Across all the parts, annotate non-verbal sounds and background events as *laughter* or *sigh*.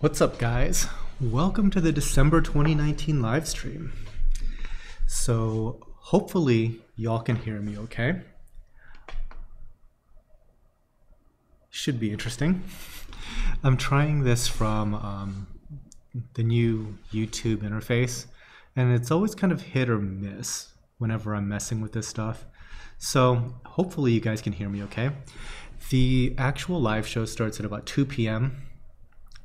What's up, guys? Welcome to the December 2019 live stream. So, hopefully, y'all can hear me okay. Should be interesting. I'm trying this from um, the new YouTube interface, and it's always kind of hit or miss whenever I'm messing with this stuff. So, hopefully, you guys can hear me okay. The actual live show starts at about 2 p.m.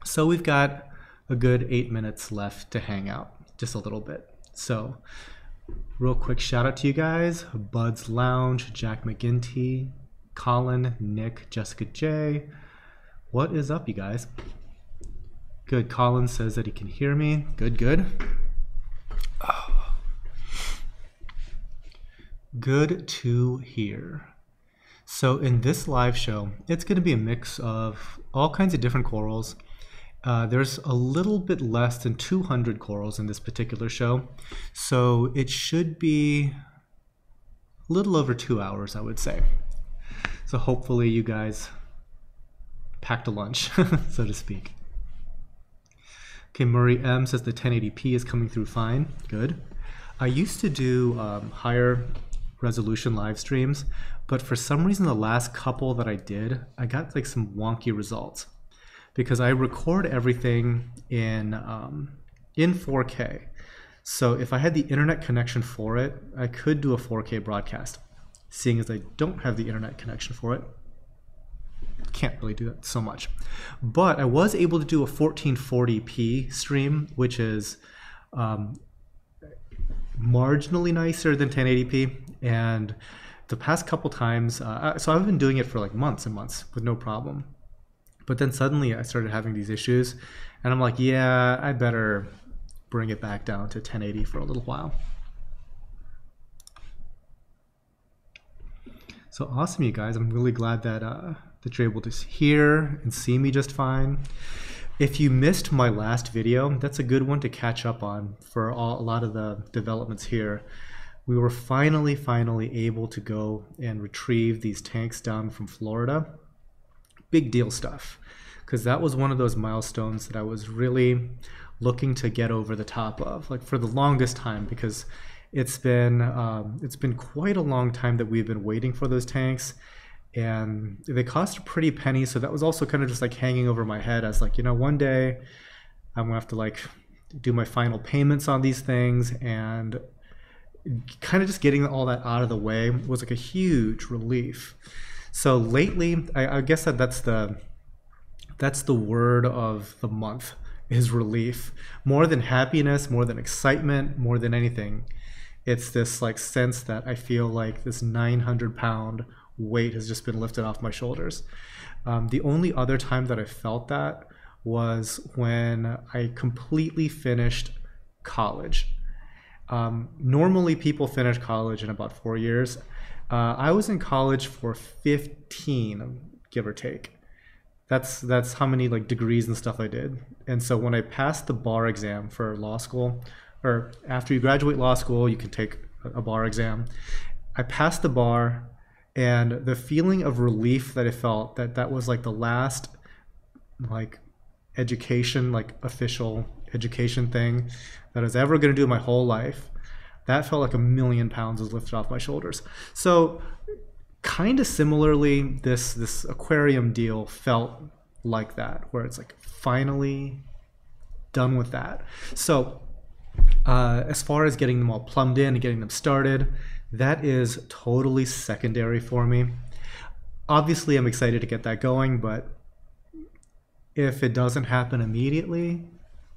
So we've got a good eight minutes left to hang out, just a little bit. So, real quick shout out to you guys Bud's Lounge, Jack McGinty, Colin, Nick, Jessica J. What is up, you guys? Good. Colin says that he can hear me. Good, good. Oh. Good to hear. So, in this live show, it's going to be a mix of all kinds of different corals uh, there's a little bit less than 200 corals in this particular show, so it should be a little over two hours, I would say. So hopefully you guys packed a lunch, *laughs* so to speak. Okay, Murray M says the 1080p is coming through fine. Good. I used to do um, higher resolution live streams, but for some reason the last couple that I did, I got like some wonky results because I record everything in um, in 4K. So if I had the internet connection for it, I could do a 4K broadcast. Seeing as I don't have the internet connection for it, can't really do that so much. But I was able to do a 1440p stream, which is um, marginally nicer than 1080p. And the past couple times, uh, so I've been doing it for like months and months with no problem. But then suddenly I started having these issues, and I'm like, yeah, I better bring it back down to 1080 for a little while. So awesome, you guys. I'm really glad that, uh, that you're able to hear and see me just fine. If you missed my last video, that's a good one to catch up on for all, a lot of the developments here. We were finally, finally able to go and retrieve these tanks down from Florida big deal stuff. Because that was one of those milestones that I was really looking to get over the top of like for the longest time because it's been um, it's been quite a long time that we've been waiting for those tanks and they cost a pretty penny so that was also kind of just like hanging over my head as like you know one day i'm gonna have to like do my final payments on these things and kind of just getting all that out of the way was like a huge relief so lately, I, I guess that that's the that's the word of the month *laughs* is relief. More than happiness, more than excitement, more than anything, it's this like sense that I feel like this 900 pound weight has just been lifted off my shoulders. Um, the only other time that I felt that was when I completely finished college. Um, normally, people finish college in about four years. Uh, I was in college for 15, give or take. That's that's how many like degrees and stuff I did. And so when I passed the bar exam for law school, or after you graduate law school, you can take a bar exam. I passed the bar, and the feeling of relief that I felt that that was like the last like education, like official education thing that I was ever going to do in my whole life that felt like a million pounds was lifted off my shoulders. So kind of similarly, this this aquarium deal felt like that, where it's like finally done with that. So uh, as far as getting them all plumbed in and getting them started, that is totally secondary for me. Obviously, I'm excited to get that going, but if it doesn't happen immediately,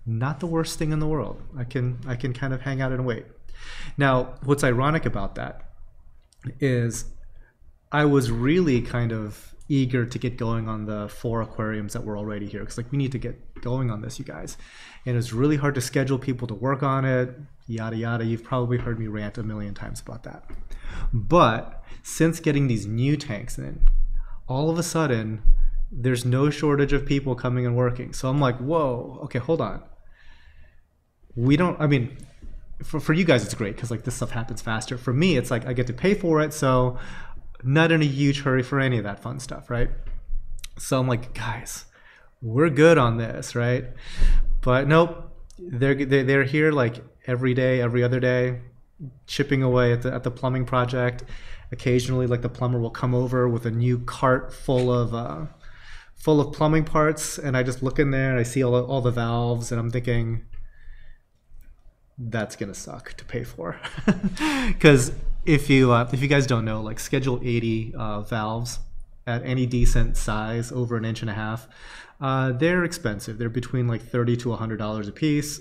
not the worst thing in the world. I can I can kind of hang out and wait. Now, what's ironic about that is I was really kind of eager to get going on the four aquariums that were already here because like we need to get going on this you guys. And it's really hard to schedule people to work on it yada yada. You've probably heard me rant a million times about that. But since getting these new tanks in all of a sudden there's no shortage of people coming and working. So i'm like whoa okay hold on. We don't i mean for, for you guys it's great because like this stuff happens faster for me it's like i get to pay for it so not in a huge hurry for any of that fun stuff right so i'm like guys we're good on this, right? But nope, they're they're here like every day, every other day, chipping away at the at the plumbing project. Occasionally, like the plumber will come over with a new cart full of uh, full of plumbing parts, and I just look in there and I see all all the valves, and I'm thinking that's gonna suck to pay for. *laughs* Because if you uh, if you guys don't know like schedule 80 uh, valves at any decent size over an inch and a half uh, they're expensive. They're between like 30 to 100 dollars a piece.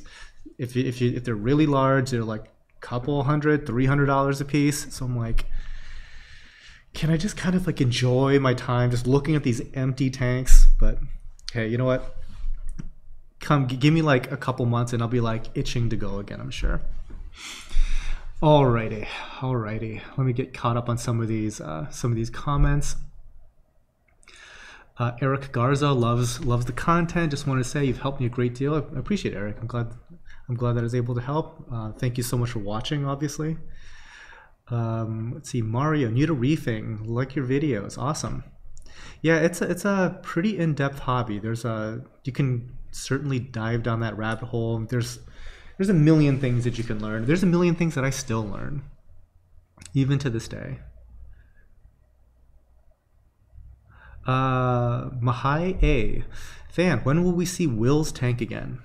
If you, if you if they're really large they're like a couple hundred 300 dollars a piece. So i'm like can i just kind of like enjoy my time just looking at these empty tanks? But hey you know what come give me like a couple months and I'll be like itching to go again, I'm sure. Alrighty, alrighty. Let me get caught up on some of these uh, some of these comments. Uh, Eric Garza loves loves the content. Just want to say you've helped me a great deal. I appreciate it, Eric. I'm glad I'm glad that I was able to help. Uh, thank you so much for watching. Obviously. Um, let's see, Mario, new to reefing. Like your videos, awesome. Yeah, it's a, it's a pretty in-depth hobby. There's a you can certainly dive down that rabbit hole. There's there's a million things that you can learn. There's a million things that I still learn, even to this day. Uh, Mahai A. Fan, when will we see Will's tank again?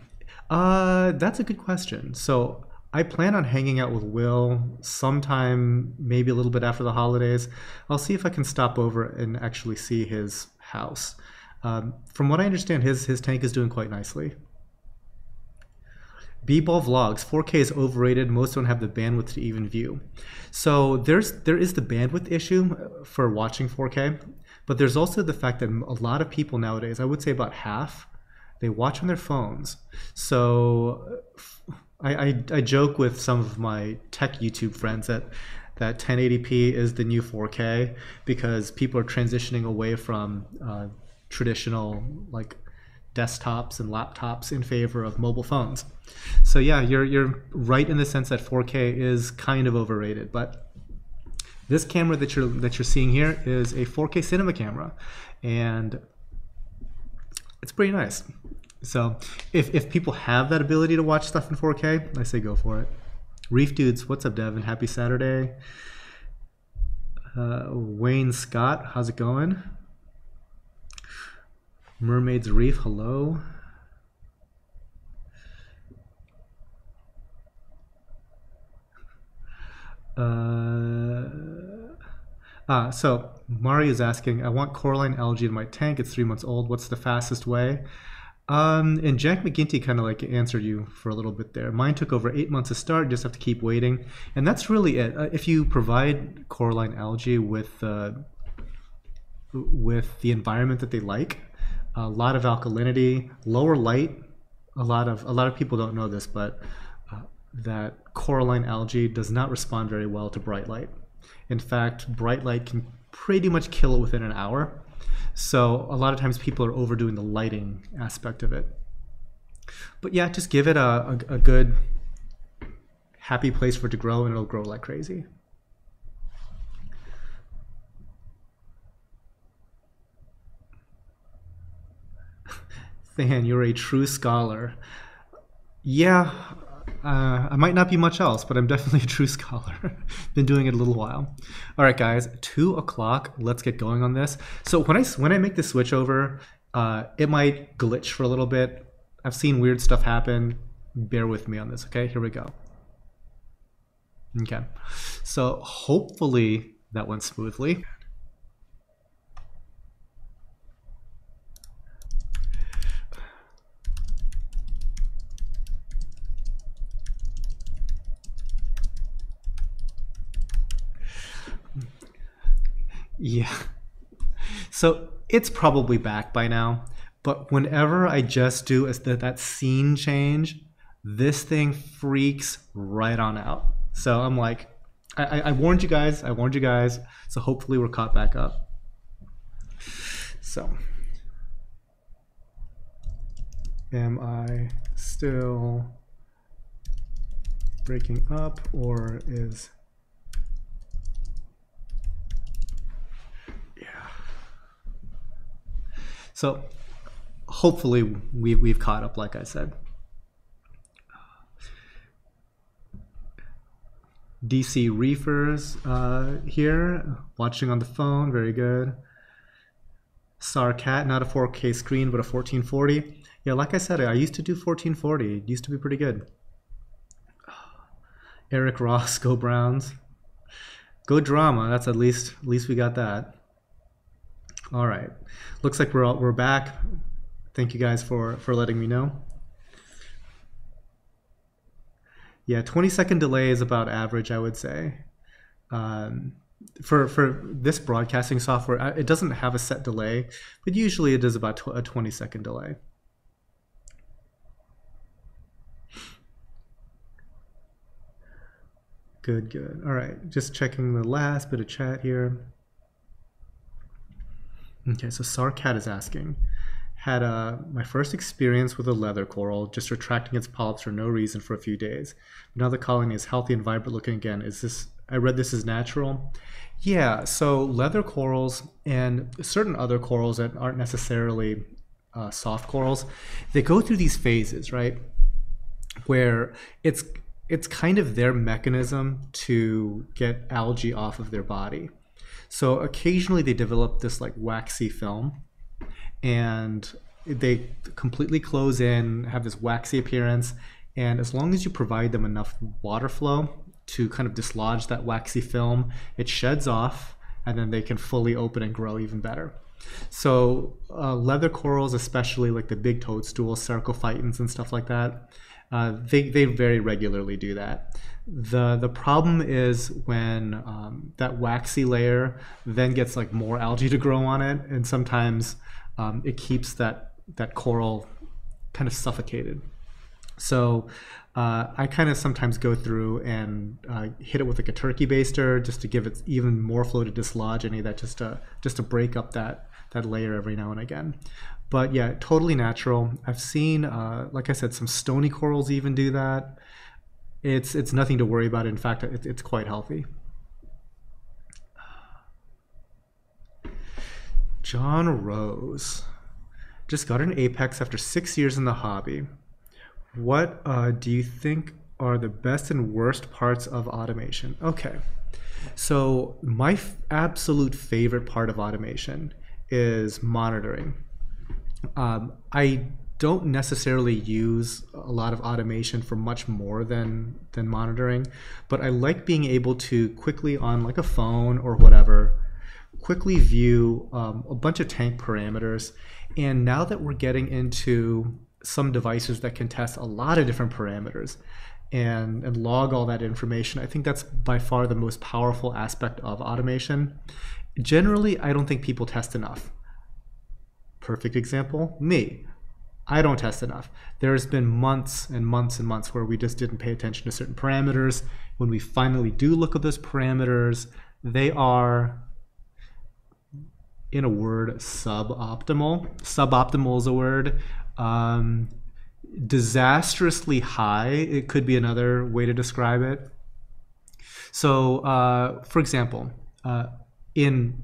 Uh, that's a good question. So I plan on hanging out with Will sometime, maybe a little bit after the holidays. I'll see if I can stop over and actually see his house. Um, from what I understand, his his tank is doing quite nicely. B-ball vlogs 4K is overrated. Most don't have the bandwidth to even view. So there's there is the bandwidth issue for watching 4K, but there's also the fact that a lot of people nowadays, I would say about half, they watch on their phones. So I, I, I joke with some of my tech YouTube friends that that 1080p is the new 4K because people are transitioning away from uh, traditional like desktops and laptops in favor of mobile phones. So yeah, you're you're right in the sense that 4K is kind of overrated, but this camera that you're that you're seeing here is a 4K cinema camera, and it's pretty nice. So if if people have that ability to watch stuff in 4K, I say go for it. Reef dudes, what's up, Devin? Happy Saturday. Uh, Wayne Scott, how's it going? Mermaid's Reef, hello. Uh, ah, so Mari is asking, I want coralline algae in my tank. It's three months old. What's the fastest way? Um, and Jack McGinty kind of like answered you for a little bit there. Mine took over eight months to start. Just have to keep waiting, and that's really it. Uh, if you provide coralline algae with uh, with the environment that they like, a lot of alkalinity, lower light. A lot of a lot of people don't know this, but uh, that coralline algae does not respond very well to bright light. In fact, bright light can pretty much kill it within an hour. So a lot of times people are overdoing the lighting aspect of it. But yeah, just give it a, a, a good, happy place for it to grow, and it'll grow like crazy. Than, you're a true scholar. Yeah, uh, I might not be much else, but I'm definitely *laughs* a true scholar. *laughs* Been doing it a little while. All right, guys, two o'clock. Let's get going on this. So when I when I make the switch over, uh, it might glitch for a little bit. I've seen weird stuff happen. Bear with me on this. Okay, here we go. Okay, so hopefully that went smoothly. Yeah. So it's probably back by now, but whenever I just do a, that scene change, this thing freaks right on out. So I'm like, I, I warned you guys, I warned you guys, so hopefully we're caught back up. So, am I still breaking up or is So hopefully we, we've caught up, like I said. DC Reefers uh, here, watching on the phone, very good. Sarcat, not a 4K screen, but a 1440. Yeah, like I said, I used to do 1440. It used to be pretty good. *sighs* Eric Ross, *laughs* go Browns. Go drama. That's at least at least we got that. All right. Looks like we're all, we're back. Thank you guys for for letting me know. Yeah, 20 second delay is about average, I would say. Um, for for this broadcasting software, uh, it doesn't have a set delay, but usually it is about a 20 second delay. Good, good. All right, just checking the last bit of chat here. Okay, so Sarkat is asking, had uh, my first experience with a leather coral, just retracting its polyps for no reason for a few days. Now the colony is healthy and vibrant looking again. Is this, I read this is natural. Yeah, so leather corals and certain other corals that aren't necessarily uh, soft corals, they go through these phases, right? Where it's it's kind of their mechanism to get algae off of their body. So occasionally they develop this like waxy film and they completely close in, have this waxy appearance. And as long as you provide them enough water flow to kind of dislodge that waxy film, it sheds off and then they can fully open and grow even better. So uh, leather corals, especially like the big toadstools, sarcophytons and stuff like that, uh, they, they very regularly do that. The, the problem is when um, that waxy layer then gets like more algae to grow on it, and sometimes um, it keeps that, that coral kind of suffocated. So uh, I kind of sometimes go through and uh, hit it with like a turkey baster just to give it even more flow to dislodge any of that, just to just to break up that that layer every now and again. But yeah, totally natural. I've seen, uh, like I said, some stony corals even do that. It's it's nothing to worry about. In fact, it, it's quite healthy. John Rose just got an apex after six years in the hobby. What uh, do you think are the best and worst parts of automation? Okay, so my absolute favorite part of automation is monitoring. Um, I don't necessarily use a lot of automation for much more than than monitoring, but I like being able to quickly on like a phone or whatever, quickly view um, a bunch of tank parameters. And now that we're getting into some devices that can test a lot of different parameters and, and log all that information, I think that's by far the most powerful aspect of automation. Generally, I don't think people test enough. Perfect example, me. I don't test enough. There's been months and months and months where we just didn't pay attention to certain parameters. When we finally do look at those parameters, they are, in a word, suboptimal. Suboptimal is a word. Um, disastrously high, it could be another way to describe it. So, uh, for example, uh, in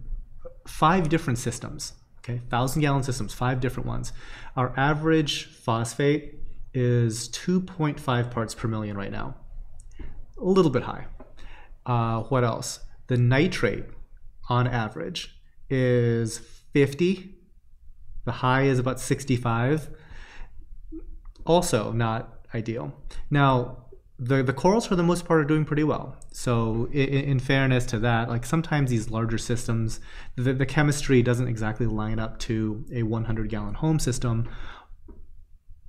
five different systems, okay, thousand gallon systems, five different ones. Our average phosphate is 2.5 parts per million right now. A little bit high. Uh, what else? The nitrate on average is 50. The high is about 65. Also not ideal. Now, the, the corals for the most part are doing pretty well. So in, in fairness to that, like sometimes these larger systems, the, the chemistry doesn't exactly line up to a 100 gallon home system.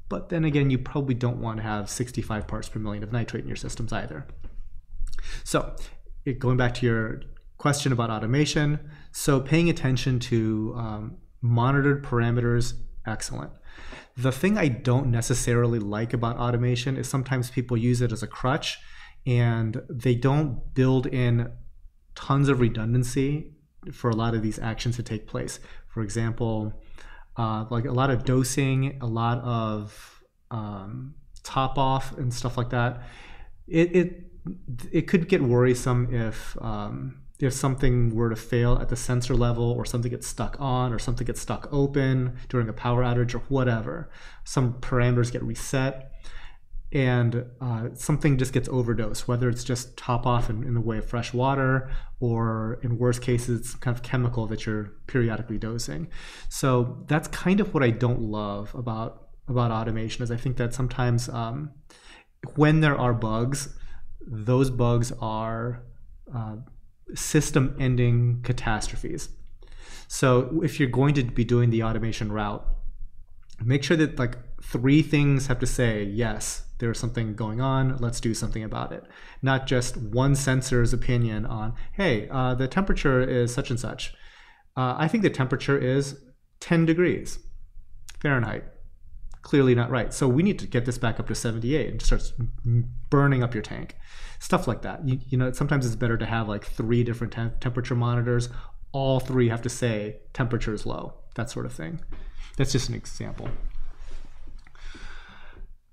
But then again, you probably don't want to have 65 parts per million of nitrate in your systems either. So it, going back to your question about automation, so paying attention to um, monitored parameters, excellent. The thing I don't necessarily like about automation is sometimes people use it as a crutch and they don't build in tons of redundancy for a lot of these actions to take place. For example, uh, like a lot of dosing, a lot of um, top off and stuff like that. It, it it could get worrisome if um, if something were to fail at the sensor level or something gets stuck on or something gets stuck open during a power outage or whatever. Some parameters get reset and uh, something just gets overdosed whether it's just top off in, in, the way of fresh water or in worst cases it's kind of chemical that you're periodically dosing. So that's kind of what i don't love about about automation is i think that sometimes um, when there are bugs those bugs are uh, system ending catastrophes. So if you're going to be doing the automation route, make sure that like three things have to say, yes, there's something going on, let's do something about it. Not just one sensor's opinion on, hey, uh, the temperature is such and such. Uh, I think the temperature is 10 degrees Fahrenheit clearly not right. So we need to get this back up to 78 and starts burning up your tank. Stuff like that. You, you know, sometimes it's better to have like three different temperature monitors. All three have to say temperature is low, that sort of thing. That's just an example.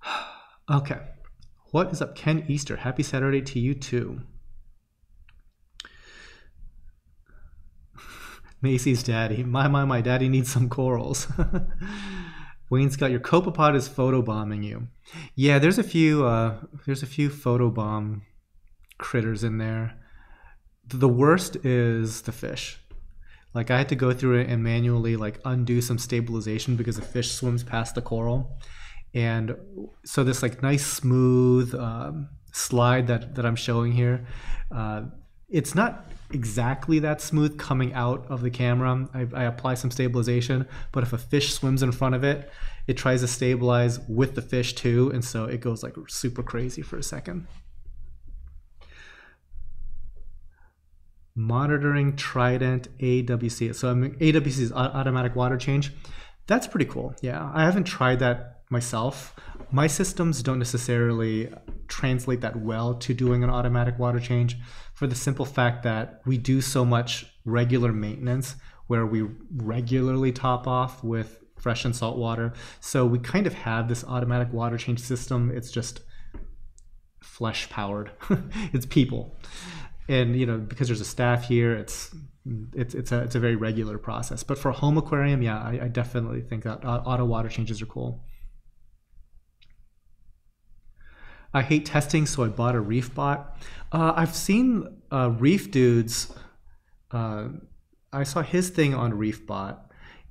*sighs* Okay. What is up, Ken Easter? Happy Saturday to you too. *laughs* Macy's daddy. My, my, my daddy needs some corals. *laughs* Wayne Scott, your copepod is photobombing you. Yeah, there's a few. Uh, there's a few photobomb critters in there. The worst is the fish. Like I had to go through it and manually like undo some stabilization because the fish swims past the coral, and so this like nice smooth um, slide that that I'm showing here. Uh, it's not exactly that smooth coming out of the camera. I, I, apply some stabilization, but if a fish swims in front of it, it tries to stabilize with the fish too, and so it goes like super crazy for a second. Monitoring Trident AWC. So I'm AWC is automatic water change. That's pretty cool. Yeah, I haven't tried that myself. My systems don't necessarily translate that well to doing an automatic water change for the simple fact that we do so much regular maintenance where we regularly top off with fresh and salt water. So we kind of have this automatic water change system. It's just flesh powered. *laughs* it's people. And you know, because there's a staff here, it's it's it's a it's a very regular process. But for home aquarium, yeah, I, I definitely think that auto water changes are cool. I hate testing, so I bought a Reef bot. Uh, I've seen uh, Reef Dudes. Uh, I saw his thing on ReefBot,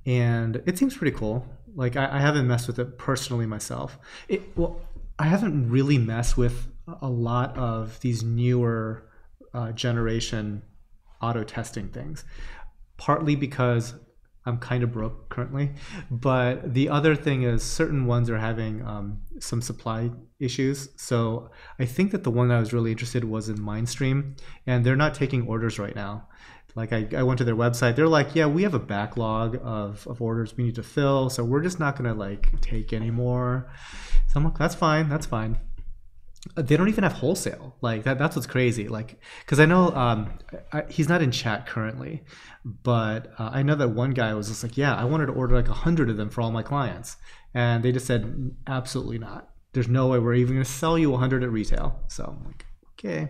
and it seems pretty cool. Like I, I haven't messed with it personally myself. It, well, I haven't really messed with a lot of these newer uh, generation auto testing things. Partly because I'm kind of broke currently. But the other thing is certain ones are having um, some supply issues. So I think that the one I was really interested was in Mindstream, and they're not taking orders right now. Like I, I went to their website, they're like, yeah, we have a backlog of, of orders we need to fill, so we're just not gonna like take any more. So I'm like, that's fine, that's fine they don't even have wholesale like that that's what's crazy like because i know um, I, he's not in chat currently but uh, i know that one guy was just like yeah i wanted to order like a hundred of them for all my clients and they just said absolutely not there's no way we're even going to sell you a 100 at retail so i'm like okay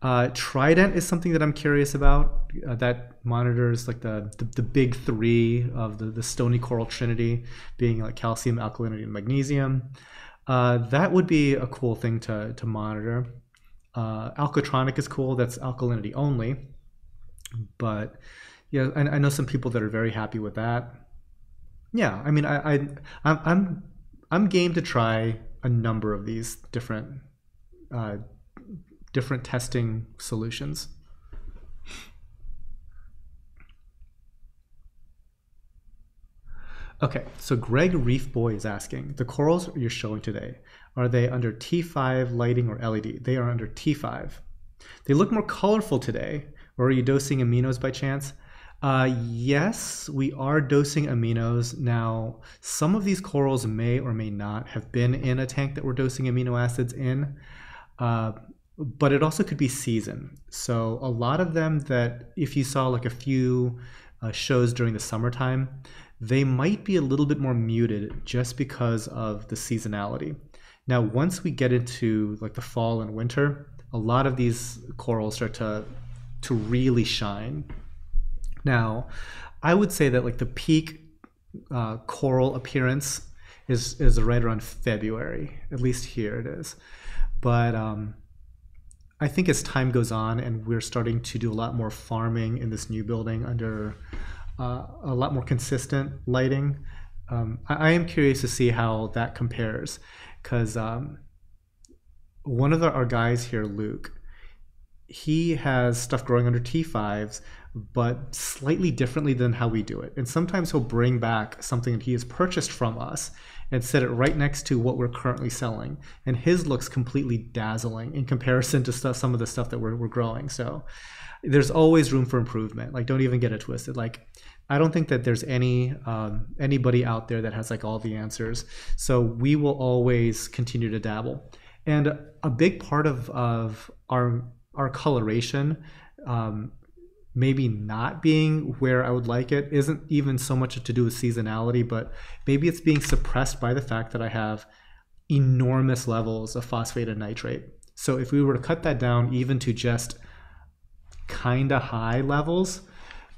uh, trident is something that i'm curious about uh, that monitors like the, the, the big three of the, the stony coral trinity being like calcium alkalinity and magnesium uh, that would be a cool thing to, to monitor. Uh, Alkatronic is cool. That's alkalinity only. But yeah, I, I, know some people that are very happy with that. Yeah, I mean, I, I I'm I'm game to try a number of these different uh, different testing solutions. Okay, so Greg Reef Boy is asking, the corals you're showing today, are they under T5 lighting or LED? They are under T5. They look more colorful today. Or are you dosing aminos by chance? Uh, yes, we are dosing aminos. Now, some of these corals may or may not have been in a tank that we're dosing amino acids in, uh, but it also could be season. So a lot of them that if you saw like a few uh, shows during the summertime, they might be a little bit more muted just because of the seasonality. Now, once we get into like the fall and winter, a lot of these corals start to to really shine. Now, I would say that like the peak uh, coral appearance is is right around February. At least here it is. But um, I think as time goes on and we're starting to do a lot more farming in this new building under uh, a lot more consistent lighting, um, I, I, am curious to see how that compares. Because um, one of the, our guys here, Luke, he has stuff growing under T5s, but slightly differently than how we do it. And sometimes he'll bring back something that he has purchased from us and set it right next to what we're currently selling. And his looks completely dazzling in comparison to stuff, some of the stuff that we're, we're growing. So there's always room for improvement. Like, don't even get it twisted. Like, I don't think that there's any um, anybody out there that has like all the answers. So we will always continue to dabble. And a big part of, of our our coloration um, maybe not being where I would like it isn't even so much to do with seasonality, but maybe it's being suppressed by the fact that I have enormous levels of phosphate and nitrate. So if we were to cut that down even to just kind of high levels,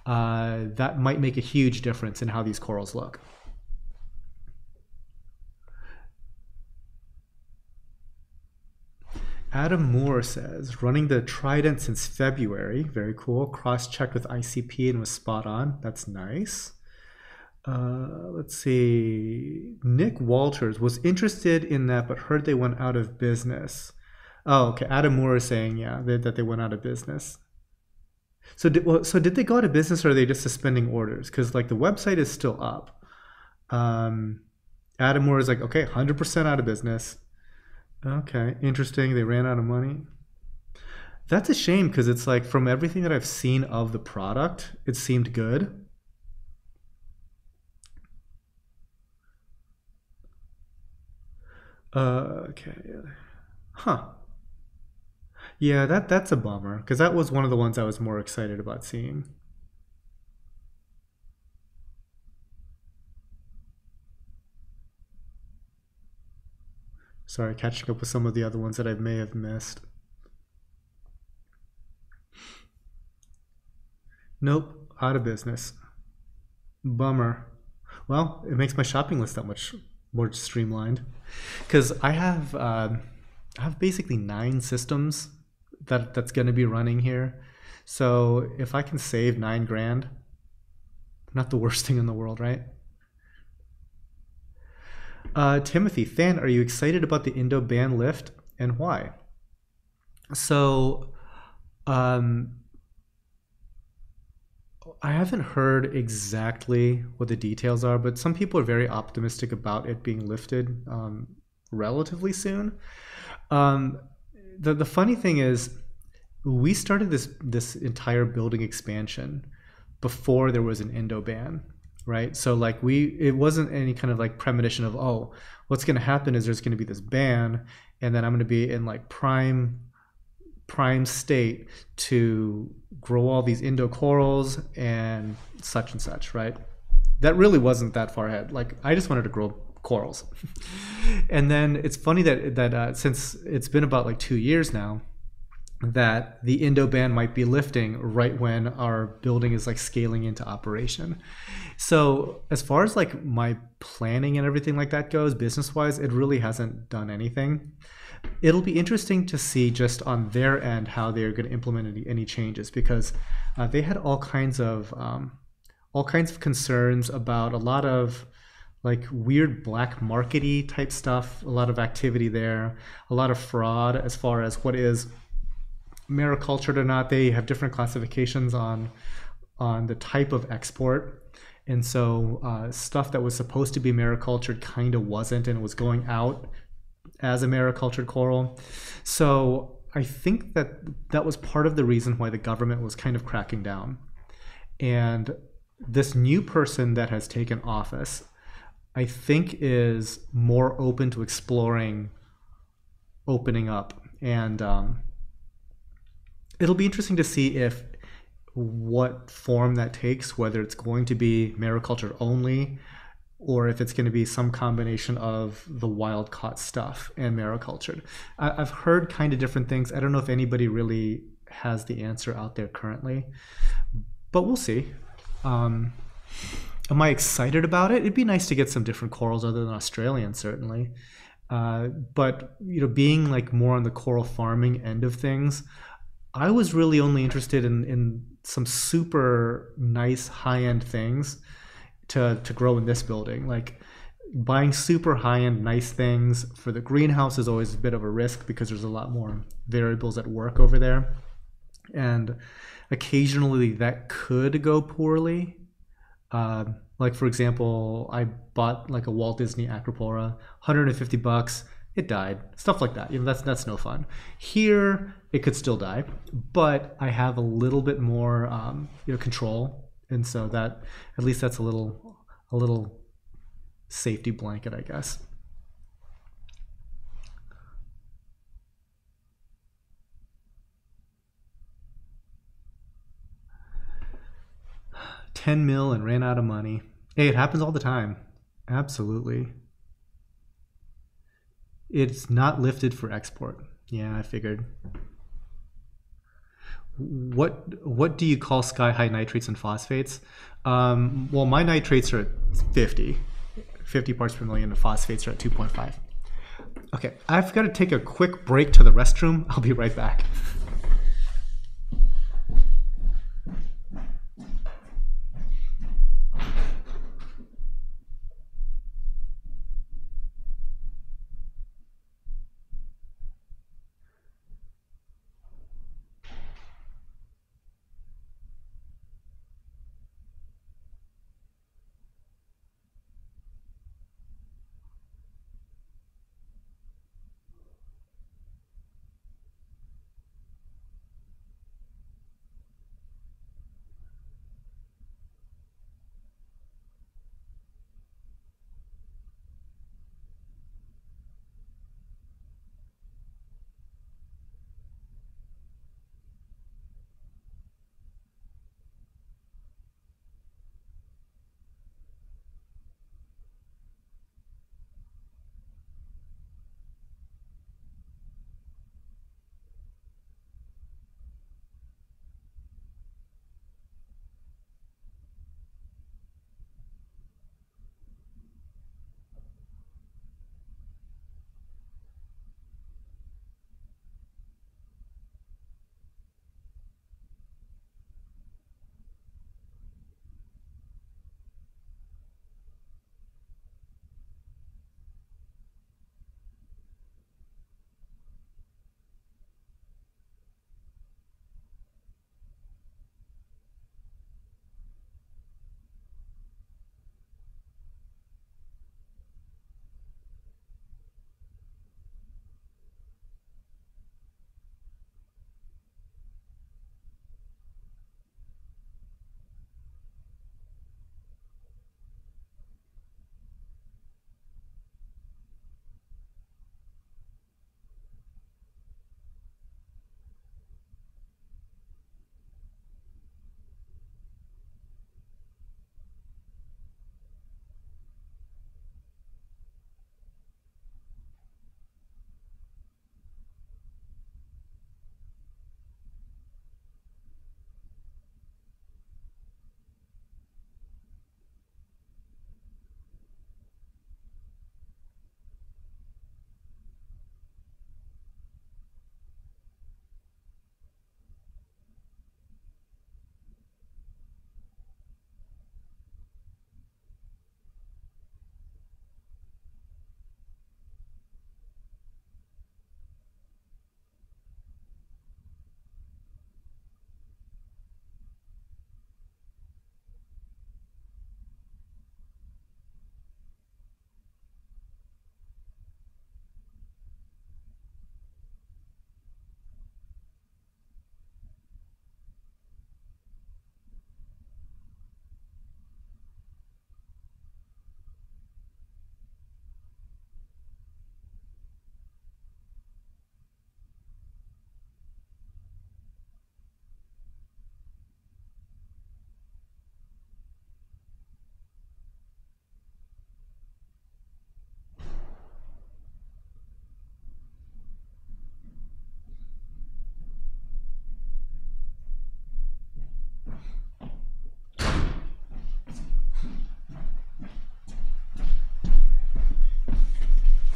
uh, that might make a huge difference in how these corals look. Adam Moore says, running the Trident since February. Very cool. Cross checked with ICP and was spot on. That's nice. Uh, let's see. Nick Walters was interested in that, but heard they went out of business. Oh, okay. Adam Moore is saying, yeah, they, that they went out of business. So did, well, so did they go out of business or are they just suspending orders? Because like the website is still up. Um, Adam Moore is like, okay, 100% out of business. Okay, interesting. They ran out of money. That's a shame because it's like from everything that I've seen of the product, it seemed good. Okay. Huh. Yeah, that that's a bummer because that was one of the ones I was more excited about seeing. Sorry, catching up with some of the other ones that I may have missed. Nope, out of business. Bummer. Well, it makes my shopping list that much more streamlined because I have uh, I have basically nine systems that that's going to be running here. So if I can save nine grand, not the worst thing in the world, right? Uh, Timothy, Than, are you excited about the Indo ban lift and why? So, um, I haven't heard exactly what the details are, but some people are very optimistic about it being lifted um, relatively soon. Um, the the funny thing is, we started this this entire building expansion before there was an Indo ban right? So like we, it wasn't any kind of like premonition of oh, what's going to happen is there's going to be this ban, and then I'm going to be in like prime prime state to grow all these Indo corals and such and such, right? That really wasn't that far ahead. Like I just wanted to grow corals, *laughs* and then it's funny that that uh, since it's been about like two years now that the Indo ban might be lifting right when our building is like scaling into operation. So as far as like my planning and everything like that goes, business wise, it really hasn't done anything. It'll be interesting to see just on their end how they're going to implement any, any changes because uh, they had all kinds of um, all kinds of concerns about a lot of like weird black markety type stuff, a lot of activity there, a lot of fraud as far as what is maricultured or not. They have different classifications on on the type of export. And so uh, stuff that was supposed to be maricultured kind of wasn't and it was going out as a maricultured coral. So I think that that was part of the reason why the government was kind of cracking down. And this new person that has taken office, I think, is more open to exploring opening up. And um, it'll be interesting to see if what form that takes, whether it's going to be mariculture only or if it's going to be some combination of the wild caught stuff and maricultured. I've heard kind of different things. I don't know if anybody really has the answer out there currently, but we'll see. Um, am I excited about it? It'd be nice to get some different corals other than Australian, certainly. Uh, but you know, being like more on the coral farming end of things, I was really only interested in in some super nice high end things to to grow in this building. Like buying super high end nice things for the greenhouse is always a bit of a risk because there's a lot more variables at work over there, and occasionally that could go poorly. Uh, like for example, I bought like a Walt Disney Acropora, 150 bucks. It died. Stuff like that. You know, that's that's no fun. Here, it could still die, but I have a little bit more, um, you know, control, and so that at least that's a little a little safety blanket, I guess. Ten mil and ran out of money. Hey, it happens all the time. Absolutely. It's not lifted for export. Yeah, I figured. What what do you call sky high nitrates and phosphates? Um, well, my nitrates are at 50, 50 parts per million, and phosphates are at 2.5. Okay, I've got to take a quick break to the restroom. *laughs* I'll be right back.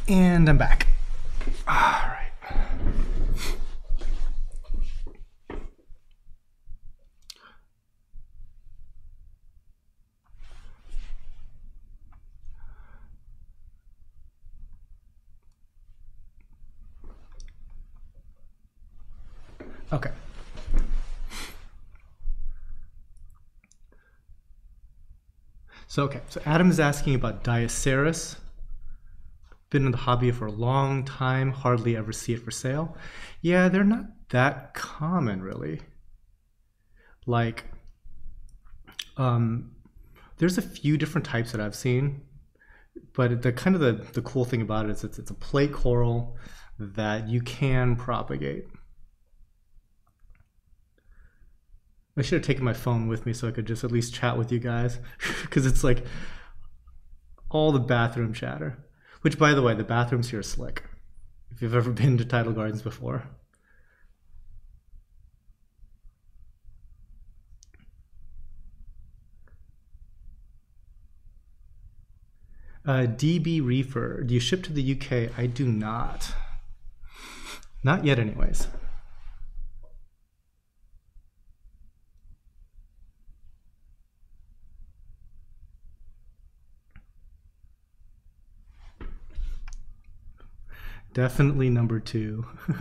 And I'm back. All right. Okay. So, okay, so Adam is asking about Diaseris. Been in the hobby for a long time, hardly ever see it for sale. Yeah, they're not that common, really. Like, um, there's a few different types that I've seen, but the kind of the, the cool thing about it is it's, it's a plate coral that you can propagate. I should have taken my phone with me so I could just at least chat with you guys *laughs* because it's like all the bathroom chatter. Which, by the way, the bathrooms here are slick. If you've ever *laughs* been to Tidal Gardens before. Uh, DB Reefer, do you ship to the UK? I do not. Not yet, anyways. Definitely number two. *laughs*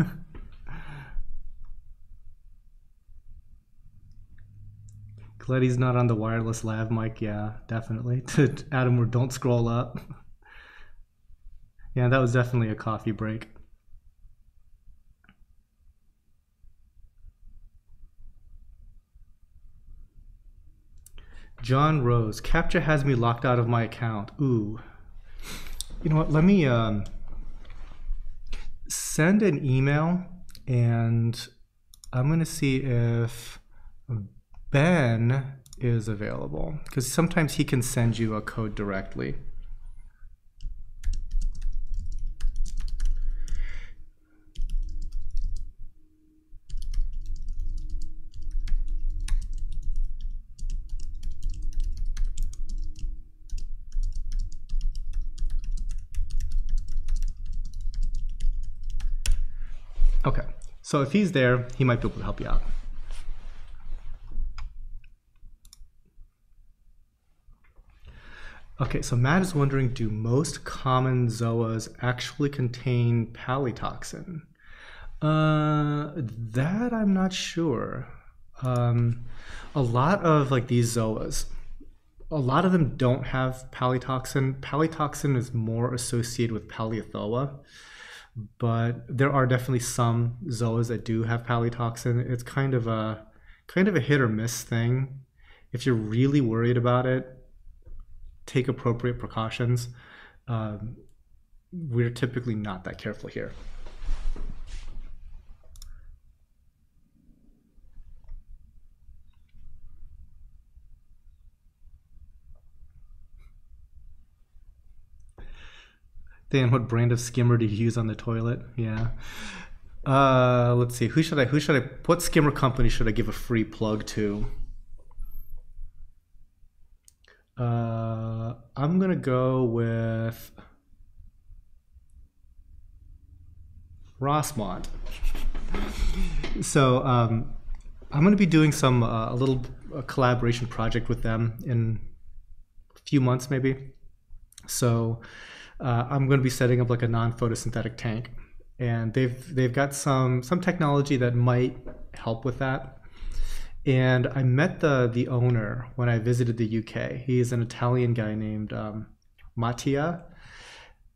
Glad he's not on the wireless lav mic. Yeah, definitely. To *laughs* Adam, or don't scroll up. yeah, that was definitely a coffee break. John Rose, CAPTCHA has me locked out of my account. Ooh. You know what? Let me um, send an email and I'm going to see if Ben is available because sometimes he can send you a code directly. Okay, so if he's there, he might be able to help you out. Okay, so Matt is wondering, do most common zoas actually contain palytoxin? Uh, that I'm not sure. Um, a lot of like these zoas, a lot of them don't have palytoxin. Palytoxin is more associated with Palythoa but there are definitely some zoas that do have palytoxin. It's kind of a kind of a hit or miss thing. If you're really worried about it, take appropriate precautions. Um, we're typically not that careful here. Dan, what brand of skimmer do you use on the toilet? Yeah. Uh, let's see. Who should I? Who should I? What skimmer company should I give a free plug to? Uh, I'm gonna go with Rossmont. so um, I'm gonna be doing some uh, a little a collaboration project with them in a few months, maybe. So uh, I'm going to be setting up like a non-photosynthetic tank, and they've they've got some some technology that might help with that. And I met the the owner when I visited the UK. He's an Italian guy named um, Mattia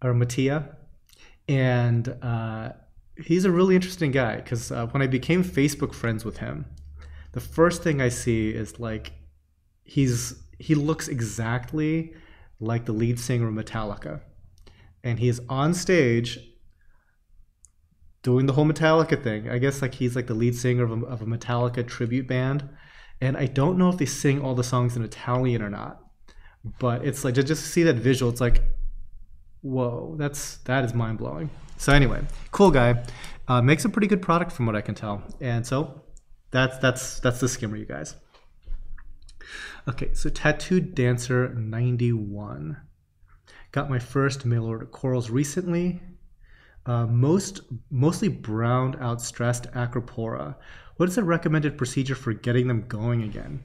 or Mattia, and uh, he's a really interesting guy because uh, when I became Facebook friends with him, the first thing I see is like he's he looks exactly like the lead singer of Metallica and he's on stage doing the whole Metallica thing. I guess like he's like the lead singer of a, of a Metallica tribute band, and I don't know if they sing all the songs in Italian or not. But it's like just see that visual. It's like, whoa, that's that is mind blowing. So anyway, cool guy, uh, makes a pretty good product from what I can tell, and so that's that's that's the skimmer, you guys. Okay, so tattooed dancer ninety one. Got my first mail order corals recently. Uh, most mostly browned out stressed acropora. What is the recommended procedure for getting them going again?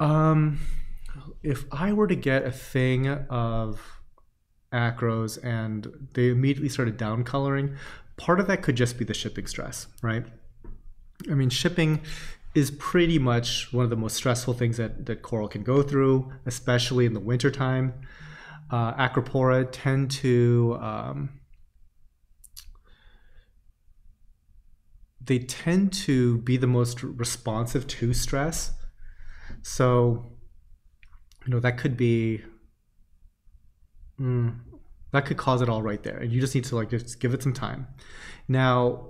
Um, if I were to get a thing of acros and they immediately started down coloring, part of that could just be the shipping stress, right? I mean, shipping is pretty much one of the most stressful things that, that coral can go through, especially in the wintertime. Uh, acropora tend to um, they tend to be the most responsive to stress. So, you know, that could be mm, that could cause it all right there, and you just need to like just give it some time. Now,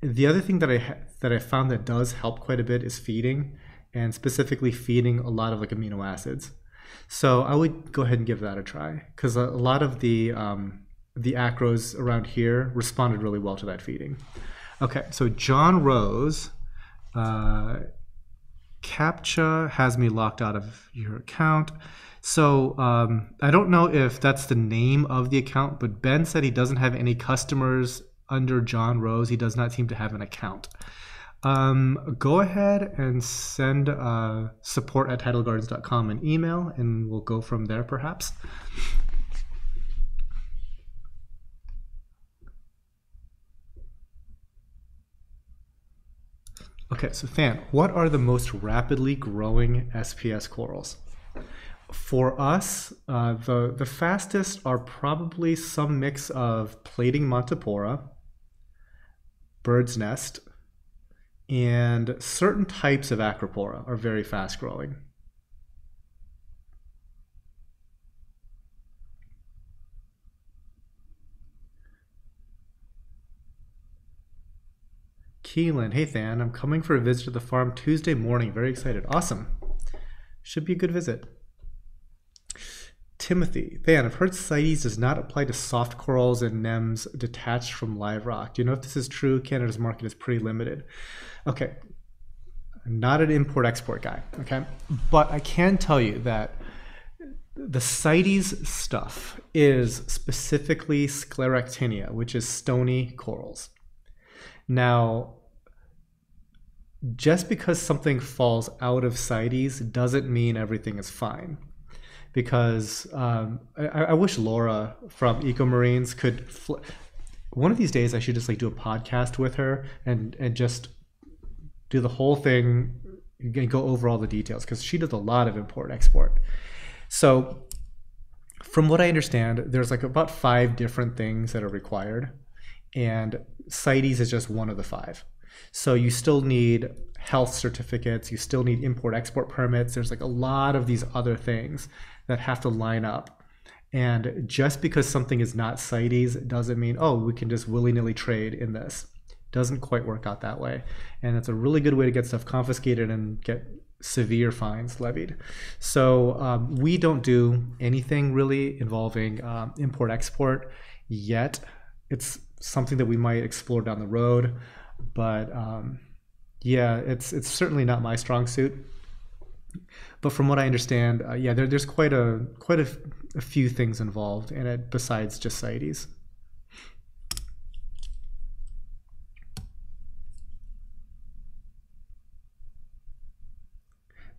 the other thing that I ha- that I found that does help quite a bit is feeding, and specifically feeding a lot of like amino acids. So I would go ahead and give that a try because a, lot of the um, the acros around here responded really well to that feeding. Okay, so John Rose, uh, CAPTCHA has me locked out of your account. So um, I don't know if that's the name of the account, but Ben said he doesn't have any customers under John Rose. He does not seem to have an account. Um, go ahead and send uh, support at tidalgardens.com an email, and we'll go from there perhaps. Okay, so Fan, what are the most rapidly growing SPS corals? For us, uh, the, the fastest are probably some mix of plating Montipora, bird's nest, and certain types of Acropora are very fast growing. Keelan, hey Than, I'm coming for a visit to the farm Tuesday morning. Very excited. Awesome. Should be a good visit. Timothy, Than, I've heard CITES does not apply to soft corals and NEMS detached from live rock. Do you know if this is true? Canada's market is pretty limited. Okay, I'm not an import-export guy, okay? But I can tell you that the CITES stuff is specifically scleractinia, which is stony corals. Now, just because something falls out of CITES doesn't mean everything is fine because um, I, I, wish Laura from EcoMarines could. Fl- one of these days, I should just like do a podcast with her and and just do the whole thing and go over all the details because she does a lot of import export. So, from what I understand, there's like about five different things that are required, and CITES is just one of the five. So you still need health certificates, you still need import export permits. There's like a lot of these other things that have to line up. And just because something is not CITES doesn't mean, oh, we can just willy nilly trade in this. Doesn't quite work out that way. And it's a really good way to get stuff confiscated and get severe fines levied. So um, we don't do anything really involving um, import export yet. It's something that we might explore down the road, but um, yeah, it's it's certainly not my strong suit. But from what I understand, uh, yeah, there, there's quite a quite a, few things involved in it besides just CITES.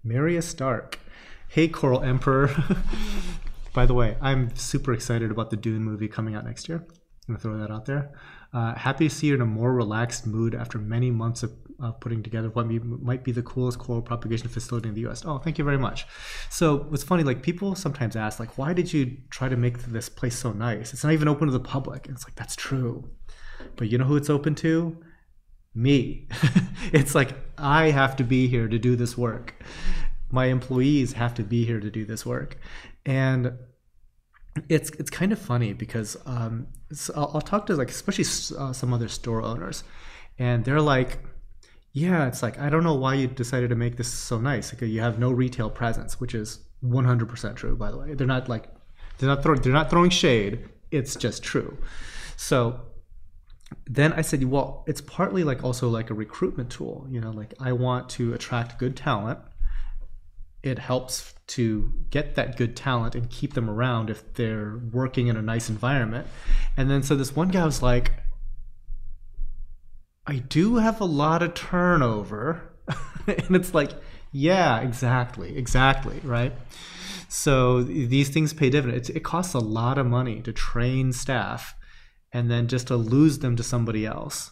Maria Stark. Hey, Coral Emperor. *laughs* By the way, I'm super excited about the Dune movie coming out next year. I'm to throw that out there. Uh, happy to see you in a more relaxed mood after many months of uh, putting together what might be the coolest coral propagation facility in the U.S. Oh, thank you very much. So it's funny, like people sometimes ask, like, why did you try to make this place so nice? It's not even open to the public. And it's like that's true, but you know who it's open to? Me. *laughs* it's like I have to be here to do this work. My employees have to be here to do this work, and it's it's kind of funny because um, I'll, I'll, talk to like especially uh, some other store owners, and they're like, "Yeah, it's like I don't know why you decided to make this so nice. Like you have no retail presence, which is 100% true, by the way. They're not like they're not throwing they're not throwing shade. It's just true. So then I said, well, it's partly like also like a recruitment tool. You know, like I want to attract good talent it helps to get that good talent and keep them around if they're working in a nice environment. And then so this one guy was like, I do have a lot of turnover. *laughs* and it's like, yeah, exactly, exactly, right? So these things pay dividends. It costs a lot of money to train staff and then just to lose them to somebody else.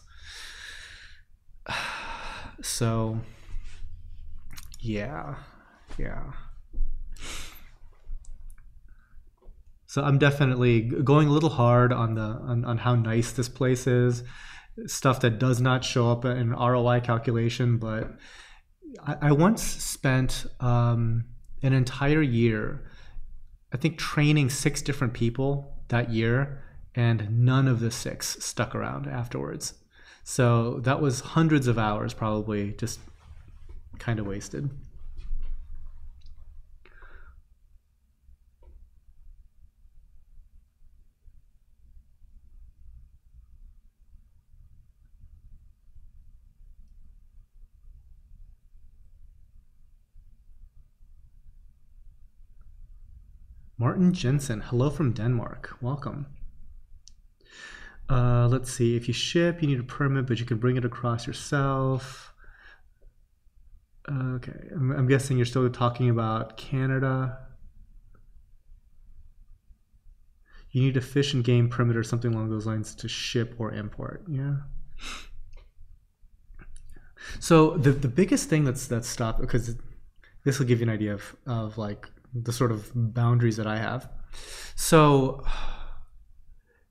*sighs* So, yeah, yeah. So I'm definitely going a little hard on the on, on how nice this place is. Stuff that does not show up in ROI calculation, but I, I once spent um, an entire year, I think, training six different people that year, and none of the six stuck around afterwards. So that was hundreds of hours, probably just kind of wasted. Martin Jensen, hello from Denmark. Welcome. Uh, let's see. If you ship, you need a permit, but you can bring it across yourself. Okay, I'm, I'm guessing you're still talking about Canada. You need a fish and game permit or something along those lines to ship or import. Yeah. So the the biggest thing that's that's stopped because this will give you an idea of of like the sort of boundaries that I have. So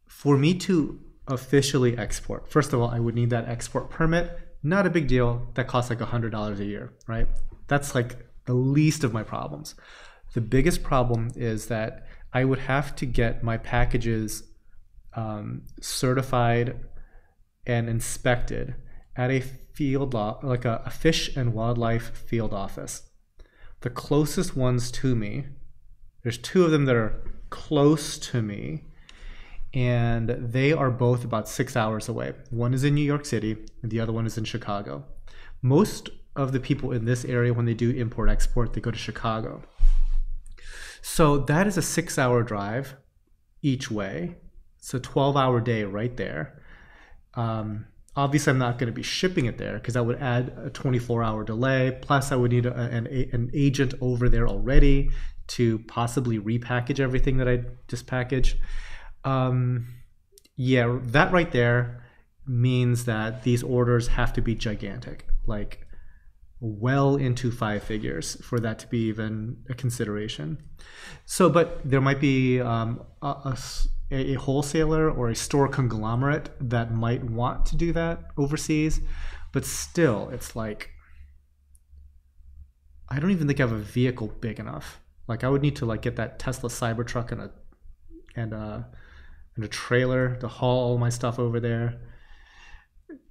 for me to officially export, first of all, I would need that export permit. Not a big deal. That costs like $100 a year, right? That's like the least of my problems. The biggest problem is that I would have to get my packages um, certified and inspected at a field like a, a fish and wildlife field office the closest ones to me, there's two of them that are close to me, and they are both about six hours away. One is in New York City, and the other one is in Chicago. Most of the people in this area, when they do import export, they go to Chicago. So that is a six hour drive each way. It's a 12 hour day right there. Um, obviously i'm not going to be shipping it there because that would add a 24 hour delay. Plus i would need a, an, an agent over there already to possibly repackage everything that i just packaged. Um, yeah that right there means that these orders have to be gigantic like well into five figures for that to be even a consideration. So but there might be um, a, a a, wholesaler or a store conglomerate that might want to do that overseas, but still, it's like I don't even think I have a vehicle big enough. Like I would need to like get that Tesla Cybertruck and a and a and a trailer to haul all my stuff over there.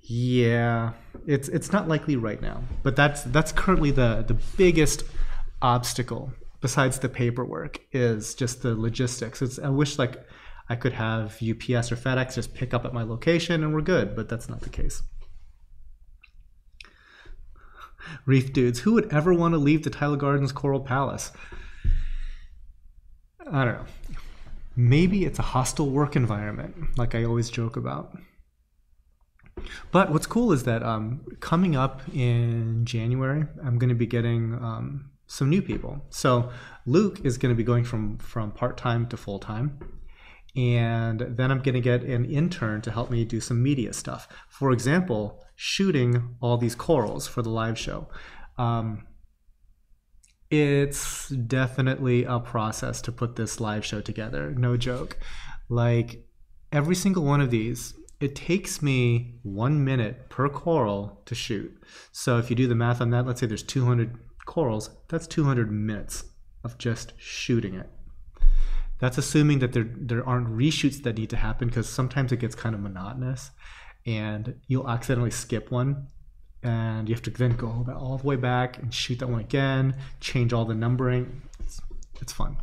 Yeah, it's it's not likely right now, but that's that's currently the the biggest obstacle besides the paperwork is just the logistics. It's I wish like I could have UPS or FedEx just pick up at my location and we're good, but that's not the case. *laughs* Reef dudes, who would ever want to leave the Tidal Gardens Coral Palace? I don't know. Maybe it's a hostile work environment, like I always joke about. But what's cool is that um, coming up in January, I'm going to be getting um, some new people. So Luke is going to be going from from part time to full time and then I'm going to get an intern to help me do some media stuff. For example, shooting all these corals for the live show. Um, it's definitely a process to put this live show together, no joke. Like every single one of these, it takes me one minute per coral to shoot. So if you do the math on that, let's say there's 200 corals, that's 200 minutes of just shooting it. That's assuming that there there aren't reshoots that need to happen because sometimes it gets kind of monotonous, and you'll accidentally skip one, and you have to then go all the way back and shoot that one again, change all the numbering. It's, it's fun.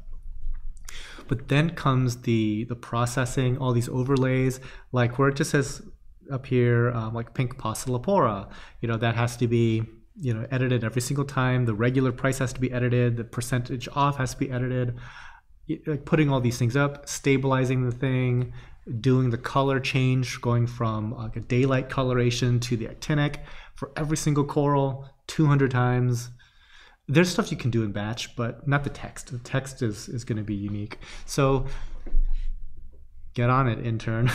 But then comes the the processing, all these overlays, like where it just says up here, um, like pink Pocillopora. You know that has to be you know edited every single time. The regular price has to be edited. The percentage off has to be edited. Like putting all these things up, stabilizing the thing, doing the color change, going from like a daylight coloration to the actinic for every single coral 200 times. There's stuff you can do in batch, but not the text. The text is, is going to be unique. So get on it, intern.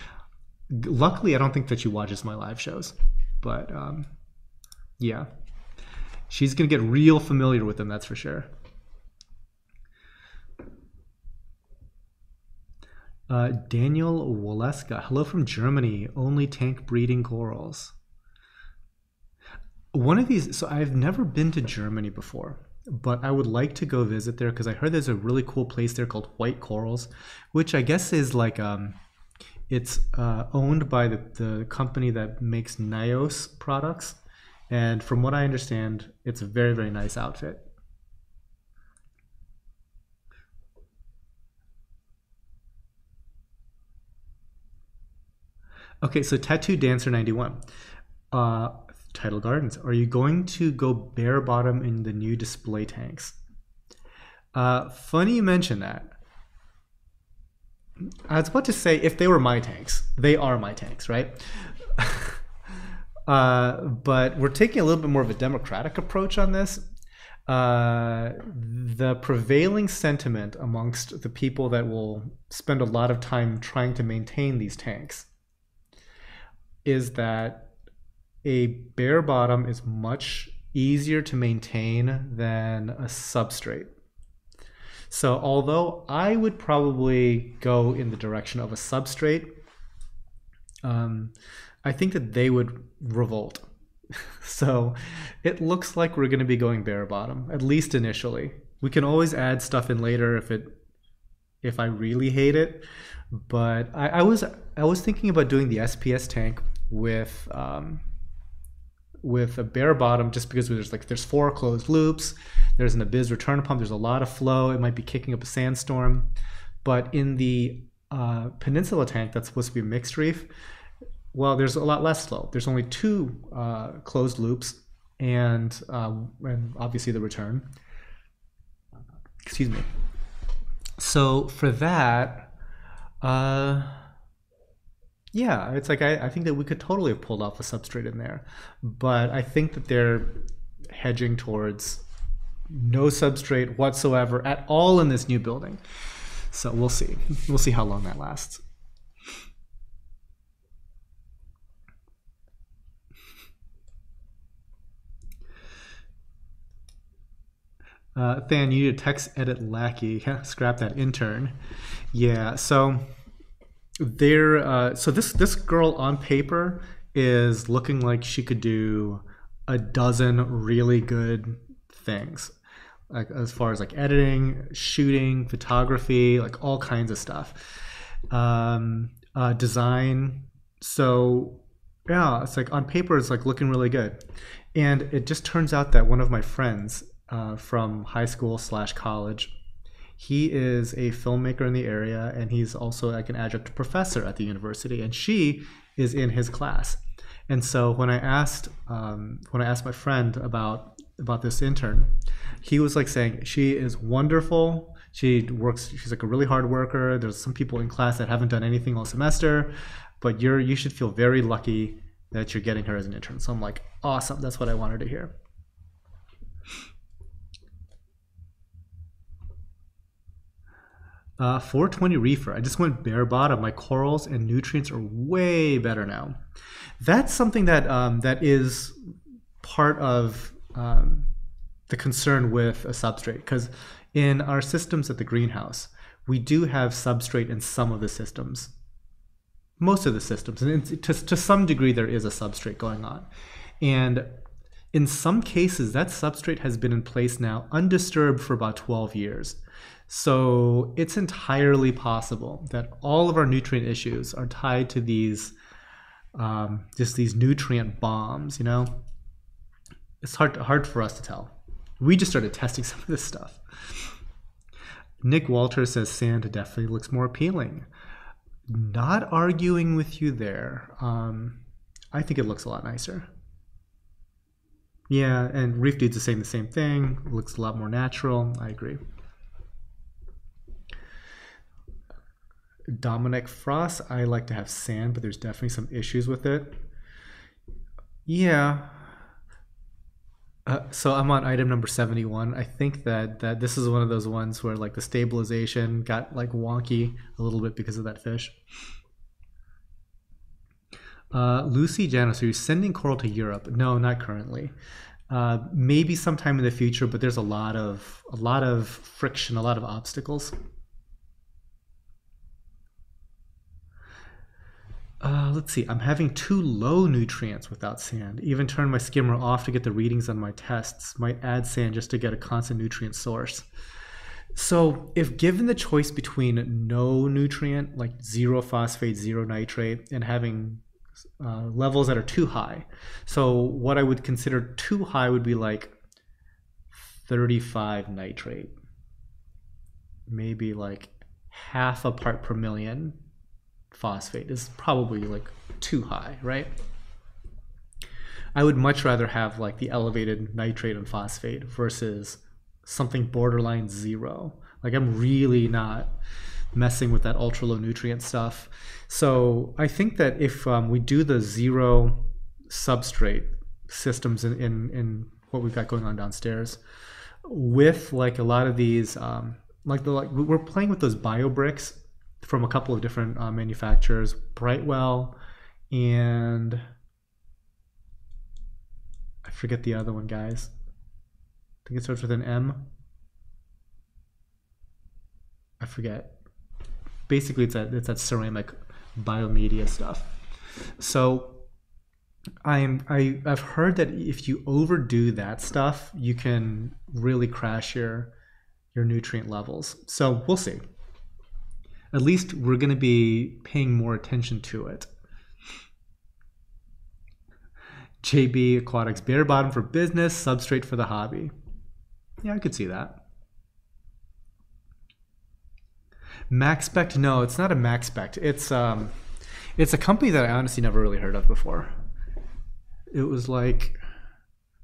*laughs* Luckily, I don't think that she watches my live shows, but um, yeah, she's going to get real familiar with them, that's for sure. Uh, Daniel Waleska, hello from Germany. Only tank breeding corals. One of these, so I've never been to Germany before, but I would like to go visit there because I heard there's a really cool place there called White Corals, which I guess is like um, it's uh, owned by the, the company that makes Nios products, and from what I understand, it's a very very nice outfit. Okay, so Tattoo Dancer 91. Uh, Tidal Gardens. Are you going to go bare bottom in the new display tanks? Uh, funny you mention that. I was about to say if they were my tanks, they are my tanks, right? *laughs* uh, but we're taking a little bit more of a democratic approach on this. Uh, the prevailing sentiment amongst the people that will spend a lot of time trying to maintain these tanks is that a bare bottom is much easier to maintain than a substrate. So although I would probably go in the direction of a substrate, um, I think that they would revolt. *laughs* so it looks like we're going to be going bare bottom, at least initially. We can always add stuff in later if it if I really hate it. But I, I was I was thinking about doing the SPS tank with um, with a bare bottom just because there's like there's four closed loops there's an Abyzz return pump there's a lot of flow it might be kicking up a sandstorm. But in the uh, peninsula tank that's supposed to be a mixed reef well there's a lot less flow. There's only two uh, closed loops and uh, and obviously the return. Excuse me. So for that uh yeah, it's like I, I think that we could totally have pulled off a substrate in there, but I think that they're hedging towards no substrate whatsoever at all in this new building. So we'll see. We'll see how long that lasts. Uh, Than, you need a text edit lackey. *laughs* Scrap that intern. Yeah, so there uh, so this this girl on paper is looking like she could do a dozen really good things like as far as like editing shooting photography like all kinds of stuff. Um, uh, design. So yeah it's like on paper it's like looking really good. And it just turns out that one of my friends uh, from high school slash college he is a filmmaker in the area and he's also like an adjunct professor at the university and she is in his class. And so when i asked um, when i asked my friend about about this intern he was like saying she is wonderful. She works she's like a really hard worker. There's some people in class that haven't done anything all semester but you're you should feel very lucky that you're getting her as an intern. So i'm like awesome. That's what i wanted to hear Uh, 420 reefer. I just went bare bottom. My corals and nutrients are way better now. That's something that um, that is part of um, the concern with a substrate because in our systems at the greenhouse, we do have substrate in some of the systems, most of the systems, and to, to some degree there is a substrate going on, and in some cases that substrate has been in place now undisturbed for about 12 years. So it's entirely possible that all of our nutrient issues are tied to these um, just these nutrient bombs. You know, it's hard hard for us to tell. We just started testing *laughs* some of this stuff. Nick Walter says sand definitely looks more appealing. Not arguing with you there. Um, I think it looks a lot nicer. Yeah, and Reef Dudes is saying the same thing. Looks a lot more natural. I agree. Dominic Frost, I like to have sand, but there's definitely some issues with it. Yeah. Uh, so I'm on item number 71. I think that that this is one of those ones where like the stabilization got like wonky a little bit because of that fish. Uh, Lucy Janis, are you sending coral to Europe? No, not currently. Uh, maybe sometime in the future, but there's a lot of a lot of friction, a lot of obstacles. Uh, let's see, I'm having too low nutrients without sand. Even turn my skimmer off to get the readings on my tests. Might add sand just to get a constant nutrient source. So, if given the choice between no nutrient, like zero phosphate, zero nitrate, and having uh, levels that are too high, so what I would consider too high would be like 35 nitrate, maybe like half a part per million phosphate is probably like too high, right? I would much rather have like the elevated nitrate and phosphate versus something borderline zero. Like I'm really not messing with that ultra low nutrient stuff. So I think that if um, we do the zero substrate systems in, in, in, what we've got going on downstairs with like a lot of these, um, like the like we're playing with those bio bricks from a couple of different uh, manufacturers, Brightwell and I forget the other one, guys. I think it starts with an M. I forget. Basically, it's that it's that ceramic biomedia stuff. So I'm I I've heard that if you overdo that stuff, you can really crash your your nutrient levels. So we'll see at least we're going to be paying more attention to it. JB Aquatics, bare bottom for business, substrate for the hobby. Yeah, I could see that. MaxSpect, no, it's not a MaxSpect. It's um, it's a company that I honestly never really heard of before. It was like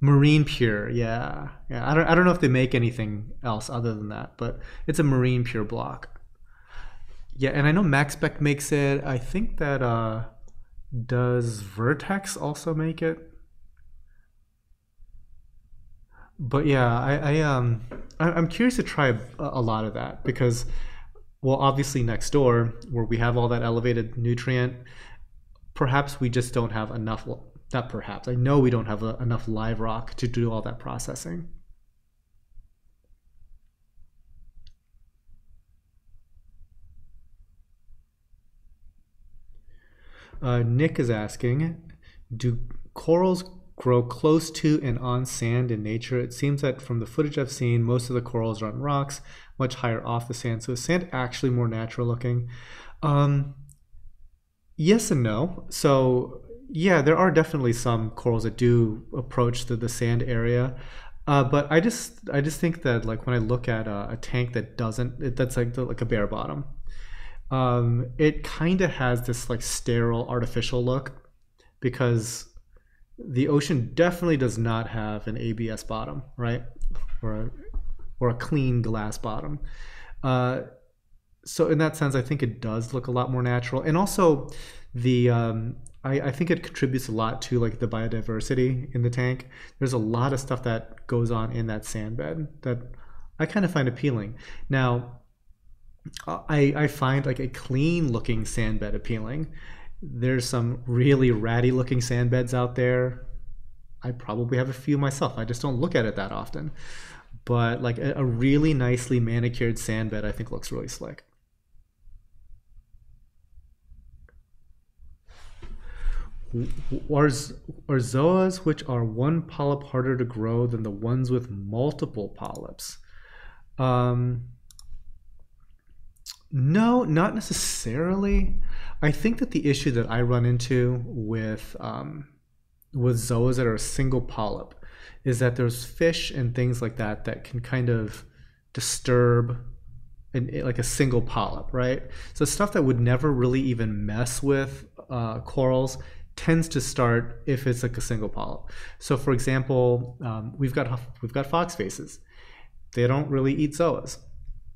Marine Pure, yeah, yeah. I don't, I don't know if they make anything else other than that, but it's a Marine Pure block. Yeah, and I know MaxSpect makes it. I think that uh, does Vertex also make it? But yeah, I, I um I, I'm curious to try a, a lot of that because, well, obviously next door where we have all that elevated nutrient, perhaps we just don't have enough. Not perhaps. I know we don't have a, enough live rock to do all that processing. Uh, Nick is asking, do corals grow close to and on sand in nature? It seems that from the footage I've seen, most of the corals are on rocks, much higher off the sand. So is sand actually more natural looking? Um, yes and no. So yeah, there are definitely some corals that do approach the, the sand area. Uh, but I just I just think that like when I look at a, a tank that doesn't that's like the, like a bare bottom, um, it kind of has this like sterile artificial look because the ocean definitely does not have an ABS bottom, right? Or or a clean glass bottom. Uh, so in that sense, I think it does look a lot more natural. And also the, um, I, I think it contributes a lot to like the biodiversity in the tank. There's a lot of stuff that goes on in that sand bed that I kind of find appealing. Now, I, I find like a clean looking sand bed appealing. There's some really ratty looking sand beds out there. I probably have a few myself. I just don't look at it that often. But like a, a really nicely manicured sand bed, I think looks really slick. Are zoas which are one polyp harder to grow than the ones with multiple polyps? Um, no, not necessarily. I think that the issue that I run into with um, with zoas that are a single polyp is that there's fish and things like that that can kind of disturb an, like a single polyp, right? So stuff that would never really even mess with uh, corals tends to start if it's like a single polyp. So for example, um, we've got we've got fox faces. They don't really eat zoas.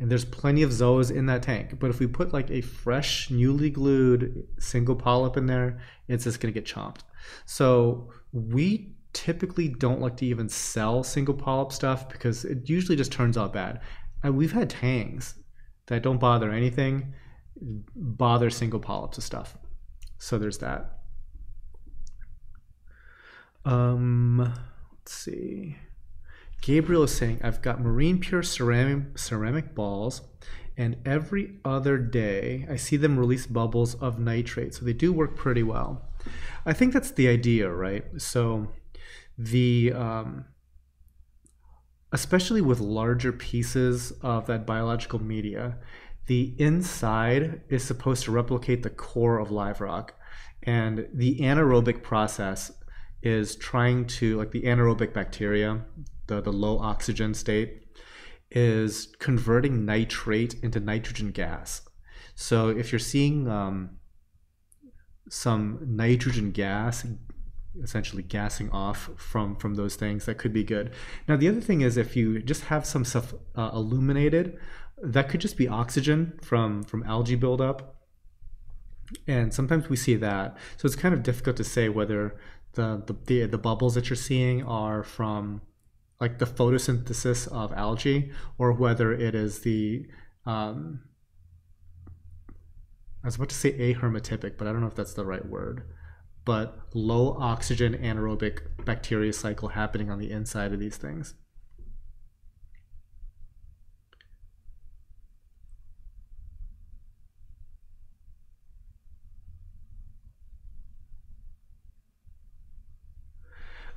And there's plenty of zoas in that tank. But if we put like a fresh, newly glued single polyp in there, it's just gonna get chomped. So we typically don't like to even sell single polyp stuff because it usually just turns out bad. And we've had tangs that don't bother anything, bother single polyps of stuff. So there's that. Um, let's see. Gabriel is saying, I've got marine pure ceramic, ceramic balls, and every other day I see them release bubbles of nitrate. So they do work pretty well. I think that's the idea, right? So the, um, especially with larger pieces of that biological media, the inside is supposed to replicate the core of live rock. And the anaerobic process is trying to, like the anaerobic bacteria, the, the low oxygen state, is converting nitrate into nitrogen gas. So if you're seeing um, some nitrogen gas essentially gassing off from from those things that could be good. Now the other thing is if you just have some stuff uh, illuminated that could just be oxygen from from algae buildup. And sometimes we see that. So it's kind of difficult to say whether the, the, the, the bubbles that you're seeing are from like the photosynthesis of algae or whether it is the um, I was about to say ahermatypic, but I don't know if that's the right word. But low oxygen anaerobic bacteria cycle happening on the inside of these things.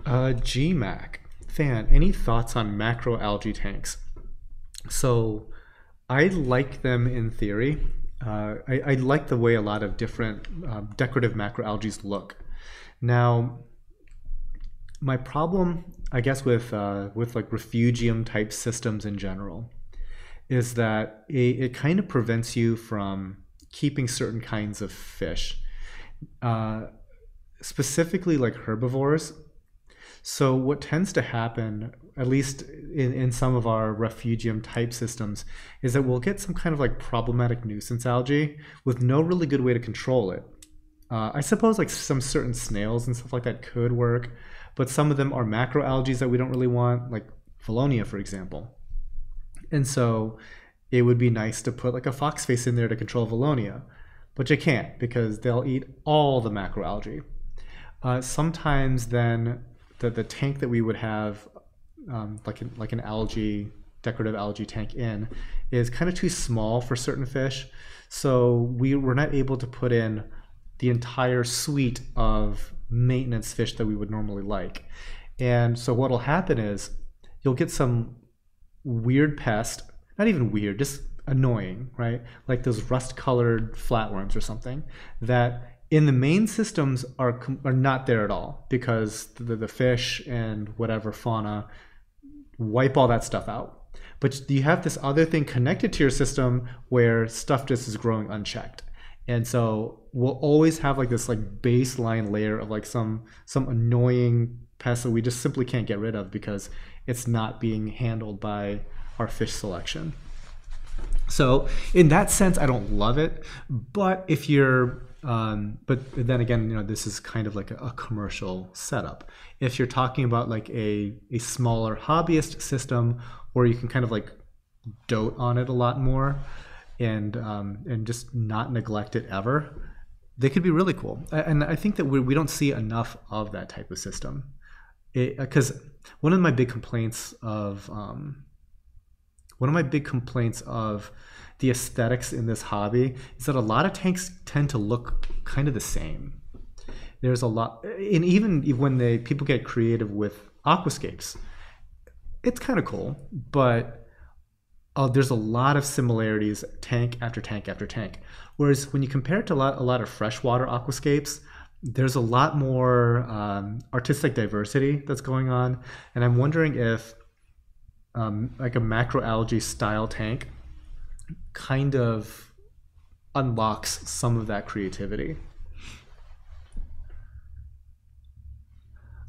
Uh, GMAC fan, any thoughts on macroalgae tanks? So I like them in theory. Uh, I, I, like the way a lot of different uh, decorative macroalgae look. Now, my problem, I guess, with uh, with like refugium type systems in general, is that it, it kind of prevents you from keeping certain kinds of fish, uh, specifically like herbivores. So what tends to happen, at least in, in some of our refugium type systems, is that we'll get some kind of like problematic nuisance algae with no really good way to control it. Uh, I suppose like some certain snails and stuff like that could work, but some of them are macroalgae that we don't really want, like Valonia, for example. And so it would be nice to put like a fox face in there to control Valonia, but you can't because they'll eat all the macroalgae. Uh, sometimes then the, the tank that we would have, um, like, an, like an algae, decorative algae tank in, is kind of too small for certain fish. So we were not able to put in the entire suite of maintenance fish that we would normally like. And so what'll happen is you'll get some weird pest, not even weird, just annoying, right? Like those rust colored flatworms or something that in the main systems are are not there at all because the, the fish and whatever fauna wipe all that stuff out. But you have this other thing connected to your system where stuff just is growing unchecked. And so we'll always have like this like baseline layer of like some some annoying pest that we just simply can't get rid of because it's not being handled by our fish selection. So in that sense, I don't love it. But if you're um, but then again, you know, this is kind of like a, a, commercial setup. If you're talking about like a, a smaller hobbyist system where you can kind of like dote on it a lot more and um, and just not neglect it ever, they could be really cool. And I think that we, we don't see enough of that type of system. Because one of my big complaints of um, one of my big complaints of the aesthetics in this hobby is that a lot of tanks tend to look kind of the same. There's a lot, and even when they people get creative with aquascapes, it's kind of cool, but uh, there's a lot of similarities tank after tank after tank. Whereas when you compare it to a lot, a lot of freshwater aquascapes, there's a lot more um, artistic diversity that's going on, and I'm wondering if um, like a macroalgae style tank kind of unlocks some of that creativity.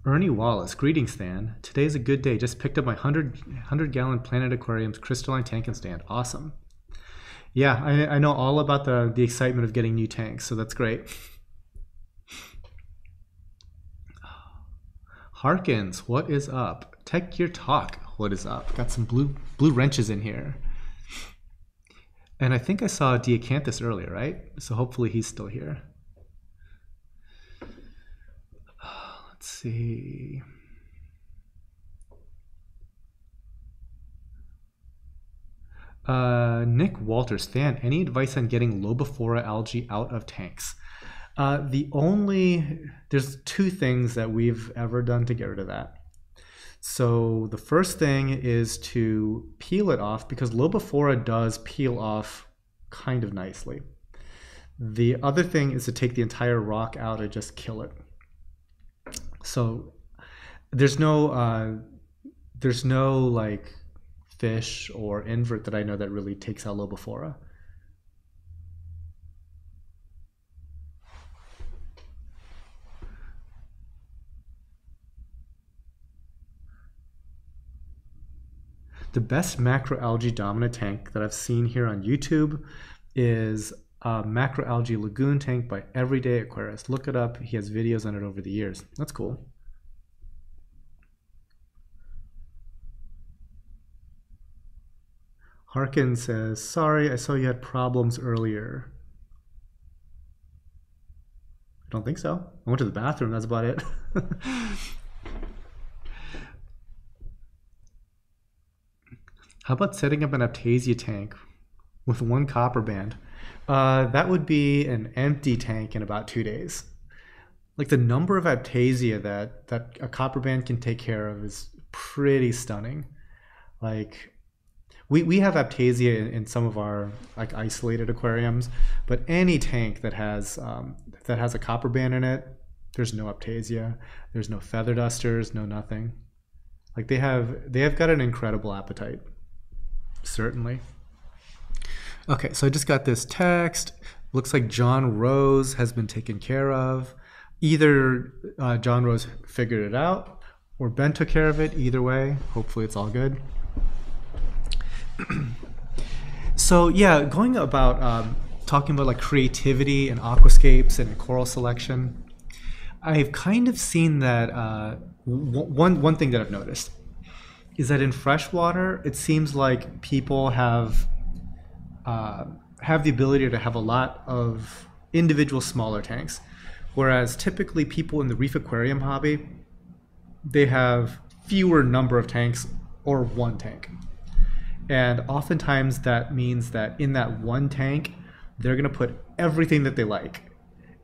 Ernie Wallace, greetings, Stan. Today's a good day. Just picked up my 100, 100 gallon Planet Aquarium's crystalline tank and stand. Awesome. Yeah, I, I know all about the, the excitement of getting new tanks, so that's great. Harkins, what is up? Tech Gear Talk, what is up? Got some blue blue wrenches in here. And I think I saw Diacanthus earlier, right? So hopefully he's still here. *sighs* Let's see. Uh, Nick Walters, fan, any advice on getting Lobophora algae out of tanks? Uh, the only, there's two things that we've ever done to get rid of that. So the first thing is to peel it off because Lobophora does peel off kind of nicely. The other thing is to take the entire rock out and just kill it. So there's no, uh, there's no like fish or invert that I know that really takes out Lobophora. The best macroalgae dominant tank that I've seen here on YouTube is a macroalgae lagoon tank by Everyday Aquarist. Look it up. He has videos on it over the years. That's cool. Harkin says, sorry, I saw you had problems earlier. I don't think so. I went to the bathroom, that's about it. *laughs* How about setting up an aiptasia tank with one copper band? Uh, that would be an empty tank in about two days. Like the number of aiptasia that, that a copper band can take care of is pretty stunning. Like we, we have aiptasia in, in, some of our like isolated aquariums, but any tank that has um, that has a copper band in it, there's no aiptasia, there's no feather dusters, no nothing. Like they have they have got an incredible appetite. Certainly. Okay, so I just got this text. Looks like John Rose has been taken care of. Either uh, John Rose figured it out or Ben took care of it. Either way, hopefully it's all good. *clears throat* so yeah, going about um, talking about like creativity and aquascapes and coral selection, I've kind of seen that uh, one one thing that I've noticed is that in freshwater, it seems like people have uh, have the ability to have a lot of individual smaller tanks, whereas typically people in the reef aquarium hobby, they have fewer number of tanks or one tank. And oftentimes that means that in that one tank, they're going to put everything that they like.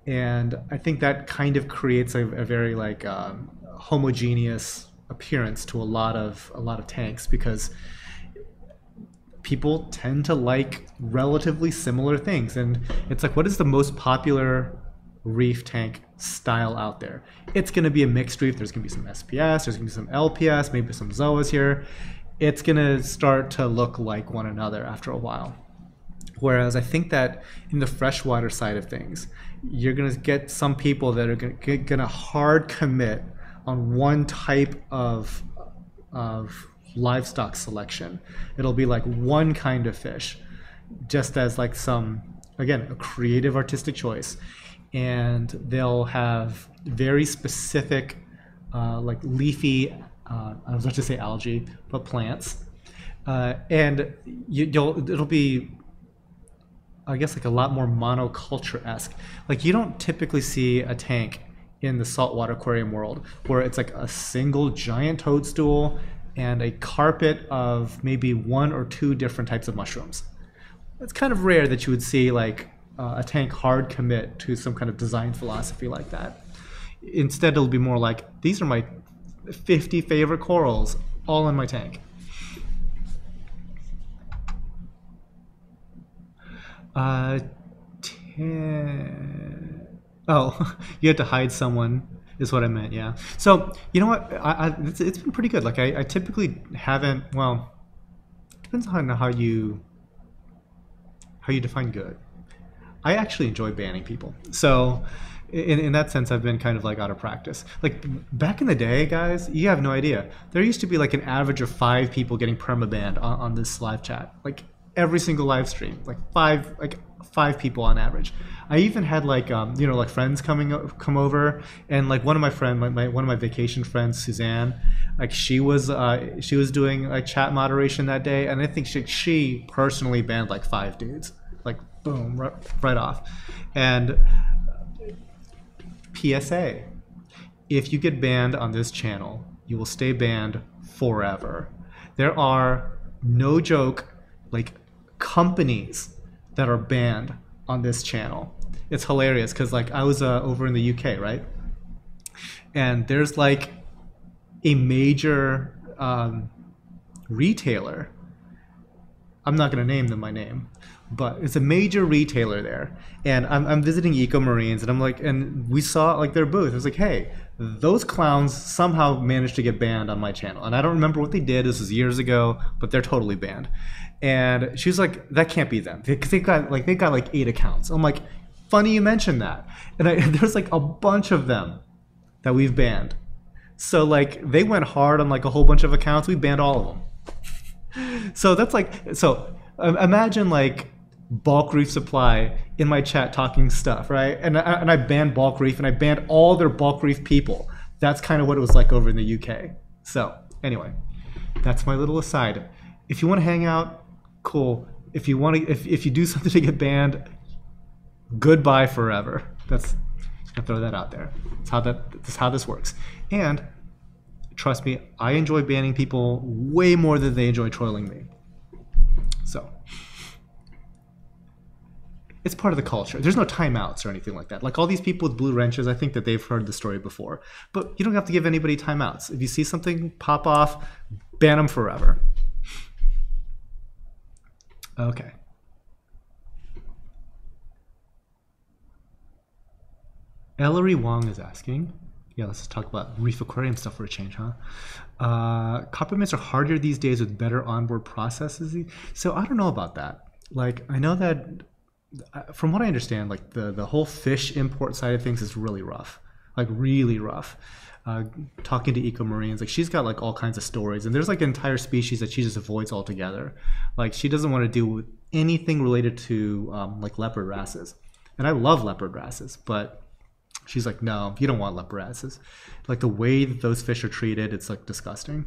And I think that kind of creates a, a very like um, homogeneous appearance to a lot of a lot of tanks because people tend to like relatively similar things. And it's like what is the most popular reef tank style out there? It's going to be a mixed reef. There's going to be some sps there's going to be some lps maybe some zoas here. It's going to start to look like one another after a while. Whereas I think that in the freshwater side of things, you're going to get some people that are going to hard commit on one type of, of livestock selection. It'll be like one kind of fish, just as like some, again, a creative artistic choice. And they'll have very specific, uh, like leafy uh, I was about to say algae, but plants. Uh, and you, will it'll be, I guess, like a lot more monoculture esque. Like you don't typically see a tank in the saltwater aquarium world where it's like a single giant toadstool and a carpet of maybe one or two different types of mushrooms. It's kind of rare that you would see like uh, a tank hard commit to some kind of design philosophy like that. Instead, it'll be more like these are my 50 favorite corals all in my tank. Uh, ten... Oh, *laughs* you had to hide someone is what I meant. Yeah. So you know what? I, I it's, it's been pretty good. Like I, I typically haven't. Well, depends on how you how you define good. I actually enjoy banning people. So in, in that sense, I've been kind of like out of practice. Like back in the day, guys, you have no idea. There used to be like an average of five people getting permabanned on, on this live chat. Like every single live stream, like five, like five people on average. I even had like um, you know like friends coming come over, and like one of my friend, my, my one of my vacation friends, Suzanne, like she was uh, she was doing like chat moderation that day, and I think she she personally banned like five dudes, like boom right, right off, and PSA, if you get banned on this channel, you will stay banned forever. There are no joke like companies that are banned on this channel. It's hilarious because like I was uh, over in the UK, right? And there's like a major um, retailer. I'm not gonna name them by name, but it's a major retailer there. And I'm, I'm visiting Eco Marines, and I'm like, and we saw like their booth. I was like, hey, those clowns somehow managed to get banned on my channel, and I don't remember what they did. This was years ago, but they're totally banned. And she was like, that can't be them because they got like they got like eight accounts. I'm like, funny you mentioned that. And I, *laughs* there's like a bunch of them that we've banned. So like they went hard on like a whole bunch of accounts. We banned all of them. *laughs* so that's like so imagine like bulk reef supply in my chat talking stuff, right? And I, and I banned bulk reef and I banned all their bulk reef people. That's kind of what it was like over in the UK. So anyway, that's my little aside. If you want to hang out, cool. If you want to, if, if you do *laughs* something to get banned, goodbye forever. That's gonna throw that out there. That's how that. That's how this works. And trust me, I enjoy banning people way more than they enjoy trolling me. So it's part of the culture. There's no timeouts or anything like that. Like all these people with blue wrenches, I think that they've heard the story before. But you don't have to give anybody timeouts. If you see something pop off, ban them forever. Okay. Ellery Wong is asking. Yeah, let's talk about reef aquarium stuff for a change, huh? Uh, copper mitts are harder these days with better onboard processes. So I don't know about that. Like I know that uh, from what I understand, like the the whole fish import side of things is really rough, like really rough. Uh, talking to eco marines, like she's got like all kinds of stories, and there's like entire species that she just avoids altogether. Like she doesn't want to do anything related to um, like leopard wrasses, and I love leopard wrasses, but she's like, no, you don't want leopard wrasses. Like the way that those fish are treated, it's like disgusting.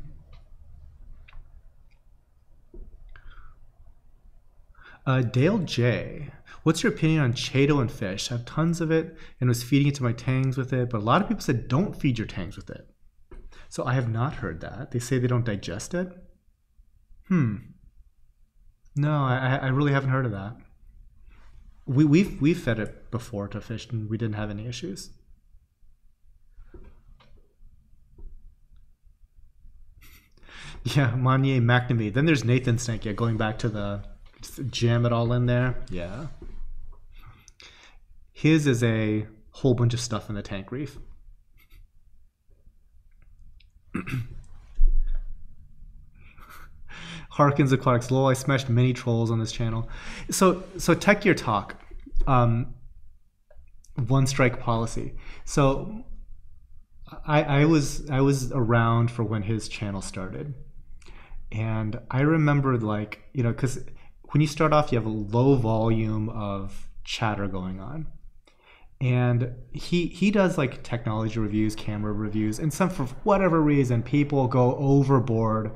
Uh, Dale J. What's your opinion on Chaeto and fish? I have tons of it and was feeding it to my tangs with it, but a lot of people said don't feed your tangs with it. So I have not heard that. They say they don't digest it. Hmm. No, I, I really haven't heard of that. We, we've, we've fed it before to fish and we didn't have any issues. *laughs* yeah, Monnier McNamee. Then there's Nathan Stank. Yeah, going back to the jam it all in there. Yeah. His is a whole bunch of stuff in the tank reef. *clears throat* Harkins Aquatics. Lol, I smashed many trolls on this channel. So, so Tech Gear Talk, um, one strike policy. So, I, I was I was around for when his channel started, and I remembered like you know because when you start off, you have a low volume of chatter going on and he he does like technology reviews, camera reviews, and some for whatever reason people go overboard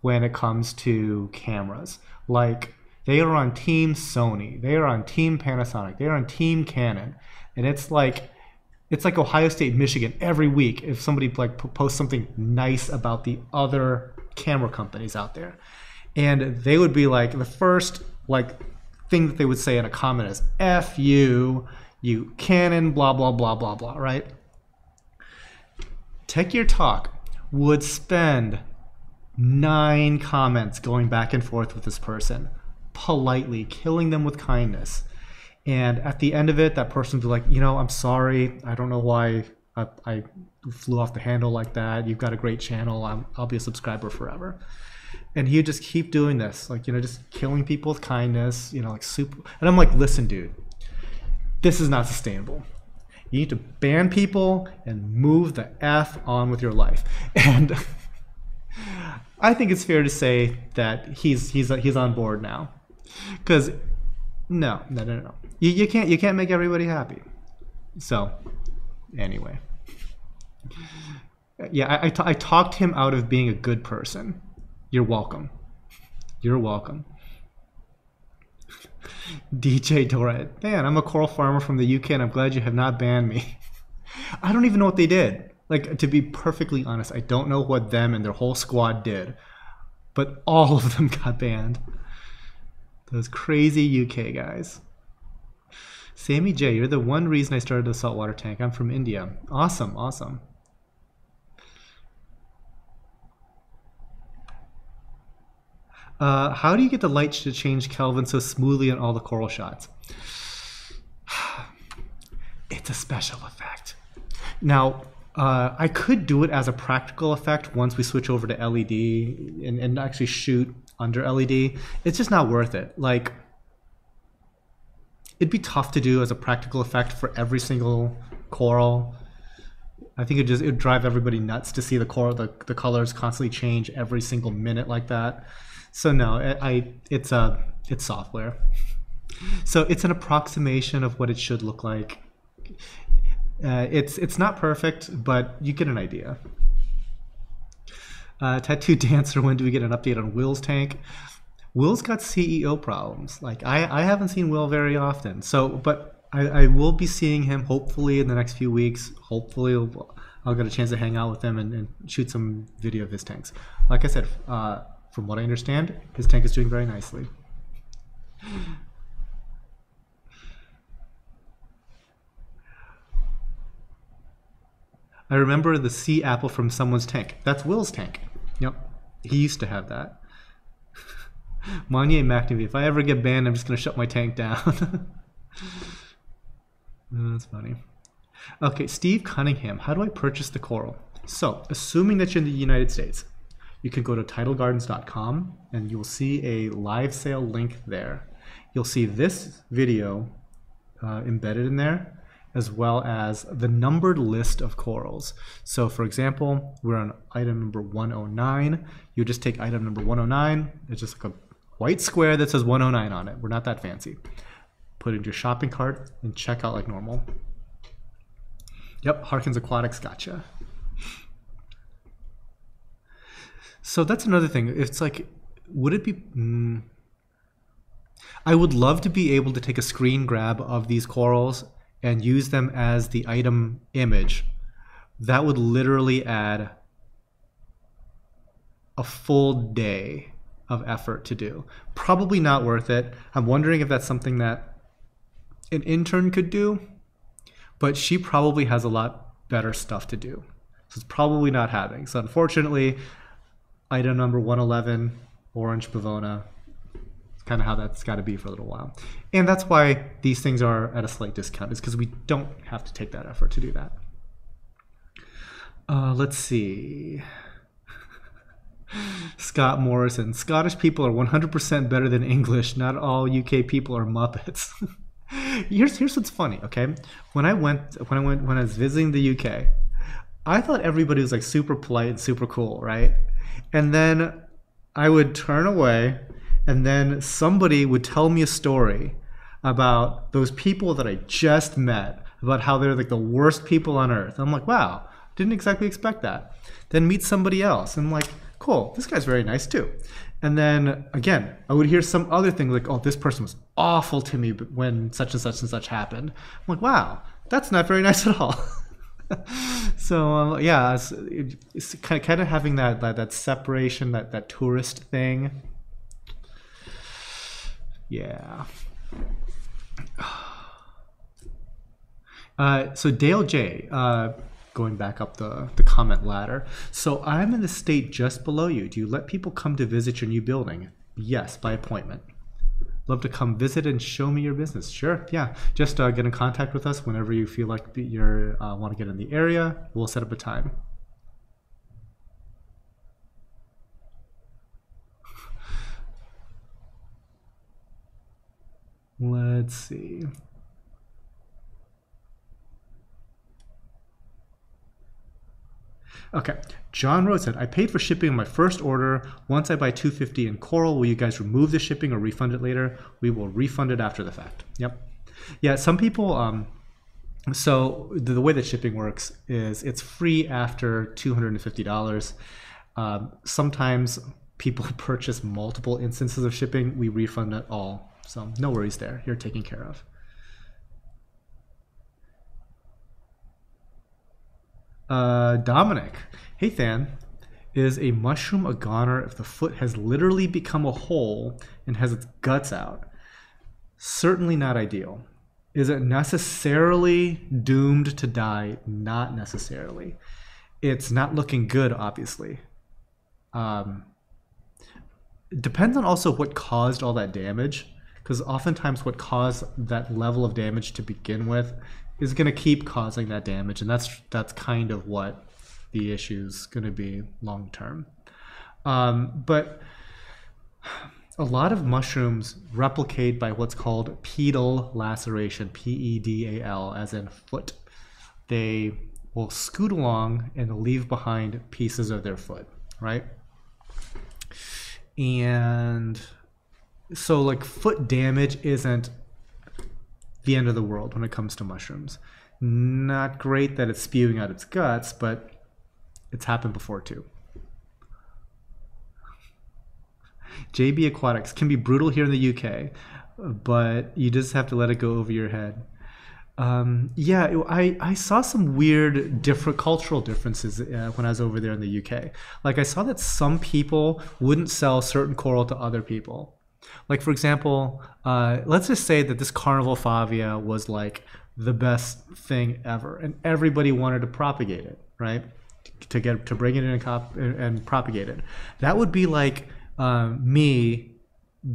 when it comes to cameras. Like they are on Team Sony, they are on Team Panasonic, they are on Team Canon, and it's like it's like Ohio State, Michigan every week. If somebody like posts something nice about the other camera companies out there, and they would be like the first like thing that they would say in a comment is "f you." You Canon, blah, blah, blah, blah, blah, right? Tech Gear Talk would spend nine comments going back and forth with this person, politely, killing them with kindness. And at the end of it, that person would be like, you know, I'm sorry. I don't know why I, I flew off the handle like that. You've got a great channel. i will be a subscriber forever. And he would just keep doing this, like, you know, just killing people with kindness, you know, like super. And I'm like, listen, dude, this is not sustainable. You need to ban people and move the F on with your life. *laughs* And *laughs* I think it's fair to say that he's he's he's on board now. Cuz no, no, no, no. You, you can't you can't make everybody happy. So, anyway. Uh, yeah, I, I, I talked him out of being a good person. You're welcome. You're welcome. *laughs* DJ Doret. Man, I'm a coral farmer from the UK and I'm glad you have not banned me. *laughs* I don't even know what they did. Like, to be perfectly honest, I don't know what them and their whole squad did. But all *laughs* of them got banned. Those crazy UK guys. Sammy J, you're the one reason I started a saltwater tank. I'm from India. Awesome, awesome. Uh, how do you get the light to change Kelvin so smoothly on all the coral shots? *sighs* it's a special effect. Now, uh, I could do it as a practical effect once we switch over to LED and, and actually shoot under LED. It's just not worth it. Like, it'd be tough to do as a practical effect for every single coral. I think it just it would drive everybody nuts to see the coral, the, the colors constantly change every single minute like that. So no, I it's a it's software. So it's an approximation of what it should look like. Uh, it's it's not perfect, but you get an idea. Uh, Tattoo *laughs* Dancer, when do we get an update on Will's tank? Will's got CEO problems. Like I, I haven't seen Will very often. So, but I, I will be seeing him hopefully in the next few weeks. Hopefully, I'll, I'll get a chance to hang out with him and, and shoot some video of his tanks. Like I said, uh, from what I understand, his tank is doing very nicely. I remember the sea apple from someone's tank. That's Will's tank. Yep. He used to have that. *laughs* Monye McNavy, if I ever get banned, I'm just going to shut my tank down. *laughs* Mm, that's funny. Okay, Steve Cunningham, how do I purchase the coral? So, assuming that you're in the United States, you can go to tidalgardens.com and you'll see a live sale link there. You'll see this video uh, embedded in there as well as the numbered list of corals. So for example, we're on item number 109. You just take item number 109. It's just like a white square that says 109 on it. We're not that fancy. Put it into your shopping cart and check out like normal. Yep, Harkins Aquatics, gotcha. So that's another thing. It's like, would it be? Mm, I would love to be able to take a screen grab of these corals and use them as the item image. That would literally add a full day of effort to do. Probably not worth it. I'm wondering if that's something that an intern could do, but she probably has a lot better stuff to do. So it's probably not having. So unfortunately, item number 111, orange Pavona. It's kind of how that's got to be for a little while. And that's why these things are at a slight discount, is because we don't have to take that effort to do that. Uh, let's see. *laughs* Scott Morrison. Scottish people are 100% better than English. Not all UK people are Muppets. *laughs* here's here's what's funny. Okay, when I went when I went when I was visiting the UK, I thought everybody was like super polite and super cool, right? And then I would turn away, and then somebody would tell me a story about those people that I just met, about how they're like the worst people on earth. I'm like, wow, didn't exactly expect that. Then meet somebody else, and I'm like, cool, this guy's very nice too. And then again, I would hear some other thing like, oh, this person was awful to me when such and such and such happened. I'm like, wow, that's not very *laughs* nice at all. *laughs* so um, yeah, it's, it's, kind of having that, that that separation, that that tourist thing. Yeah. *sighs* Uh, so Dale J, uh, going back up the, the comment ladder. So I'm in the state just below you. Do you let people come to visit your new building? Yes, by appointment love to come visit and show me your business. Sure, yeah. Just uh, get in contact with us whenever you feel like you uh, want to get in the area. We'll set up a time. *laughs* Let's see. Okay. John Rhodes said, I paid for shipping on my first order. Once I buy 250 in Coral, will you guys remove the shipping or refund it later? We will refund it after the fact. Yep. Yeah, some people um so the, the way that shipping works is it's free after $250. Um, sometimes people *laughs* purchase multiple instances of shipping, we refund it all. So no worries there. You're taken care of. Uh, Dominic, hey Than, is a mushroom a goner if the foot has literally become a hole and has its guts out? Certainly not ideal. Is it necessarily doomed to die? Not necessarily. It's not looking good, obviously. Um, depends on also what caused all that damage, because oftentimes what caused that level of damage to begin with is going to keep causing that damage, and that's that's kind of what the issue is going to be long term. Um, but a lot of mushrooms replicate by what's called pedal laceration, P E D A L, as in foot. They will scoot along and leave behind pieces of their foot, right? And so, like, foot damage isn't the end of the world when it comes to mushrooms. Not great that it's spewing out its guts, but it's happened before too. JB Aquatics can be brutal here in the UK, but you just have to let it go over your head. Um, yeah, I, I saw some weird different cultural differences uh, when I was over there in the UK. Like I saw that some people wouldn't sell certain coral to other people. Like for example, uh, let's just say that this carnival favia was like the best thing ever, and everybody wanted to propagate it, right? To get to bring it in and, cop, and propagate it. That would be like uh, me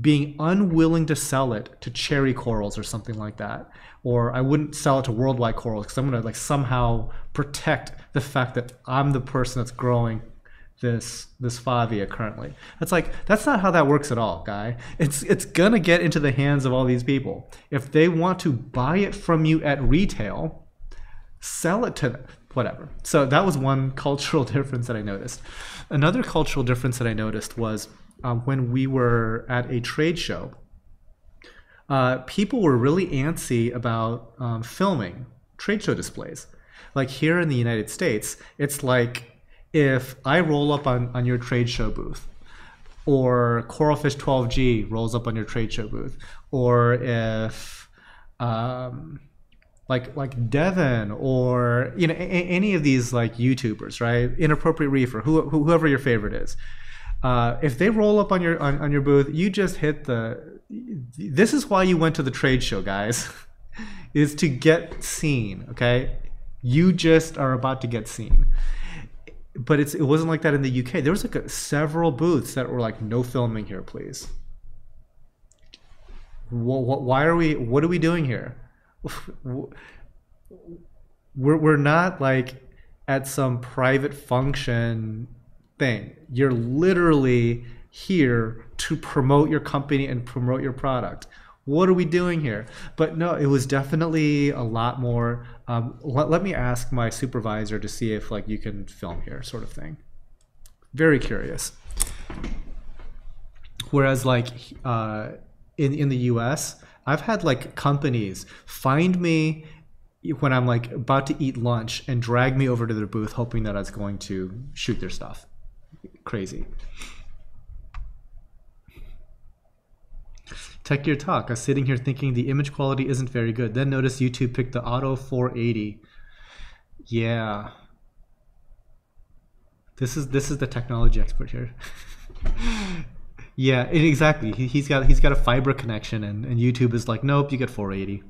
being unwilling to sell it to cherry corals or something like that or i wouldn't sell it to worldwide corals because i'm going to like somehow protect the fact that i'm the person that's growing this this favia currently. That's like that's not how that works at all guy. It's it's gonna get into the hands of all these people. If they want to buy it from you at retail sell it to them. Whatever. So that was one *laughs* cultural difference that i noticed. Another cultural difference that i noticed was um, when we were at a trade show, uh, people were really antsy about um, filming trade show displays. Like here in the United States, it's like if I roll up on, on your trade show booth, or Coralfish 12G rolls up on your trade show booth, or if um, like like Devin or you know a, any of these like YouTubers, right? Inappropriate Reefer, who, whoever your favorite is, uh, if they roll up on your on, on your booth, you just hit the. This is why you went to the trade show, guys, *laughs* is to get seen. Okay, you just are about to get seen. But it's it wasn't like that in the UK. There was like a, several booths that were like, no filming here, please. What, why are we? What are we doing here? *laughs* We're we're not like at some private function thing. You're literally here to promote your company and promote your product. What are we doing here? But no, it was definitely a lot more. Um, let, let me ask my supervisor to see if like you can film here, sort of thing. Very curious. Whereas like uh, in in the U.S., I've had like companies find me when I'm like about to eat lunch and drag me over to their booth, hoping that I was going to shoot their stuff crazy. Tech Gear Talk. I was sitting here thinking the image quality isn't very good. Then notice YouTube picked the Auto 480. Yeah. This is this is the technology expert here. *laughs* yeah, exactly. He, has got he's got a fiber connection, and, and YouTube is like, nope, you get 480.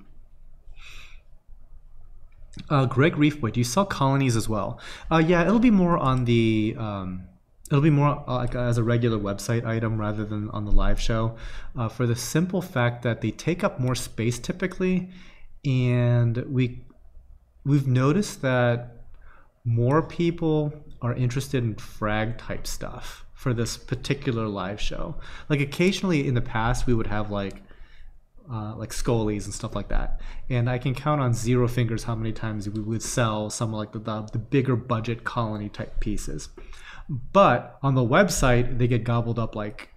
Uh, Greg Reefboy, do you sell colonies as well? Uh, yeah, it'll be more on the um, it'll be more uh, like as a regular website item rather than on the live show uh, for the simple fact that they take up more space typically and we we've noticed that more people are interested in frag type stuff for this particular live show like occasionally in the past we would have like uh, like Scolys and stuff like that. And I can count on zero fingers how many times we would sell some like the, the, the bigger budget colony type pieces. But on the website, they get gobbled up like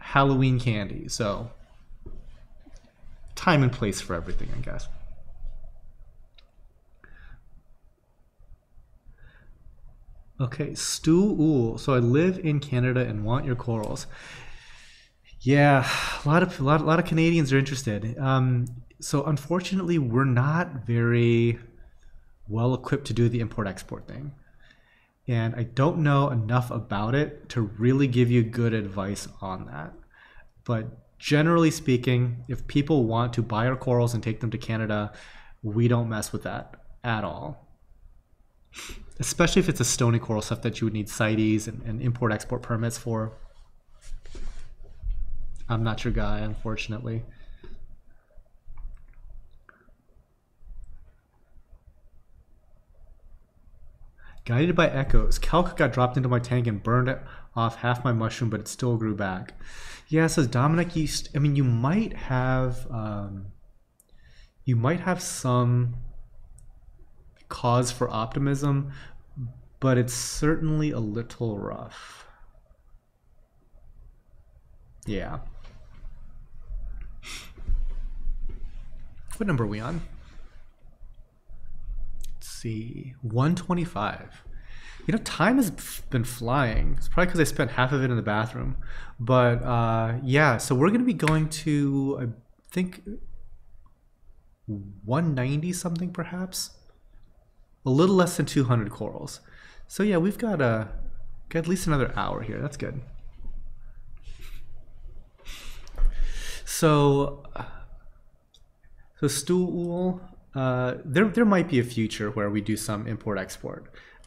Halloween candy. So time and place for everything, I guess. Okay, Stu Ool. So I live in Canada and want your corals. Yeah, a lot of a lot, a lot of Canadians are interested. Um, so unfortunately, we're not very well equipped to do the import export thing, and I don't know enough about it to really give you good advice on that. But generally speaking, if people want to buy our corals and take them to Canada, we don't mess with that at all especially if it's a stony coral stuff that you would need CITES and, and import export permits for. I'm not your guy, unfortunately. Guided by echoes, calc got dropped into my tank and burned off half my mushroom, but it still grew back. Yeah, says Dominic. You, I mean, you might have, um, you might have some cause for optimism, but it's certainly a little rough. Yeah. What number are we on? See. 125. You know, time has been flying. It's probably because I spent half of it in the bathroom. But uh, yeah, so we're going to be going to, I think, 190 something perhaps a little less than 200 corals. So yeah, we've got, a, uh, got at least another hour here. That's good. So, so stool, uh, there, there might be a future where we do some import export,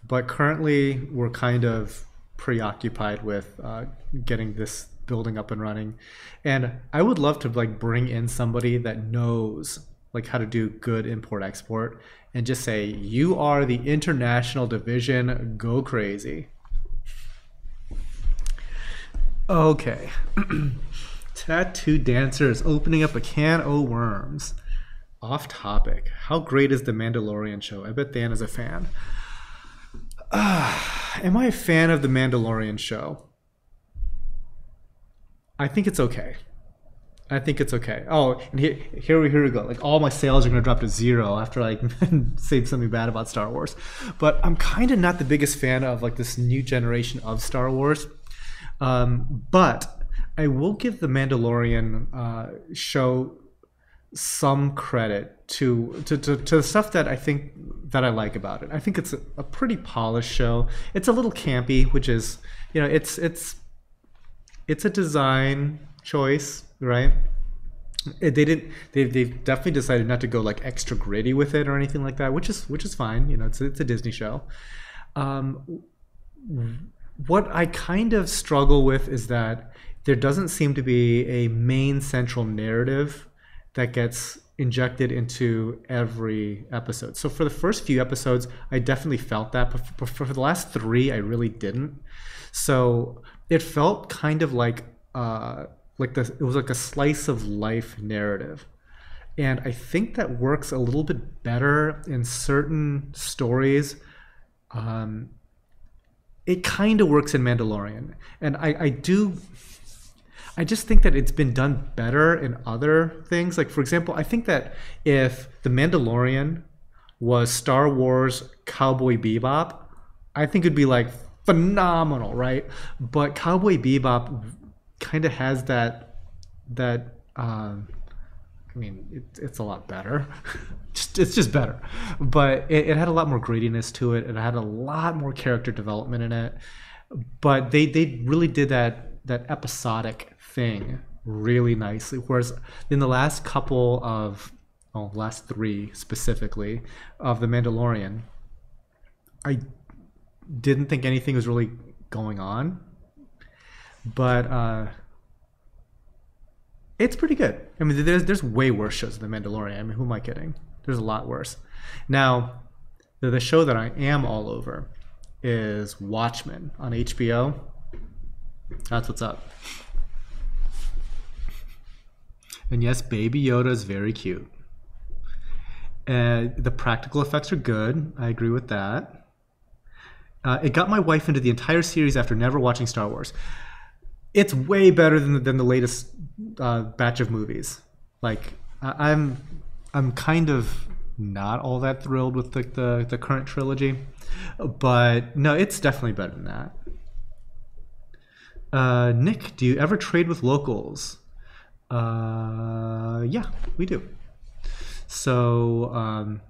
but currently we're kind of preoccupied with uh, getting this building up and running. And I would love to like bring in somebody that knows like how to do good import export and just say you are the international division. Go crazy. Okay. *clears throat* Tattoo dancers opening up a can of worms off topic how great is the mandalorian show i bet dan is a fan uh, *sighs* am i a fan of the mandalorian show i think it's okay I think it's okay. Oh, and here, here we here we go. Like all my sales are gonna drop to zero after I *laughs* say something bad about Star Wars. But I'm kind of not the biggest fan of like this new generation of Star Wars. Um, but I will give the Mandalorian uh, show some credit to, to, to, to, the stuff that I think that I like about it. I think it's a, a pretty polished show. It's a little campy, which is you know it's it's it's a design choice right? It, they didn't. They they've definitely decided not to go like extra gritty with it or anything like that, which is which is fine. You know, it's a, it's a Disney show. Um, what I kind of struggle with is that there doesn't seem to be a main central narrative that gets injected into every episode. So for the first few episodes, I definitely felt that, but for, the last three, I really didn't. So it felt kind of like. Uh, like the it was like a slice of life narrative and i think that works a little bit better in certain stories um, it kind of works in mandalorian and I, I do i just think that it's been done better in other things like for example i think that if the mandalorian was star wars cowboy bebop i think it'd be like phenomenal right but cowboy bebop kind of has that that um, I mean, it, it's a lot better. *laughs* just, it's just better, but it, it, had a lot more grittiness to it. It had a lot more character development in it. But they they really did that that episodic thing really nicely. Whereas in the last couple of last three specifically of the Mandalorian, I didn't think anything was really going on but uh, it's pretty good. I mean, there's there's way worse shows than The Mandalorian. I mean, who am I kidding? There's a lot worse. Now, the, the show that I am all over is Watchmen on HBO. That's what's up. And yes, Baby Yoda is very cute. Uh, the practical effects are good. I agree with that. Uh, it got my wife into the entire series after never watching Star Wars. It's way better than the, than the latest uh, batch of movies. Like I- I'm, I'm kind of not all that thrilled with the, the, the current trilogy, but no, it's definitely better than that. Uh, Nick, do you ever trade with locals? Uh, yeah, we do. So, um,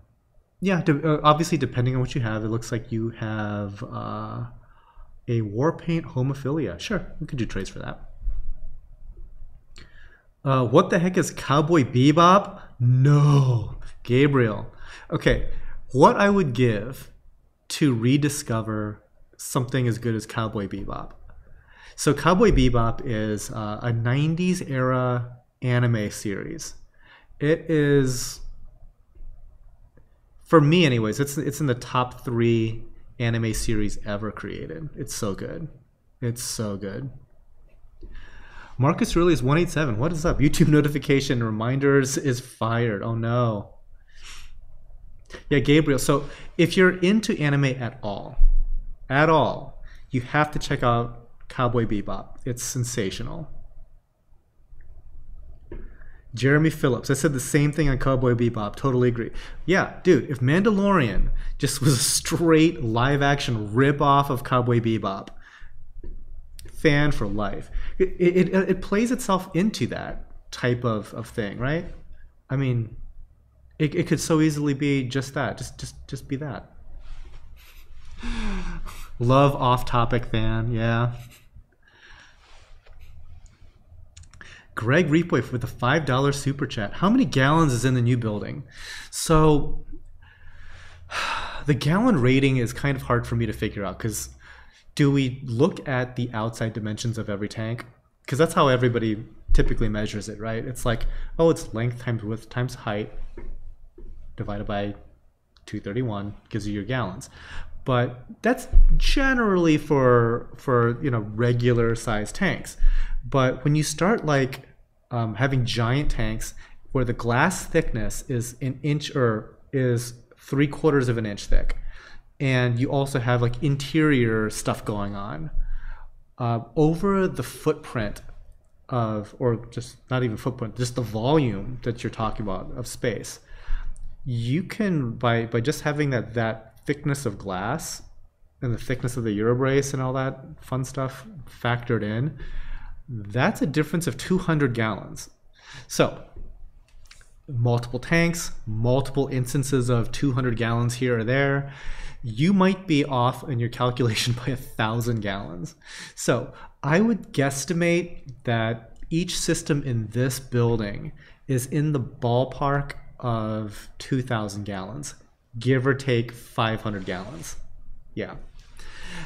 yeah, de- uh, obviously, depending on what you have, it looks like you have uh, a Warpaint Homophyllia. Sure, we could do trades for that. Uh, what the heck is Cowboy Bebop? No, Gabriel. Okay, what I would give to rediscover something as good as Cowboy Bebop. So, Cowboy Bebop is uh, a 90s era anime series. It is, for me, anyways, it's, it's in the top three anime series ever created. It's so good. It's so good. Marcus really is 187. What is up? YouTube *laughs* notification reminders is fired. Oh no. Yeah, Gabriel. So if you're into anime at all, at all, you have to check out Cowboy Bebop. It's sensational. Jeremy Phillips. I said the same thing on Cowboy Bebop. Totally agree. Yeah, dude, if Mandalorian just was a straight live action rip off of Cowboy Bebop, fan for life. It, it, it plays itself into that type of, of thing, right? I mean, it, it could so easily be just that. Just just just be that. Love off topic fan, yeah. Greg Repoy with a $5 super chat. How many gallons is in the new building? So *sighs* the gallon rating is kind of hard for me to figure out because do we look at the outside dimensions of every tank? Because that's how everybody typically measures it, right? It's like, oh, it's length times width times height divided by 231 gives you your gallons. But that's generally for for you know regular size tanks. But when you start like um, having giant tanks where the glass thickness is an inch or is three quarters of an inch thick, and you also have like interior stuff going on uh, over the footprint of, or just not even footprint, just the volume that you're talking about of space. You can by by just having that that thickness of glass and the thickness of the Eurobrace and all that fun stuff factored in, that's a difference of 200 gallons. So, multiple tanks, multiple instances of 200 gallons here or there, you might be off in your calculation *laughs* by a thousand gallons. So, I would guesstimate that each system in this building is in the ballpark of 2,000 gallons give or take 500 gallons. Yeah.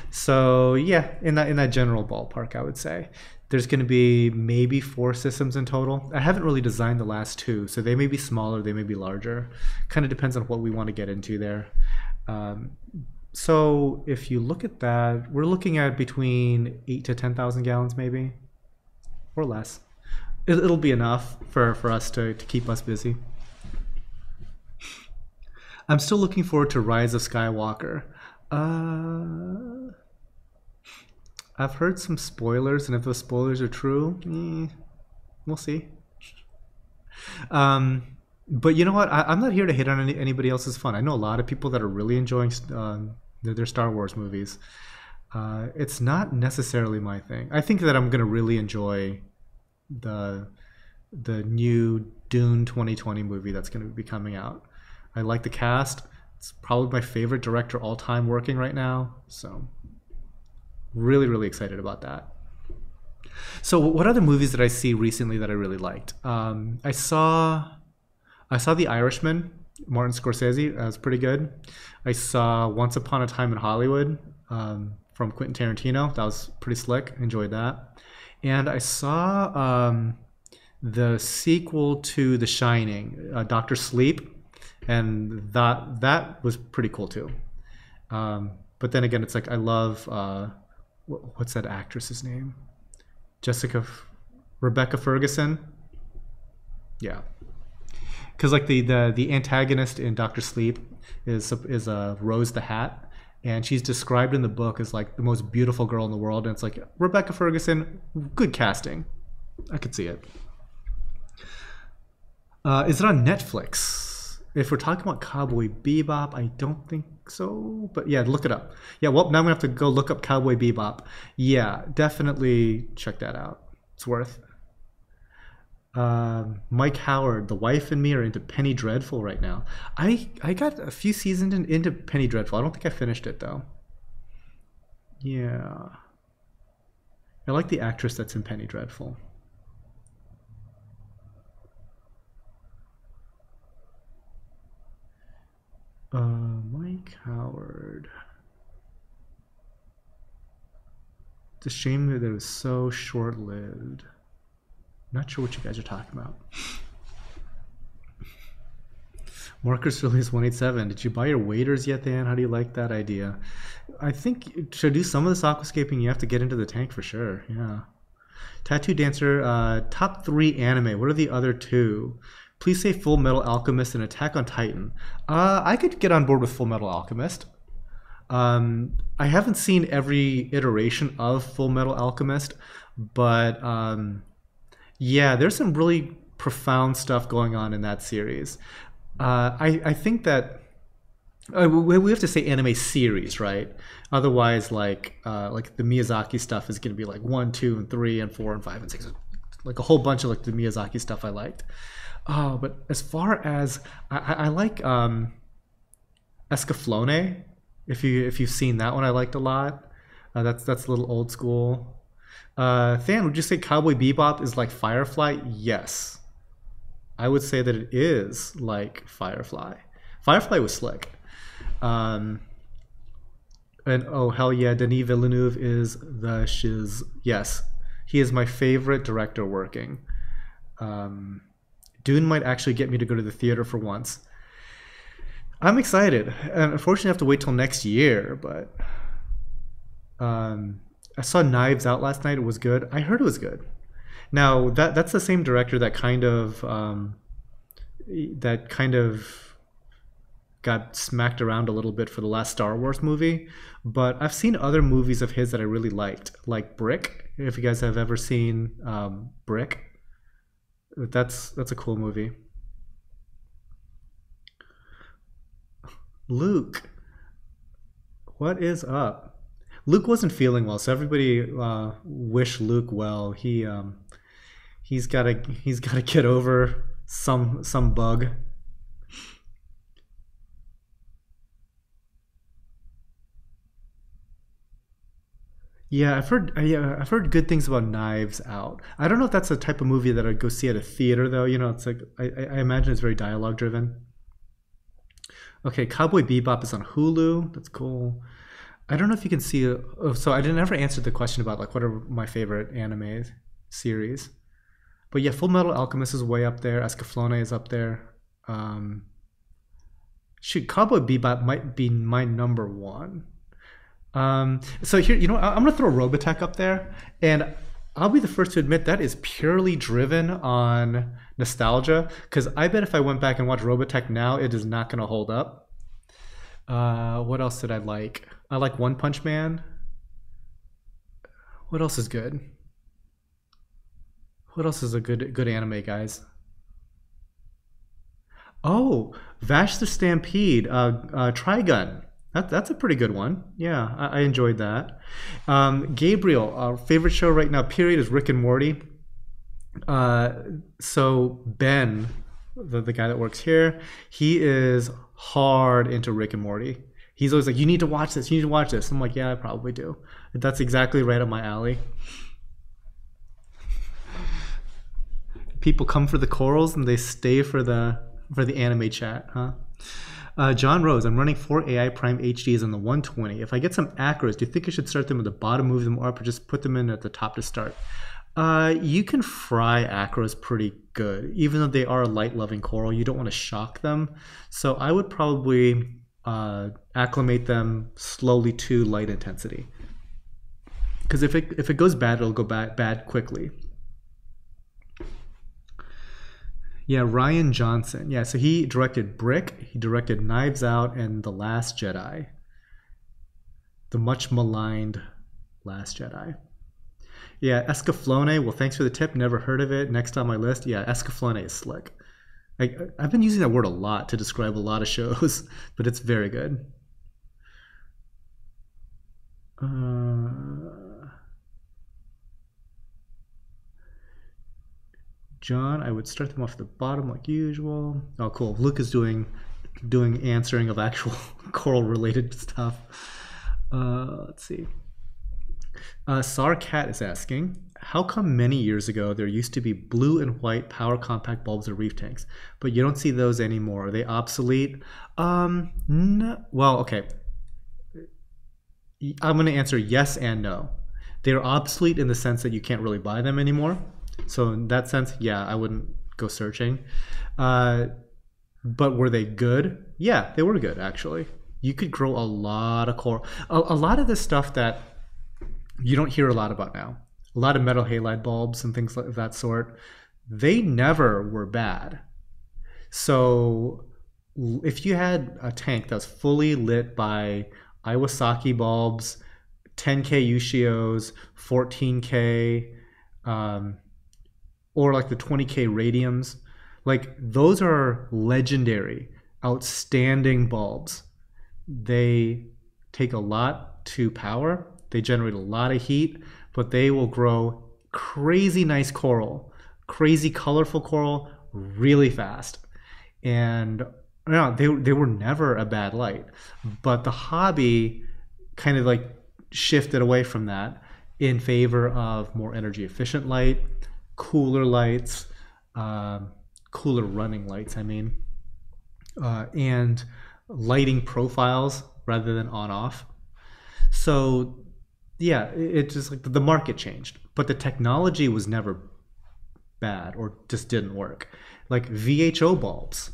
So yeah, in that in that general ballpark, I would say there's going to be maybe four systems in total. I haven't really designed the last two, so they may be smaller, they may be larger. Kind of depends on what we want to get into there. Um, so if you look at that, we're looking at between eight to ten thousand gallons, maybe, or less. It, it'll be enough for for us to to keep us busy. I'm still looking forward to Rise of Skywalker. Uh, I've heard some spoilers, and if those spoilers are true, eh, we'll see. Um, but you know what? I, am not here to hit on any, anybody else's fun. I know a lot of people that are really enjoying uh, their, their, Star Wars movies. Uh, it's not necessarily my thing. I think that I'm going to really enjoy the the new Dune 2020 movie that's going to be coming out. I like the cast. It's probably my favorite director all time working right now. So, really, really excited about that. So, what other movies did I see recently that I really liked? Um, I saw, I saw The Irishman, Martin Scorsese. That was pretty good. I saw Once Upon a Time in Hollywood um, from Quentin Tarantino. That was pretty slick. Enjoyed that. And I saw um, the sequel to The Shining, uh, Doctor Sleep and that that was pretty cool too. Um, but then again, it's like I love uh, what's that actress's name? Jessica, Rebecca Ferguson. Yeah. Because like the, the the antagonist in Doctor Sleep is is uh, Rose the Hat, and she's described in the book as like the most beautiful girl in the world, and it's like Rebecca Ferguson, good casting. I could see it. Uh, is it on Netflix? If we're talking about Cowboy Bebop, I don't think so. But yeah, look it up. Yeah, well, now I'm gonna have to go look up Cowboy Bebop. Yeah, definitely check that out. It's worth. Um, Mike Howard, the wife and me are into Penny Dreadful right now. I I got a few seasons in, into Penny Dreadful. I don't think I finished it though. Yeah. I like the actress that's in Penny Dreadful. Uh, Mike Howard. It's a shame that it was so short lived. Not sure what you guys are talking about. Marcus Aurelius 187. Did you buy your waders yet, Dan? How do you like that idea? I think to do some of this aquascaping, you have to get into the tank for sure. Yeah. Tattoo Dancer, uh, top three anime. What are the other two? Please say Full Metal Alchemist and Attack on Titan. Uh, I could get on board with Full Metal Alchemist. Um, I haven't seen every iteration of Full Metal Alchemist, but um, yeah, there's some really profound stuff going on in that series. Uh, I, I think that uh, we have to say anime series, right? Otherwise, like uh, like the Miyazaki stuff is going to be like one, two, and three, and four, and five, and six, like a whole bunch of like the Miyazaki stuff I liked. Oh, but as far as I, I like um, Escaflowne, if you if you've seen that one, I liked a lot. Uh, that's that's a little old school. Uh, Than, would you say Cowboy Bebop is like Firefly? Yes, I would say that it is like Firefly. Firefly was slick. Um, and oh hell yeah, Denis Villeneuve is the shiz. Yes, he is my favorite director working. Um, Dune might actually get me to go to the theater for once. I'm excited. And unfortunately, I have to wait till next year. But um, I saw Knives Out last night. It was good. I heard it was good. Now that that's the same director that kind of um, that kind of got smacked around a little bit for the last Star Wars movie. But I've seen other movies of his that I really liked, like Brick. If you guys have ever seen um, Brick, that's that's a cool movie. Luke, what is up? Luke wasn't feeling well, so everybody uh, wish Luke well. He um, he's got to he's got to get over some some bug. Yeah, I've heard. Yeah, I've heard good things about Knives Out. I don't know if that's the type of movie that I'd go see at a theater, though. You know, it's like I, I imagine it's very dialogue driven. Okay, Cowboy Bebop is on Hulu. That's cool. I don't know if you can see. oh, so I didn't ever answer the question about like what are my favorite anime series, but yeah, Full Metal Alchemist is way up there. Escaflowne is up there. Um, shoot, Cowboy Bebop might be my number one. Um, so here, you know, I'm gonna throw Robotech up there, and I'll be the first to admit that is purely driven on nostalgia. Because I bet if I went back and watched Robotech now, it is not gonna hold up. Uh, what else did I like? I like One Punch Man. What else is good? What else is a good good anime, guys? Oh, Vash the Stampede, uh, uh, Trigun. That, that's a pretty good one. Yeah, I, I enjoyed that. Um, Gabriel, our favorite show right now, period, is Rick and Morty. Uh, so Ben, the, the guy that works here, he is hard into Rick and Morty. He's always like, "You need to watch this. You need to watch this." I'm like, "Yeah, I probably do." That's exactly right up my alley. People come for the corals and they stay for the for the anime chat, huh? Uh, John Rose, I'm running four AI Prime HDs on the 120. If I get some acros, do you think I should start them at the bottom, move them up, or just put them in at the top to start? Uh, you can fry acros pretty good. Even though they are a light loving coral, you don't want to shock them. So I would probably uh, acclimate them slowly to light intensity. Because if it, if it goes bad, it'll go bad, bad quickly. Yeah, Rian Johnson. Yeah, so he directed Brick, he directed Knives Out, and The Last Jedi. The much maligned Last Jedi. Yeah, Escaflowne. Well, thanks for the tip. Never heard of it. Next on my list. Yeah, Escaflowne is slick. I, I've been using that word a lot to describe a lot of *laughs* shows, but it's very good. Uh, John, I would start them off the bottom like usual. Oh, cool. Luke is doing doing answering of actual *laughs* coral related stuff. Uh, let's see. Uh, Sarcat is asking, how come many years ago there used to be blue and white power compact bulbs or reef tanks, but you don't see those anymore? Are they obsolete? Um, no, well, okay. I'm going to answer yes and no. They're obsolete in the sense that you can't really buy them anymore. So in that sense, yeah, I wouldn't go searching. Uh, but were they good? Yeah, they were good actually. You could grow a lot of coral. A, a lot of the stuff that you don't hear a lot about now. A lot of metal halide bulbs and things like that sort. They never were bad. So if you had a tank that's fully lit by Iwasaki bulbs, 10K Ushios, 14K, um, or like the 20K Radiums, like those are legendary, outstanding bulbs. They take a lot to power, they generate a lot of heat, but they will grow crazy nice coral, crazy colorful coral really fast. And no, they they were never a bad light, but the hobby kind of like shifted away from that in favor of more energy efficient light, cooler lights, um, cooler running lights. I mean, uh, and lighting profiles rather than on off. So yeah, it just like the market changed, but the technology was never bad or just didn't work. Like VHO bulbs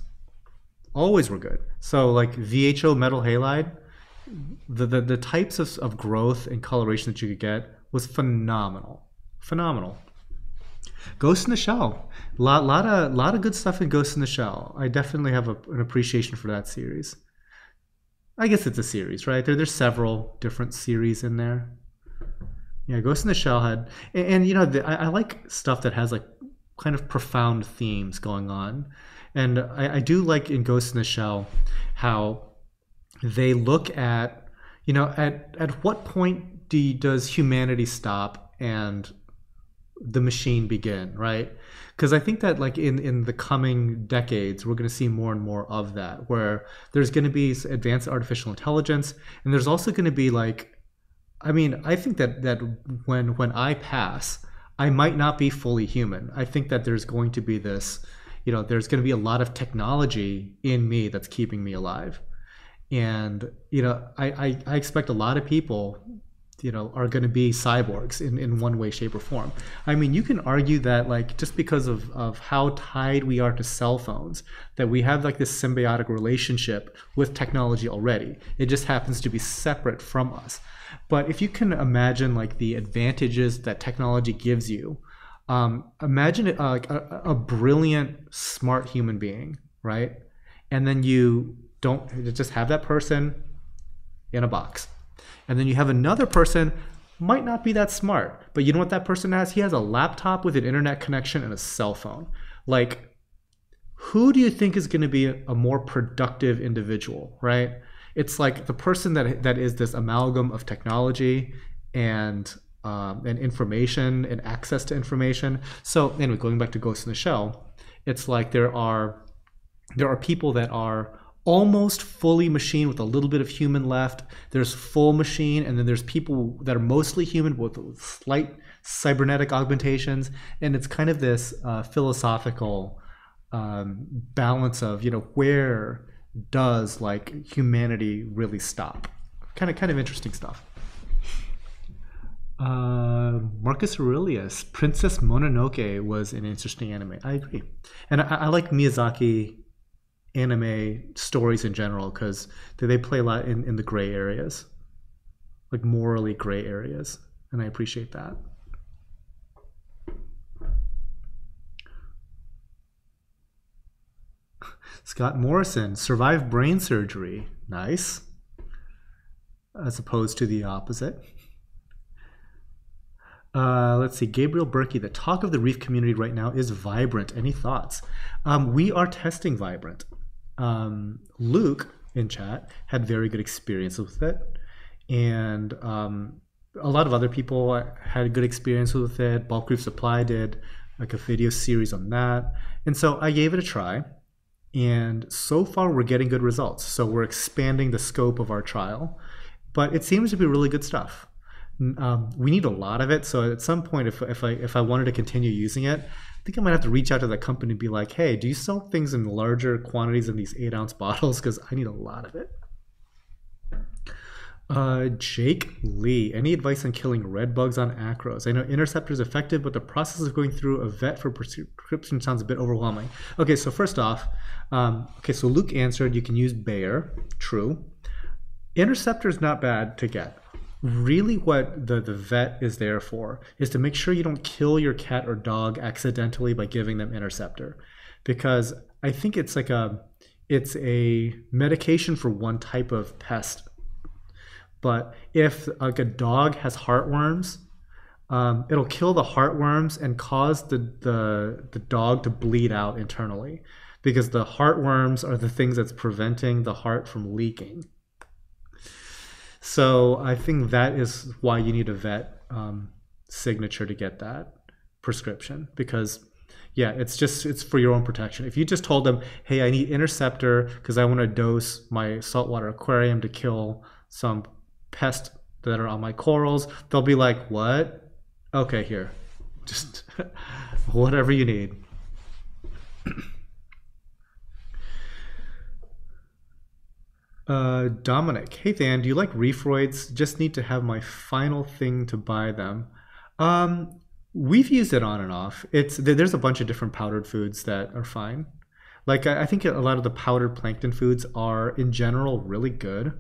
always were good. So like VHO metal halide, the, the, the types of, of growth and coloration that you could get was phenomenal. Phenomenal. Ghost in the Shell. Lot, lot of lot of good stuff in Ghost in the Shell. I definitely have a, an appreciation for that series. I guess it's a series, right? There, there's several different series in there. Yeah, Ghost in the Shell had, and, and you know, the, I, I, like stuff that has like kind of profound themes going on. And I, I do like in Ghost in the Shell how they look at, you know, at, at what point do does humanity stop and the machine begin, right? Because I think that like in, in the coming decades, we're going to see more and more of that, where there's going to be advanced artificial intelligence, and there's also going to be like, I mean, I think that that when when I pass, I might not be fully human. I think that there's going to be this you know there's going to be a lot of technology in me that's keeping me alive and you know I, I, I expect a lot of people you know are going to be cyborgs in, in one way shape or form i mean you can argue that like just because of, of how tied we are to cell phones that we have like this symbiotic relationship with technology already it just happens to be separate from us but if you can imagine like the advantages that technology gives you um, imagine a, a brilliant, smart human being, right? And then you don't just have that person in a box. And then you have another person might not be that smart, but you know what that person has? He has a laptop with an internet connection and a cell phone. Like, who do you think is going to be a more productive individual, right? It's like the person that that is this amalgam of technology and um, and information and access to information. So anyway, going back to Ghost in the Shell, it's like there are there are people that are almost fully machine with a little bit of human left. There's full machine, and then there's people that are mostly human with slight cybernetic augmentations, and it's kind of this uh, philosophical um, balance of you know where does like humanity really stop? Kind of kind of interesting stuff. Uh, Marcus Aurelius, Princess Mononoke was an interesting anime. I agree, and I, I like Miyazaki anime stories in general because they play a lot in, in the gray areas, like morally gray areas, and I appreciate that. *laughs* Scott Morrison, survived brain surgery. Nice. As opposed to the opposite. Uh, let's see, Gabriel Berkey. The talk of the reef community right now is vibrant. Any thoughts? Um, we are testing vibrant. Um, Luke in chat had very good experience with it, and um, a lot of other people had good experience with it. Bulk Reef Supply did like a video series on that, and so I gave it a try. And so far, we're getting good results. So we're expanding the scope of our trial, but it seems to be really good stuff um, we need a lot of it. So at some point, if, if I if I wanted to continue using it, think I might have to reach out to that company and be like, hey, do you sell things in larger quantities in these eight ounce *laughs* bottles? Because I need a lot of it. Uh, Jake Lee, any advice on killing red bugs on acros? I know Interceptor is effective, but the process of going through a vet for prescription sounds a bit overwhelming. Okay, so first off, um, okay, so Luke answered you can use Bayer. True. Interceptor is not bad to get really what the, the vet is there for is to make sure you don't kill your cat or dog accidentally by giving them interceptor. Because i think it's like a it's a medication for one type of pest. But if like a dog has heartworms um, it'll kill the heartworms and cause the, the the dog to bleed out internally. Because the heartworms are the things that's preventing the heart from leaking so I think that is why you need a vet um, signature to get that prescription because yeah, it's just it's for your own protection. If you just told them, "Hey, I need interceptor because I want to dose my saltwater aquarium to kill some pests that are on my corals," they'll be like, "What? Okay, here, just *laughs* whatever you need." *clears throat* Uh, Dominic, hey Dan, do you like Reefroids? Just need to have my final thing to buy them. Um, we've used it on and off. It's there's a bunch of different powdered foods that are fine. Like I, think a lot of the powdered plankton foods are in general really good.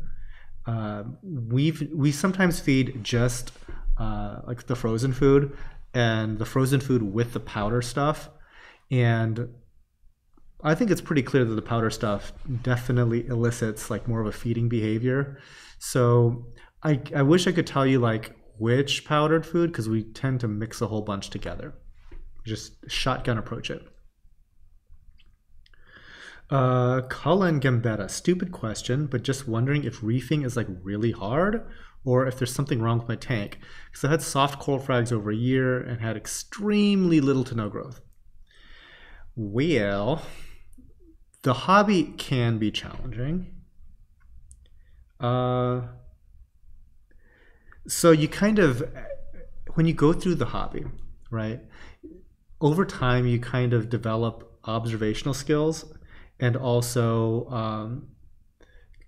Uh, we've we sometimes feed just uh, like the frozen food and the frozen food with the powder stuff, and I think it's pretty clear that the powder stuff definitely elicits like more of a feeding behavior. So I, I wish I could tell you like which powdered food because we tend to mix a whole bunch together. Just shotgun approach it. Uh, Cullen Gambetta, stupid question, but just wondering if reefing is like really hard or if there's something wrong with my tank. Because I had soft coral frags over a year and had extremely little to no growth. Well, the hobby can be challenging. Uh, so you kind of, when you go through the hobby, right, over time you kind of develop observational skills and also um,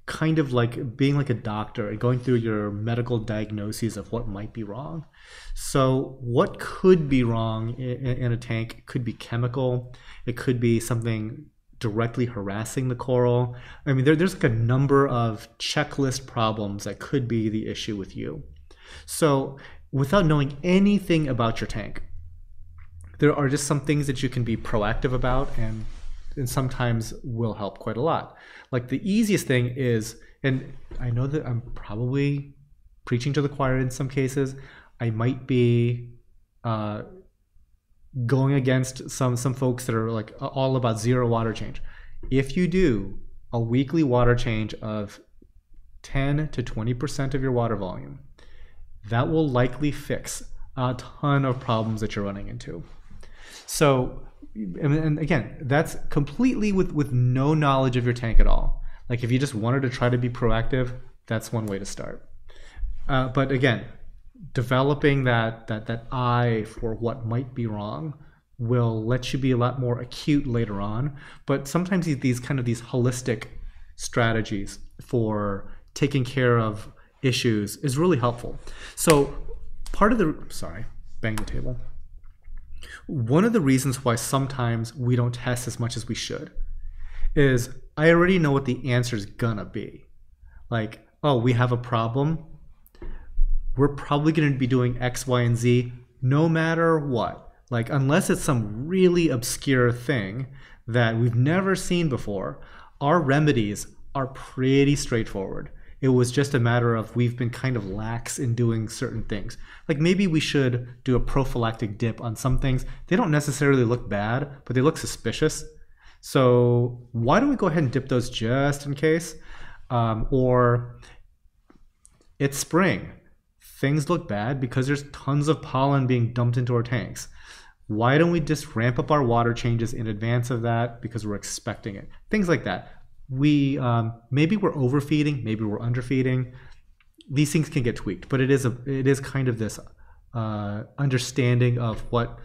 kind of like being like a doctor and going through your medical diagnoses of what might be wrong. So, what could be wrong in, in a tank could be chemical, it could be something directly harassing the coral. I mean, there, there's like a number of checklist problems that could be the issue with you. So, without knowing anything about your tank, there are just some things that you can be proactive about and and sometimes will help quite a lot. Like the easiest thing is, and I know that I'm probably preaching to the choir in some cases. I might be uh, going against some some folks that are like all about zero water change. If you do a weekly water change of 10 to 20% of your water volume, that will likely fix a ton of problems that you're running into. So, and again, that's completely with with no knowledge of your tank at all. Like if you just wanted to try to be proactive, that's one way to start. Uh, but again, developing that that that eye for what might be wrong will let you be a lot more acute later on. But sometimes these kind of these holistic strategies for taking care of issues is really helpful. So part of the sorry bang the table. One of the reasons why sometimes we don't test as much as we should is i already know what the answer is gonna be. Like oh we have a problem we're probably going to be doing X, Y, and Z no matter what. Like, unless it's some really obscure thing, that we've never seen before, our remedies are pretty straightforward. It was just a matter of we've been kind of lax in doing certain things. Like maybe we should do a prophylactic dip on some things. They don't necessarily look bad, but they look suspicious. So why don't we go ahead and dip those just in case? Um, or it's spring. Things look bad because there's tons of pollen being dumped into our tanks. Why don't we just ramp up our water changes in advance of that because we're expecting it? Things like that. We um, maybe we're overfeeding, maybe we're underfeeding. These things can get tweaked, but it is a it is kind of this uh, understanding of what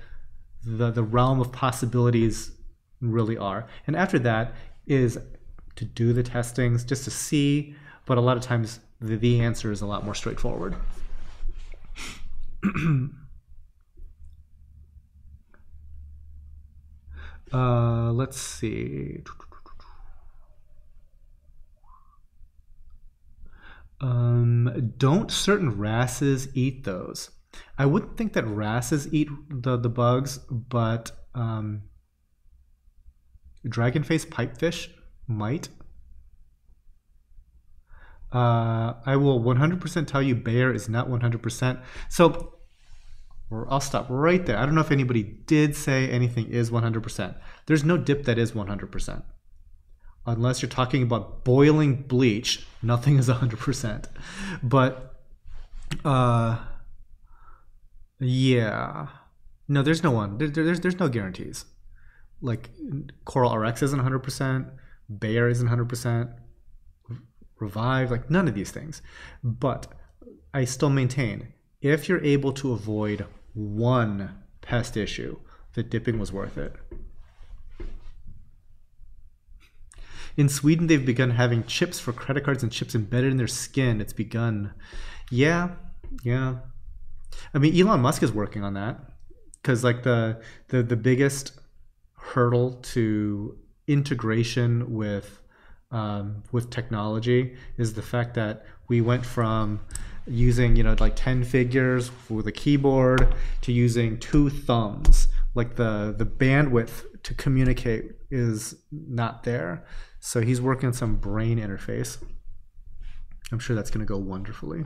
the the realm of possibilities really are. And after that is to do the testings just to see, but a lot of times the, the answer is a lot more straightforward. Uh, let's see. Um, don't certain wrasses eat those? I wouldn't think that wrasses eat the, the bugs, but um, dragonface pipefish might. Uh, I will 100% tell you Bayer is not 100%. So I'll stop right there. I don't know if anybody did say anything is 100%. There's no dip that is 100%. Unless you're talking about boiling bleach, nothing is 100%. But, uh, yeah. No, there's no one. There, there's, there's no guarantees. Like, Coral RX isn't 100%, Bayer isn't 100%, Revive, like, none of these things. But I still maintain if you're able to avoid one pest issue, the dipping was worth it. In Sweden, they've begun having chips for credit cards and chips embedded in their skin. It's begun. Yeah, yeah. I mean, Elon Musk is working on that because, like, the the the biggest hurdle to integration with um, with technology is the fact that we went from using you know like 10 figures with a keyboard to using two thumbs. Like the the bandwidth to communicate is not there. So he's working on some brain interface. I'm sure that's going to go wonderfully.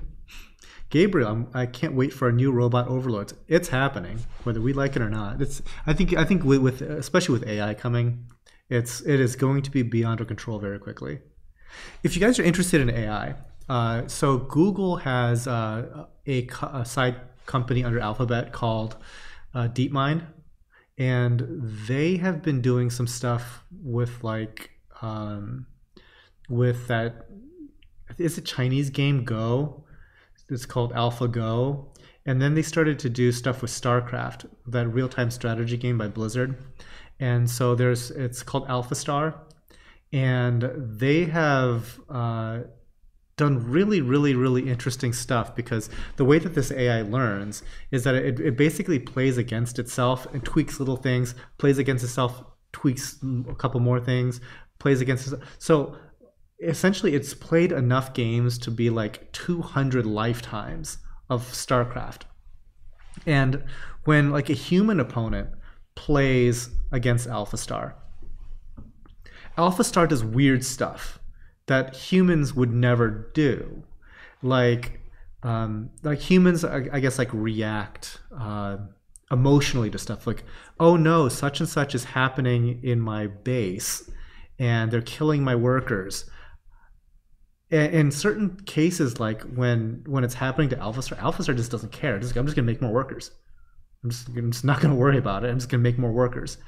Gabriel I'm, i can not wait for a new robot overlords. It's happening whether we like it or not. It's i think i think with, with especially with ai coming it's it is going to be beyond our control very quickly if you guys are interested in ai uh, so Google has uh, a, a, side company under Alphabet called uh, DeepMind, and they have been doing some stuff with like um, with that. Is it Chinese game Go? It's called AlphaGo, and then they started to do stuff with StarCraft, that real-time strategy game by Blizzard. And so there's it's called AlphaStar, and they have uh, done really, really, really interesting stuff because the way that this AI learns is that it, it basically plays against itself and tweaks little things, plays against itself, tweaks a couple more things, plays against itself. So essentially, it's played enough games to be like 200 lifetimes of StarCraft. And when like a human opponent plays against AlphaStar, AlphaStar does weird stuff that humans would never do. Like, um, like humans, I, I guess, like react uh, emotionally to stuff. Like, oh no, such and such is happening in my base, and they're killing my workers. in certain cases, like when when it's happening to AlphaStar, AlphaStar just doesn't care. Just, I'm just gonna make more workers. I'm just, I'm just not gonna worry about it. I'm just gonna make more workers.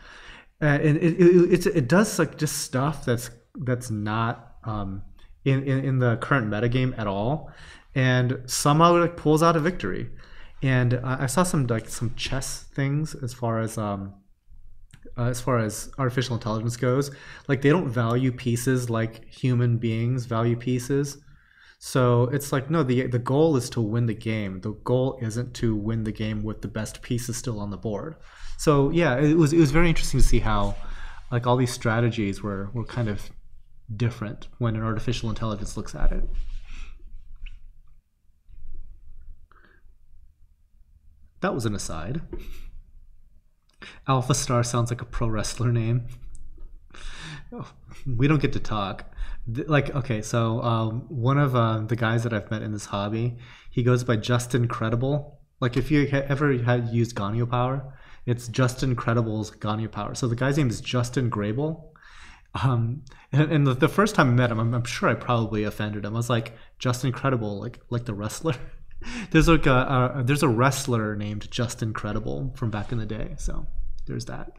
Uh, and it, it, it, it does like just stuff that's that's not um, in, in, in the current metagame at all, and somehow like pulls out a victory. And I saw some like some chess things as far as um, uh, as far as artificial intelligence goes. Like they don't value pieces like human beings value pieces. So it's like no, the the goal is to win the game. The goal isn't to win the game with the best pieces still on the board. So yeah, it was it was very interesting to see how like all these strategies were were kind of different when an artificial intelligence looks at it. That was an aside. Alpha Star sounds like a pro wrestler name. Oh, we don't get to talk. Like, okay, so um, one of uh, the guys that I've met in this hobby, he goes by Justin Credible. Like, if you ever had used Ganyu Power, it's Justin Credible's Ganyu Power. So the guy's name is Justin Grable. Um, and, and the, the, first time I met him, I'm, I'm, sure I probably offended him. I was like, Justin Credible, like like the wrestler. *laughs* there's like a, a there's a wrestler named Justin Credible from back in the day. So there's that.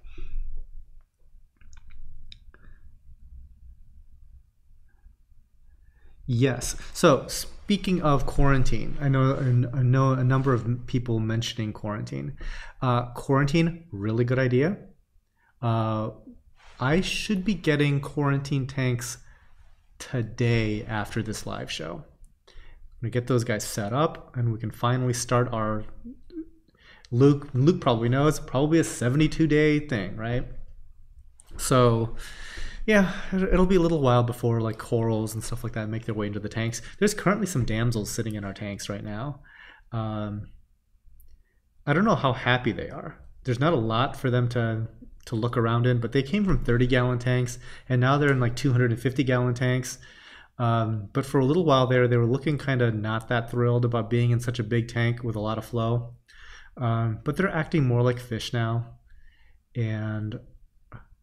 Yes. So speaking of quarantine, I know I know a number of people mentioning quarantine. Uh, quarantine, really good idea. Uh, I should be getting quarantine tanks today after this live show. I'm gonna get those guys set up, and we can finally start our. Luke, Luke probably knows, probably a 72 day thing, right? So yeah, it'll be a little while before like corals and stuff like that make their way into the tanks. There's currently some damsels sitting in our tanks right now. Um, I don't know how happy they are. There's not a lot for them to to look around in, but they came from 30 gallon tanks and now they're in like 250 gallon tanks. Um, but for a little while there, they were looking kind of not that thrilled about being in such a big tank with a lot of flow. Um, but they're acting more like fish now. And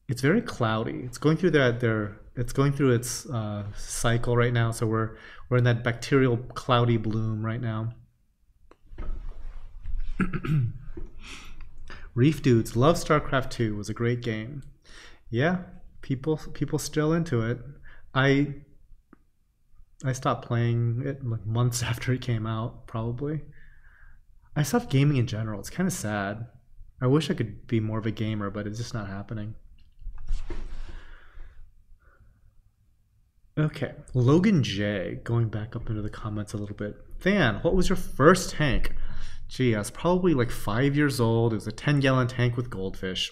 it's very cloudy. It's going through that their it's going through its uh, cycle right now. So we're we're in that bacterial cloudy bloom right now. *clears throat* Reef Dudes love StarCraft 2 was a great game. Yeah, people people still into it. I I stopped playing it like months *laughs* after it came out, probably. I stopped gaming in general. It's kind of sad. I wish I could be more of a gamer, but it's just not happening. Okay, Logan J, going back up into the comments a little bit. Than, what was your first tank? Gee, I was probably like five years old. It was a 10 gallon tank with goldfish.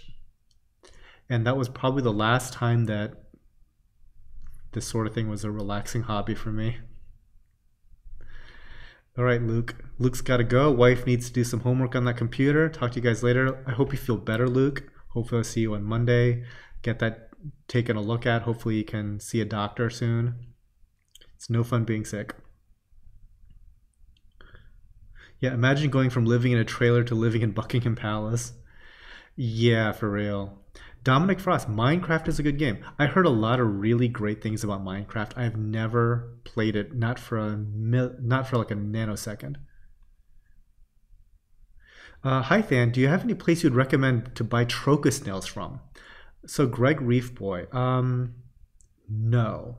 And that was probably the last time that this sort of thing was a relaxing hobby for me. All right, Luke. Luke's got to go. Wife needs to do some homework on that computer. Talk to you guys later. I hope you feel better, Luke. Hopefully, I'll see you on Monday get that taken a look at. Hopefully, you can see a doctor soon. It's no fun being sick. Yeah, imagine going from living in a trailer to living in Buckingham Palace. Yeah, for real. Dominic Frost, Minecraft is a good game. I heard a lot of really great things about Minecraft. I've never played it, not for a mil- not for like a nanosecond. Uh, hi, Than. Do you have any place you'd recommend to buy trochus snails from? So Greg Reef Boy, um, no,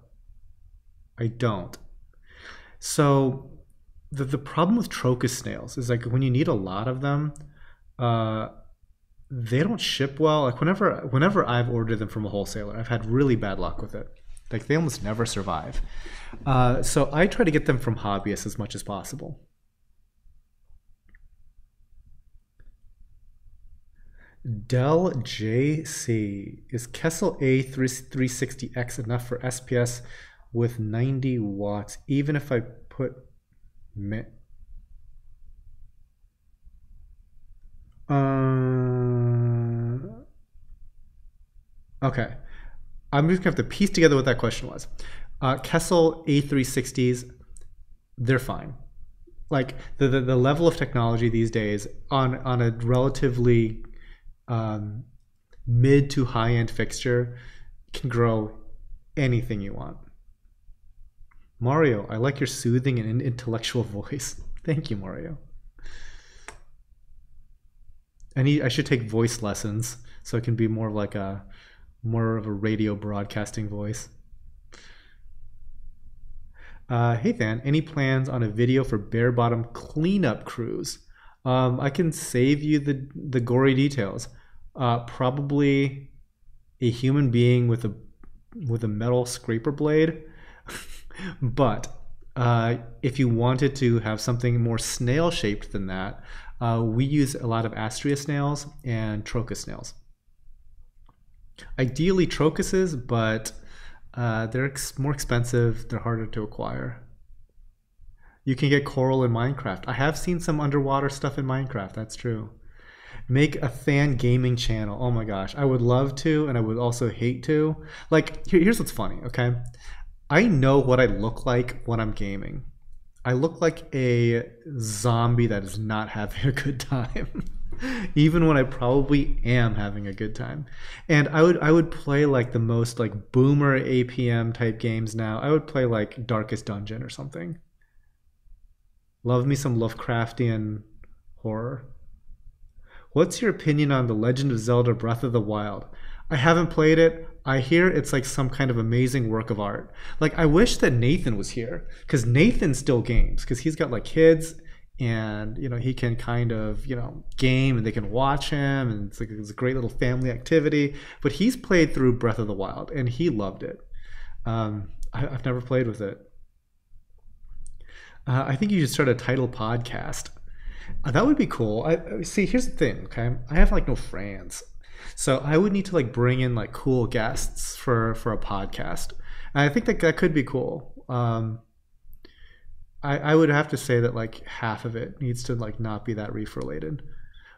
I don't. So the the problem with trochus snails is like when you need a lot of them, uh, they don't ship well. Like whenever whenever I've ordered them from a wholesaler, I've had really bad luck with it. Like they almost never survive. Uh, so I try to get them from hobbyists as much as possible. Dell JC. Is Kessil A360X enough for SPS with 90 watts, even if I put uh, okay. I'm just gonna have to piece together what that question was. Uh, Kessil A360s, they're fine. Like the, the, the level of technology these days on on a relatively um, mid to high end fixture can grow anything you want. Mario, I like your soothing and intellectual *laughs* voice. Thank you, Mario. I need I should take voice lessons so it can be more like a more of a radio broadcasting voice. Uh, hey Than, any plans on a video for bare bottom cleanup cruise? Um, I can save you the the gory details uh, probably a human being with a with a metal scraper blade. *laughs* but uh, if you wanted to have something more snail shaped than that, uh, we use a lot of astrea snails and trochus snails. Ideally trochuses, but uh, they're ex more expensive. They're harder to acquire. You can get coral in Minecraft. I have seen some underwater stuff in Minecraft. That's true. Make a fan gaming channel. Oh my gosh, I would love to, and I would also hate to. Like, here, here's what's funny, okay? I know what I look like when I'm gaming. I look like a zombie that is not having a good time. *laughs* even when I probably am having a good time. And I would I would play like the most like boomer APM type games now. I would play like Darkest Dungeon or something. Love me some Lovecraftian horror. What's your opinion on The Legend of Zelda Breath of the Wild? I haven't played it. I hear it's like some kind of amazing work of art. Like I wish that Nathan was here cuz Nathan still games cuz he's got like kids and you know he can kind of you know game and they can watch him and it's like it's a great little family activity but he's played through breath of the wild and he loved it um, I, have never played with it uh, i think you should start a Tidal podcast that would be cool. I, see here's the thing okay? I have like no friends. So i would need to like bring in like cool guests for for a podcast. And i think that that could be cool. Um, I, I would have to say that like half of it needs to like not be that reef related,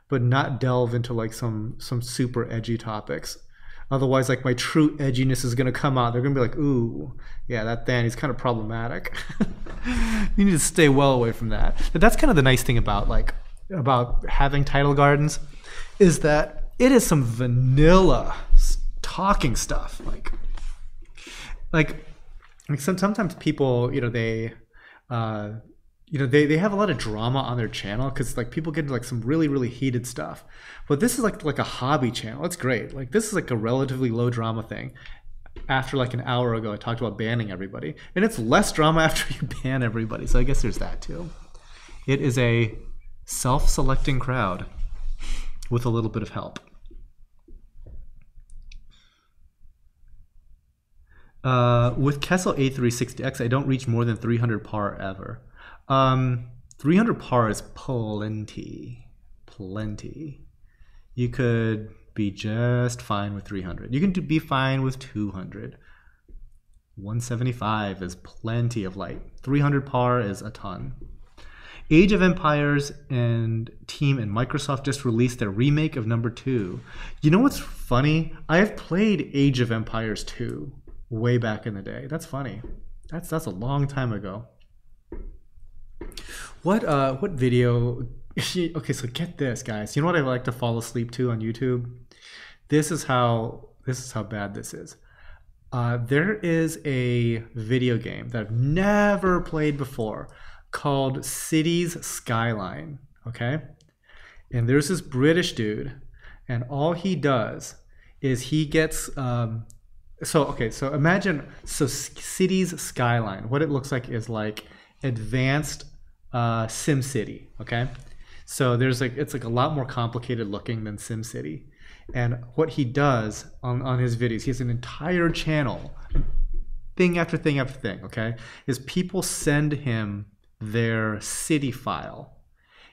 but not delve into like some some super edgy topics. Otherwise, like my true edginess is gonna come out. They're gonna be like, "Ooh, yeah, that Danny's kind of problematic." *laughs* you need to stay well away from that. But that's kind of the nice thing about like about having Tidal Gardens, is that it is some vanilla talking stuff. Like, like, like some, sometimes people, you know, they uh, you know they, they have a lot of drama on their channel because like people get into like some really really heated stuff. But this is like like a hobby channel. It's great. Like this is like a relatively low drama thing. After like an hour ago i talked about banning everybody. And it's less drama *laughs* after you ban everybody. So i guess there's that too. It is a self-selecting crowd with a little bit of help. Uh, with Kessil A360X, I don't reach more than 300 par ever. Um, 300 par is plenty. Plenty. You could be just fine with 300. You can be fine with 200. 175 is plenty of light. 300 par is a ton. Age of Empires and Team and Microsoft just released their remake of number two. You know what's funny? I have played Age of Empires 2 way back in the day. That's funny. That's that's a long time ago. What uh what video *laughs* okay, so get this guys. You know what I like to fall asleep to on YouTube? This is how this is how bad this is. Uh, there is a video game that I've never played before called Cities Skyline. Okay. And there's this British dude, and all he does is he gets um, so okay so imagine so cities skyline what it looks like is like advanced uh, sim city okay? So there's like it's like a lot more complicated looking than sim city and what he does on, on his videos he has an entire channel thing after thing after thing okay? Is people send him their city file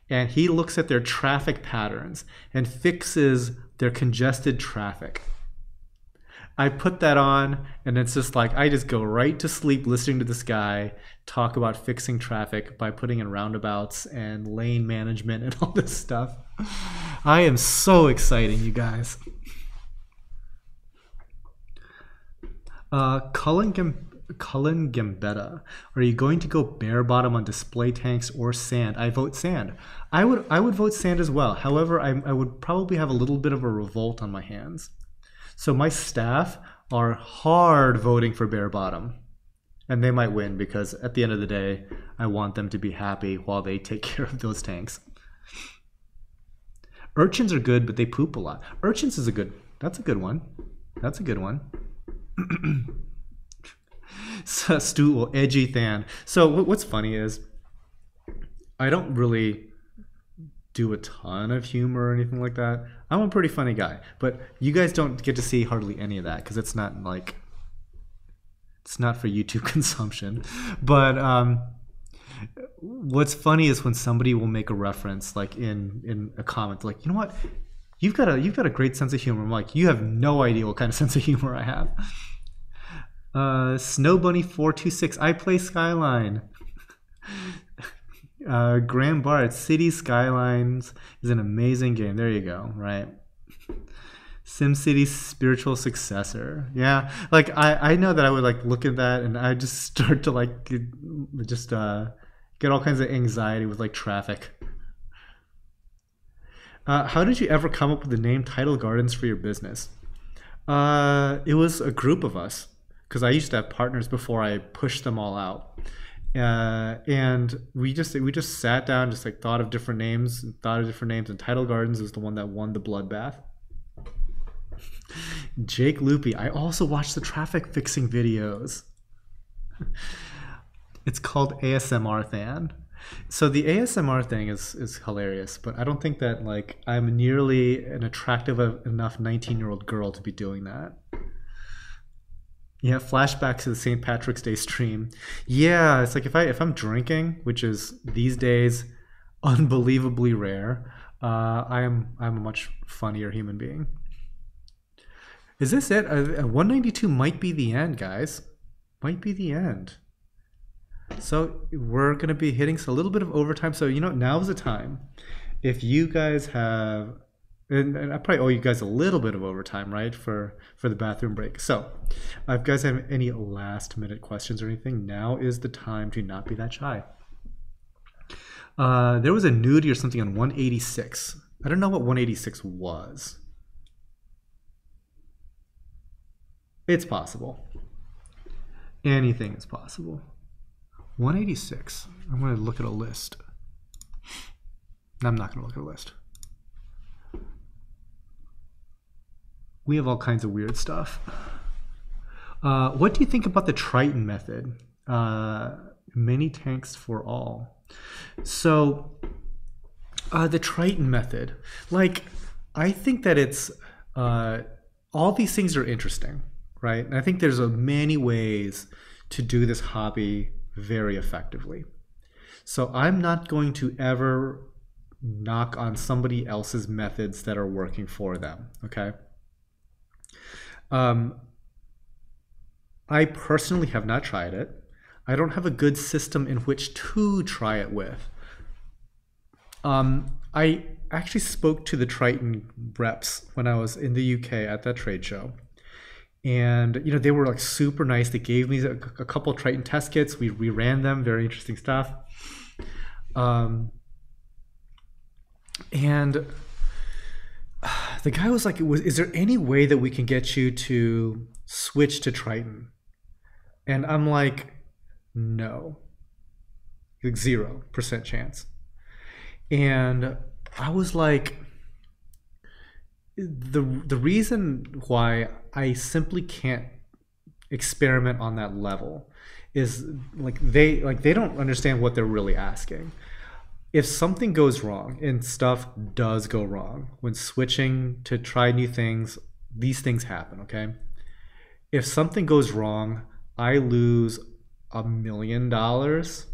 and he looks at their traffic patterns and fixes their congested traffic I put that on, and it's just like I just go right to sleep listening to this guy talk about fixing traffic by putting in roundabouts and lane management and *laughs* all this stuff. I am so exciting, you guys. Uh, Cullen, Gam- Cullen Gambetta, are you going to go bare bottom on display tanks or sand? I vote sand. I would I would vote sand as well. However, I, I would probably have a little bit of a revolt on my hands. So my staff are hard voting for bare bottom. And they might win because at the end of the day, I want them to be happy while they take *laughs* care of those tanks. Urchins are good, but they poop a lot. Urchins is a good. That's a good one. That's a good one. *clears throat* Stool, edgy Than. So what's funny is, I don't really do a ton of humor or anything like that. I'm a pretty funny guy, but you guys don't get to see hardly any of that because it's not like it's not for YouTube *laughs* consumption. But um, what's funny is when somebody will make a reference, like in in a comment, like you know what, you've got a you've got a great sense of humor. I'm like, you have no idea what kind of *laughs* sense of humor I have. Uh, Snow Bunny four two six. I play Skyline. *laughs* Uh, Grand Bart, City Skylines is an amazing game. There you go, right? SimCity's spiritual successor. Yeah, like I, I know that I would like look at that and I just *laughs* start to like get, just uh, get all kinds of anxiety with like traffic. Uh, how did you ever come up with the name Tidal Gardens for your business? Uh, it was a group of us because I used to have partners before I pushed them all out. Uh, and we just we just sat down, just like thought of different names, thought of different names, and Tidal Gardens is the one that won the bloodbath. *laughs* Jake Loopy. I also watch the traffic fixing videos. *laughs* it's called ASMR Than. So the ASMR thing is is hilarious, but I don't think that like I'm nearly an attractive enough 19 year old girl to be doing that. Yeah, flashbacks to the St. Patrick's Day stream. Yeah, it's like if I if I'm drinking, which is these days unbelievably rare, uh, I am I'm a much funnier human being. Is this it? Uh, 192 might be the end, guys. Might be the end. So we're gonna be hitting a little bit of overtime. So you know now's the time. If you guys have, and, and I probably owe you guys a little bit of overtime, right, for for the bathroom break. So, uh, if you guys have any last minute questions or anything, now is the time to not be that shy. Uh, there was a nudity or something on 186. I don't know what 186 was. It's possible. Anything is possible. 186. I'm going to look at a list. I'm not going to look at a list. We have all kinds of weird stuff. Uh, what do you think about the Triton method? Uh, many tanks for all. So, uh, the Triton method, like, I think that it's uh, all these things are interesting right? And I think there's a many ways to do this hobby very effectively. So I'm not going to ever knock on somebody else's methods that are working for them, okay? Um, I personally have not tried it. I don't have a good system in which to try it with. Um, I actually spoke to the Triton reps when I was in the UK at that trade show. And you know they were like super nice. They gave me a, a couple triton test kits. We, ran them. Very interesting stuff. Um, and the guy was like was, is there any way that we can get you to switch to triton? And i'm like no. Like zero percent chance. And i was like the the reason why I simply can't experiment on that level is like they like they don't understand what they're really asking. If something goes wrong and stuff does go wrong when switching to try new things, these things happen, okay? If something goes wrong, I lose a million dollars.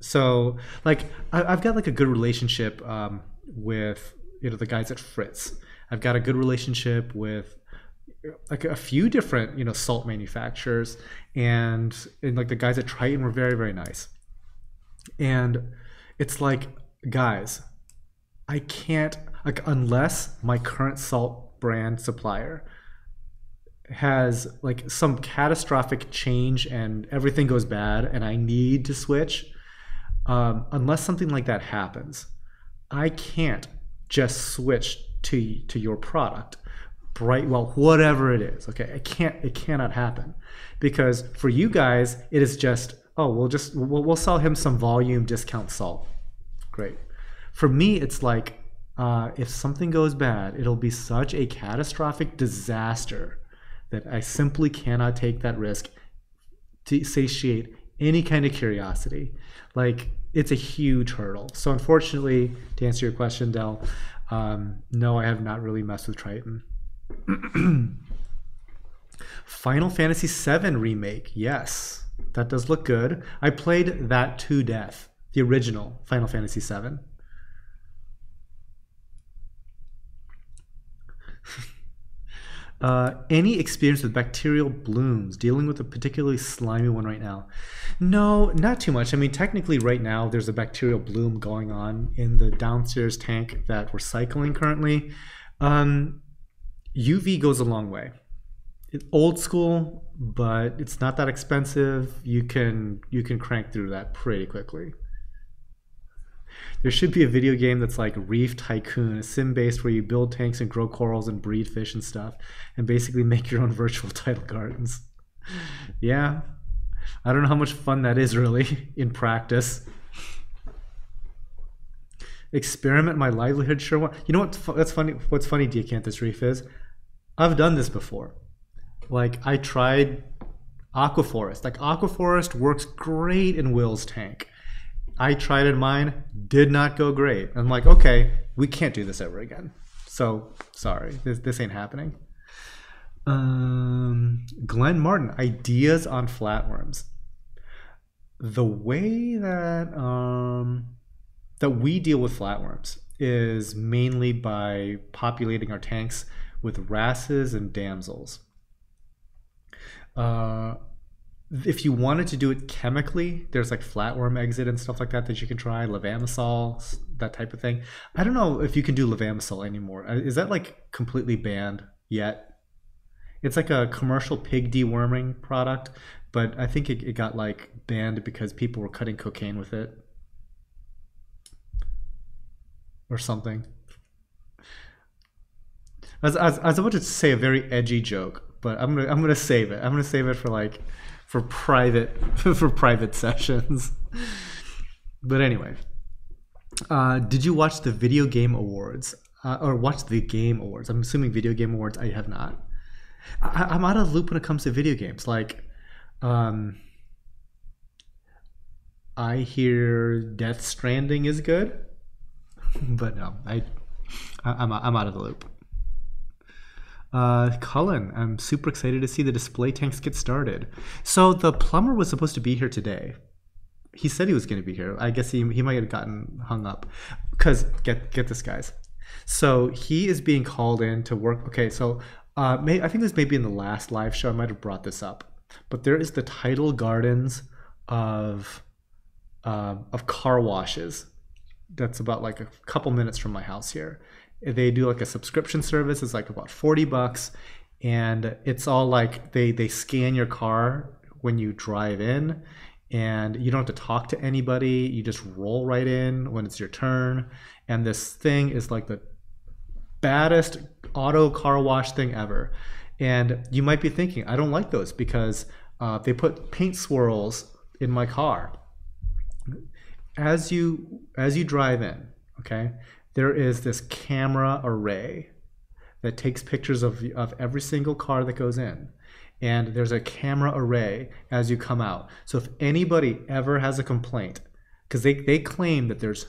So, like, I, have got like a good relationship um, with you know the guys at Fritz. I've got a good relationship with like a few different you know salt manufacturers, and, and like the guys at Triton were very very nice. And it's like guys, I can't like unless my current salt brand supplier has like some catastrophic change and everything goes bad and I need to switch, um, unless something like that happens, I can't just switch to to your product bright well whatever it is okay? It can't it cannot happen because for you guys it is just oh we'll just we'll, we'll sell him some volume discount salt great for me it's like uh, if something goes bad it'll be such a catastrophic disaster that i simply cannot take that risk to satiate any kind of curiosity like it's a huge hurdle. So unfortunately, to answer your question, Dell, um, no, I have not really messed with Triton. *clears throat* Final Fantasy VII remake, yes, that does look good. I played that to death, the original Final Fantasy VII. *laughs* Uh, any experience with bacterial blooms? Dealing with a particularly slimy one right now? No, not too much. I mean, technically, right now there's a bacterial bloom going on in the downstairs tank that we're cycling currently. Um, UV goes a long way. It's old school, but it's not that expensive. You can you can crank through that pretty quickly. There should be a video game that's like Reef Tycoon, a sim based where you build tanks and grow corals and breed fish and stuff, and basically make your own *laughs* virtual tidal gardens. Yeah, I don't know how much fun that is really *laughs* in practice. Experiment my livelihood, sure. You know what? That's funny. What's funny, Diacanthus Reef is, I've done this before. Like I tried Aquaforest. Like Aquaforest works great in Will's tank. I tried it mine, did not go great. I'm like, okay, we can't do this ever again. So sorry, this this ain't happening. Um, Glenn Martin, ideas on flatworms. The way that um, that we deal with flatworms is mainly by populating our tanks with wrasses and damsels. Uh, if you wanted to do it chemically, there's like flatworm exit and stuff like that that you can try, levamisole, that type of thing. I don't know if you can do levamisole anymore. Uh, is that like completely banned yet? It's like a commercial pig deworming product, but I think it, it got like banned because people were cutting cocaine with it or something. I was, I was, I was about to say a very edgy joke, but I'm gonna I'm gonna save it. I'm gonna save it for like for private *laughs* for private sessions. but anyway, uh, did you watch the video game awards uh, or watch the game awards? I'm assuming video game awards. I have not. I, am out of loop when it comes to video games. Like, um, I hear Death Stranding is good, *laughs* but no, I, I'm I'm out of the loop. Uh, Cullen, I'm super excited to see the display tanks get started. So the plumber was supposed to be here today. He said he was going to be here. I guess he, he might have gotten hung up. Because, get, get this, guys. So he is being called in to work. Okay, so uh, may, I think this may be in the last live show. I might have brought this up. But there is the tidal gardens of, uh, of car washes. That's about like a couple minutes from my house here they do like a subscription service. It's like about 40 bucks and it's all like they they scan your car when you drive in and you don't have to talk to anybody. You just roll right in when it's your turn. And this thing is like the baddest auto car wash thing ever. And you might be thinking i don't like those because uh, they put paint swirls in my car. As you as you drive in okay there is this camera array that takes pictures of, of every single car that goes in. And there's a camera array as you come out. So if anybody ever has a complaint, because they, they claim that there's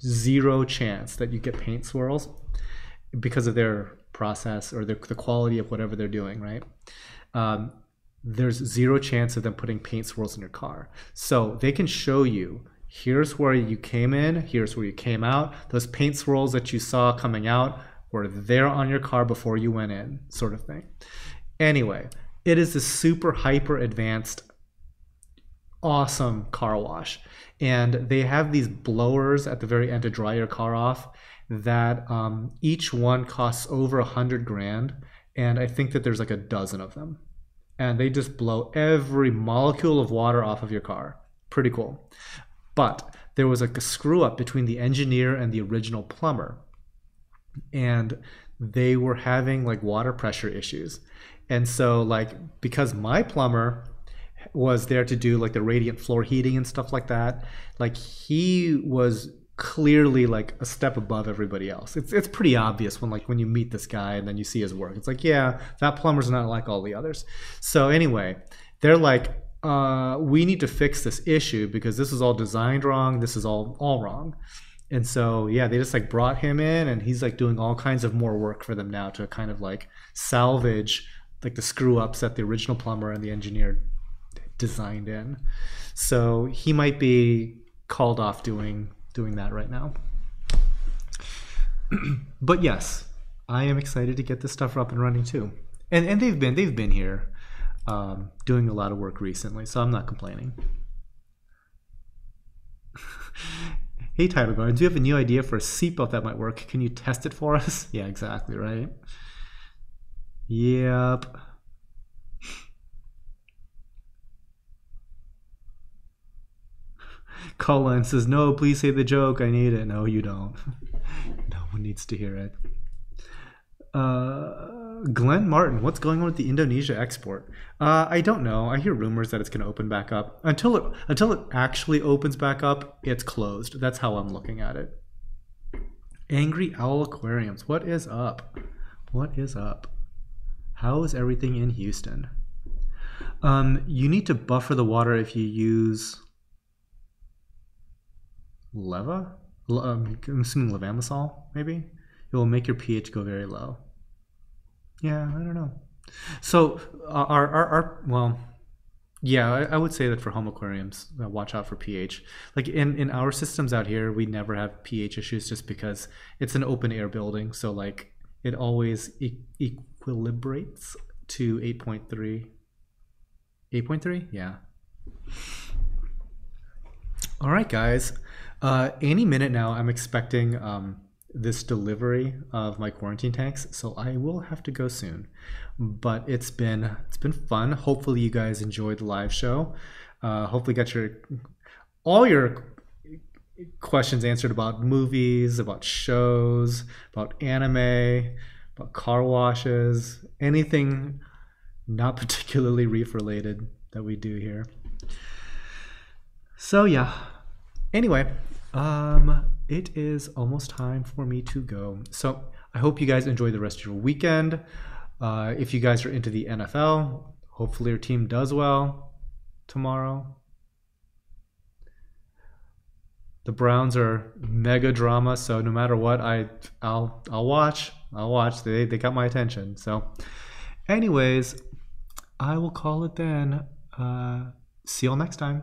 zero chance that you get paint swirls because of their process or the, the quality of whatever they're doing, right? Um, there's zero chance of them putting paint swirls in your car. So they can show you here's where you came in, here's where you came out. Those paint swirls that you saw coming out were there on your car before you went in, sort of thing. Anyway, it is a super hyper advanced, awesome car wash. And they have these blowers at the very end to dry your car off that um, each one costs over a hundred grand. And I think that there's like a dozen of them. And they just blow every molecule of water off of your car. Pretty cool. But there was a screw up between the engineer and the original plumber. And they were having like water pressure issues. And so, like, because my plumber was there to do like the radiant floor heating and stuff like that, like, he was clearly like a step above everybody else. It's it's pretty obvious when like when you meet this guy and then you see his work. It's like, yeah, that plumber's not like all the others. So anyway, they're like uh, we need to fix this issue because this is all designed wrong. This is all all wrong. And so yeah, they just like brought him in, and he's like doing all kinds of more work for them now to kind of like salvage like the screw ups that the original plumber and the engineer designed in. So he might be called off doing doing that right now. *clears throat* but yes, I am excited to get this stuff up and running too. and and they've been they've been here um, doing a lot of work recently, so I'm not complaining. *laughs* hey, Title Guard, do you have a new idea for a seatbelt that might work? Can you test it for *laughs* us? yeah, exactly, right? Yep. *laughs* Colin says, No, please say the joke. I need it. No, you don't. no one needs to hear it. Uh, Glenn Martin, what's going on with the Indonesia export? Uh, I don't know. I hear rumors that it's going to open back up. Until it until it actually opens back up, it's closed. That's how I'm looking at it. Angry Owl Aquariums, what is up? What is up? How is everything in Houston? Um, you need to buffer the water if you use leva. Um, I'm assuming levamisole, maybe. It will make your pH go very low. Yeah, I don't know. So our our, our well, yeah, I, I, would say that for home aquariums, uh, watch out for pH. Like in in our systems out here, we never have pH issues just because it's an open air building. So like it always e- equilibrates to 8.3. 8.3? Yeah. All right, guys. Uh, any minute now, I'm expecting um, this delivery of my quarantine tanks, so I will have to go soon. But it's been it's been fun. Hopefully, you guys enjoyed the live show. Uh, hopefully, got your all your questions answered about movies, about shows, about anime, about car washes, anything not *laughs* particularly reef related that we do here. So yeah. Anyway, um, it is almost time for me to go. So I hope you guys enjoy the rest of your weekend. Uh, if you guys are into the NFL, hopefully your team does well tomorrow. The Browns are mega drama, so no matter what, I I'll I'll watch. I'll watch. They they got my attention. So, anyways, I will call it then. Uh, see y'all next time.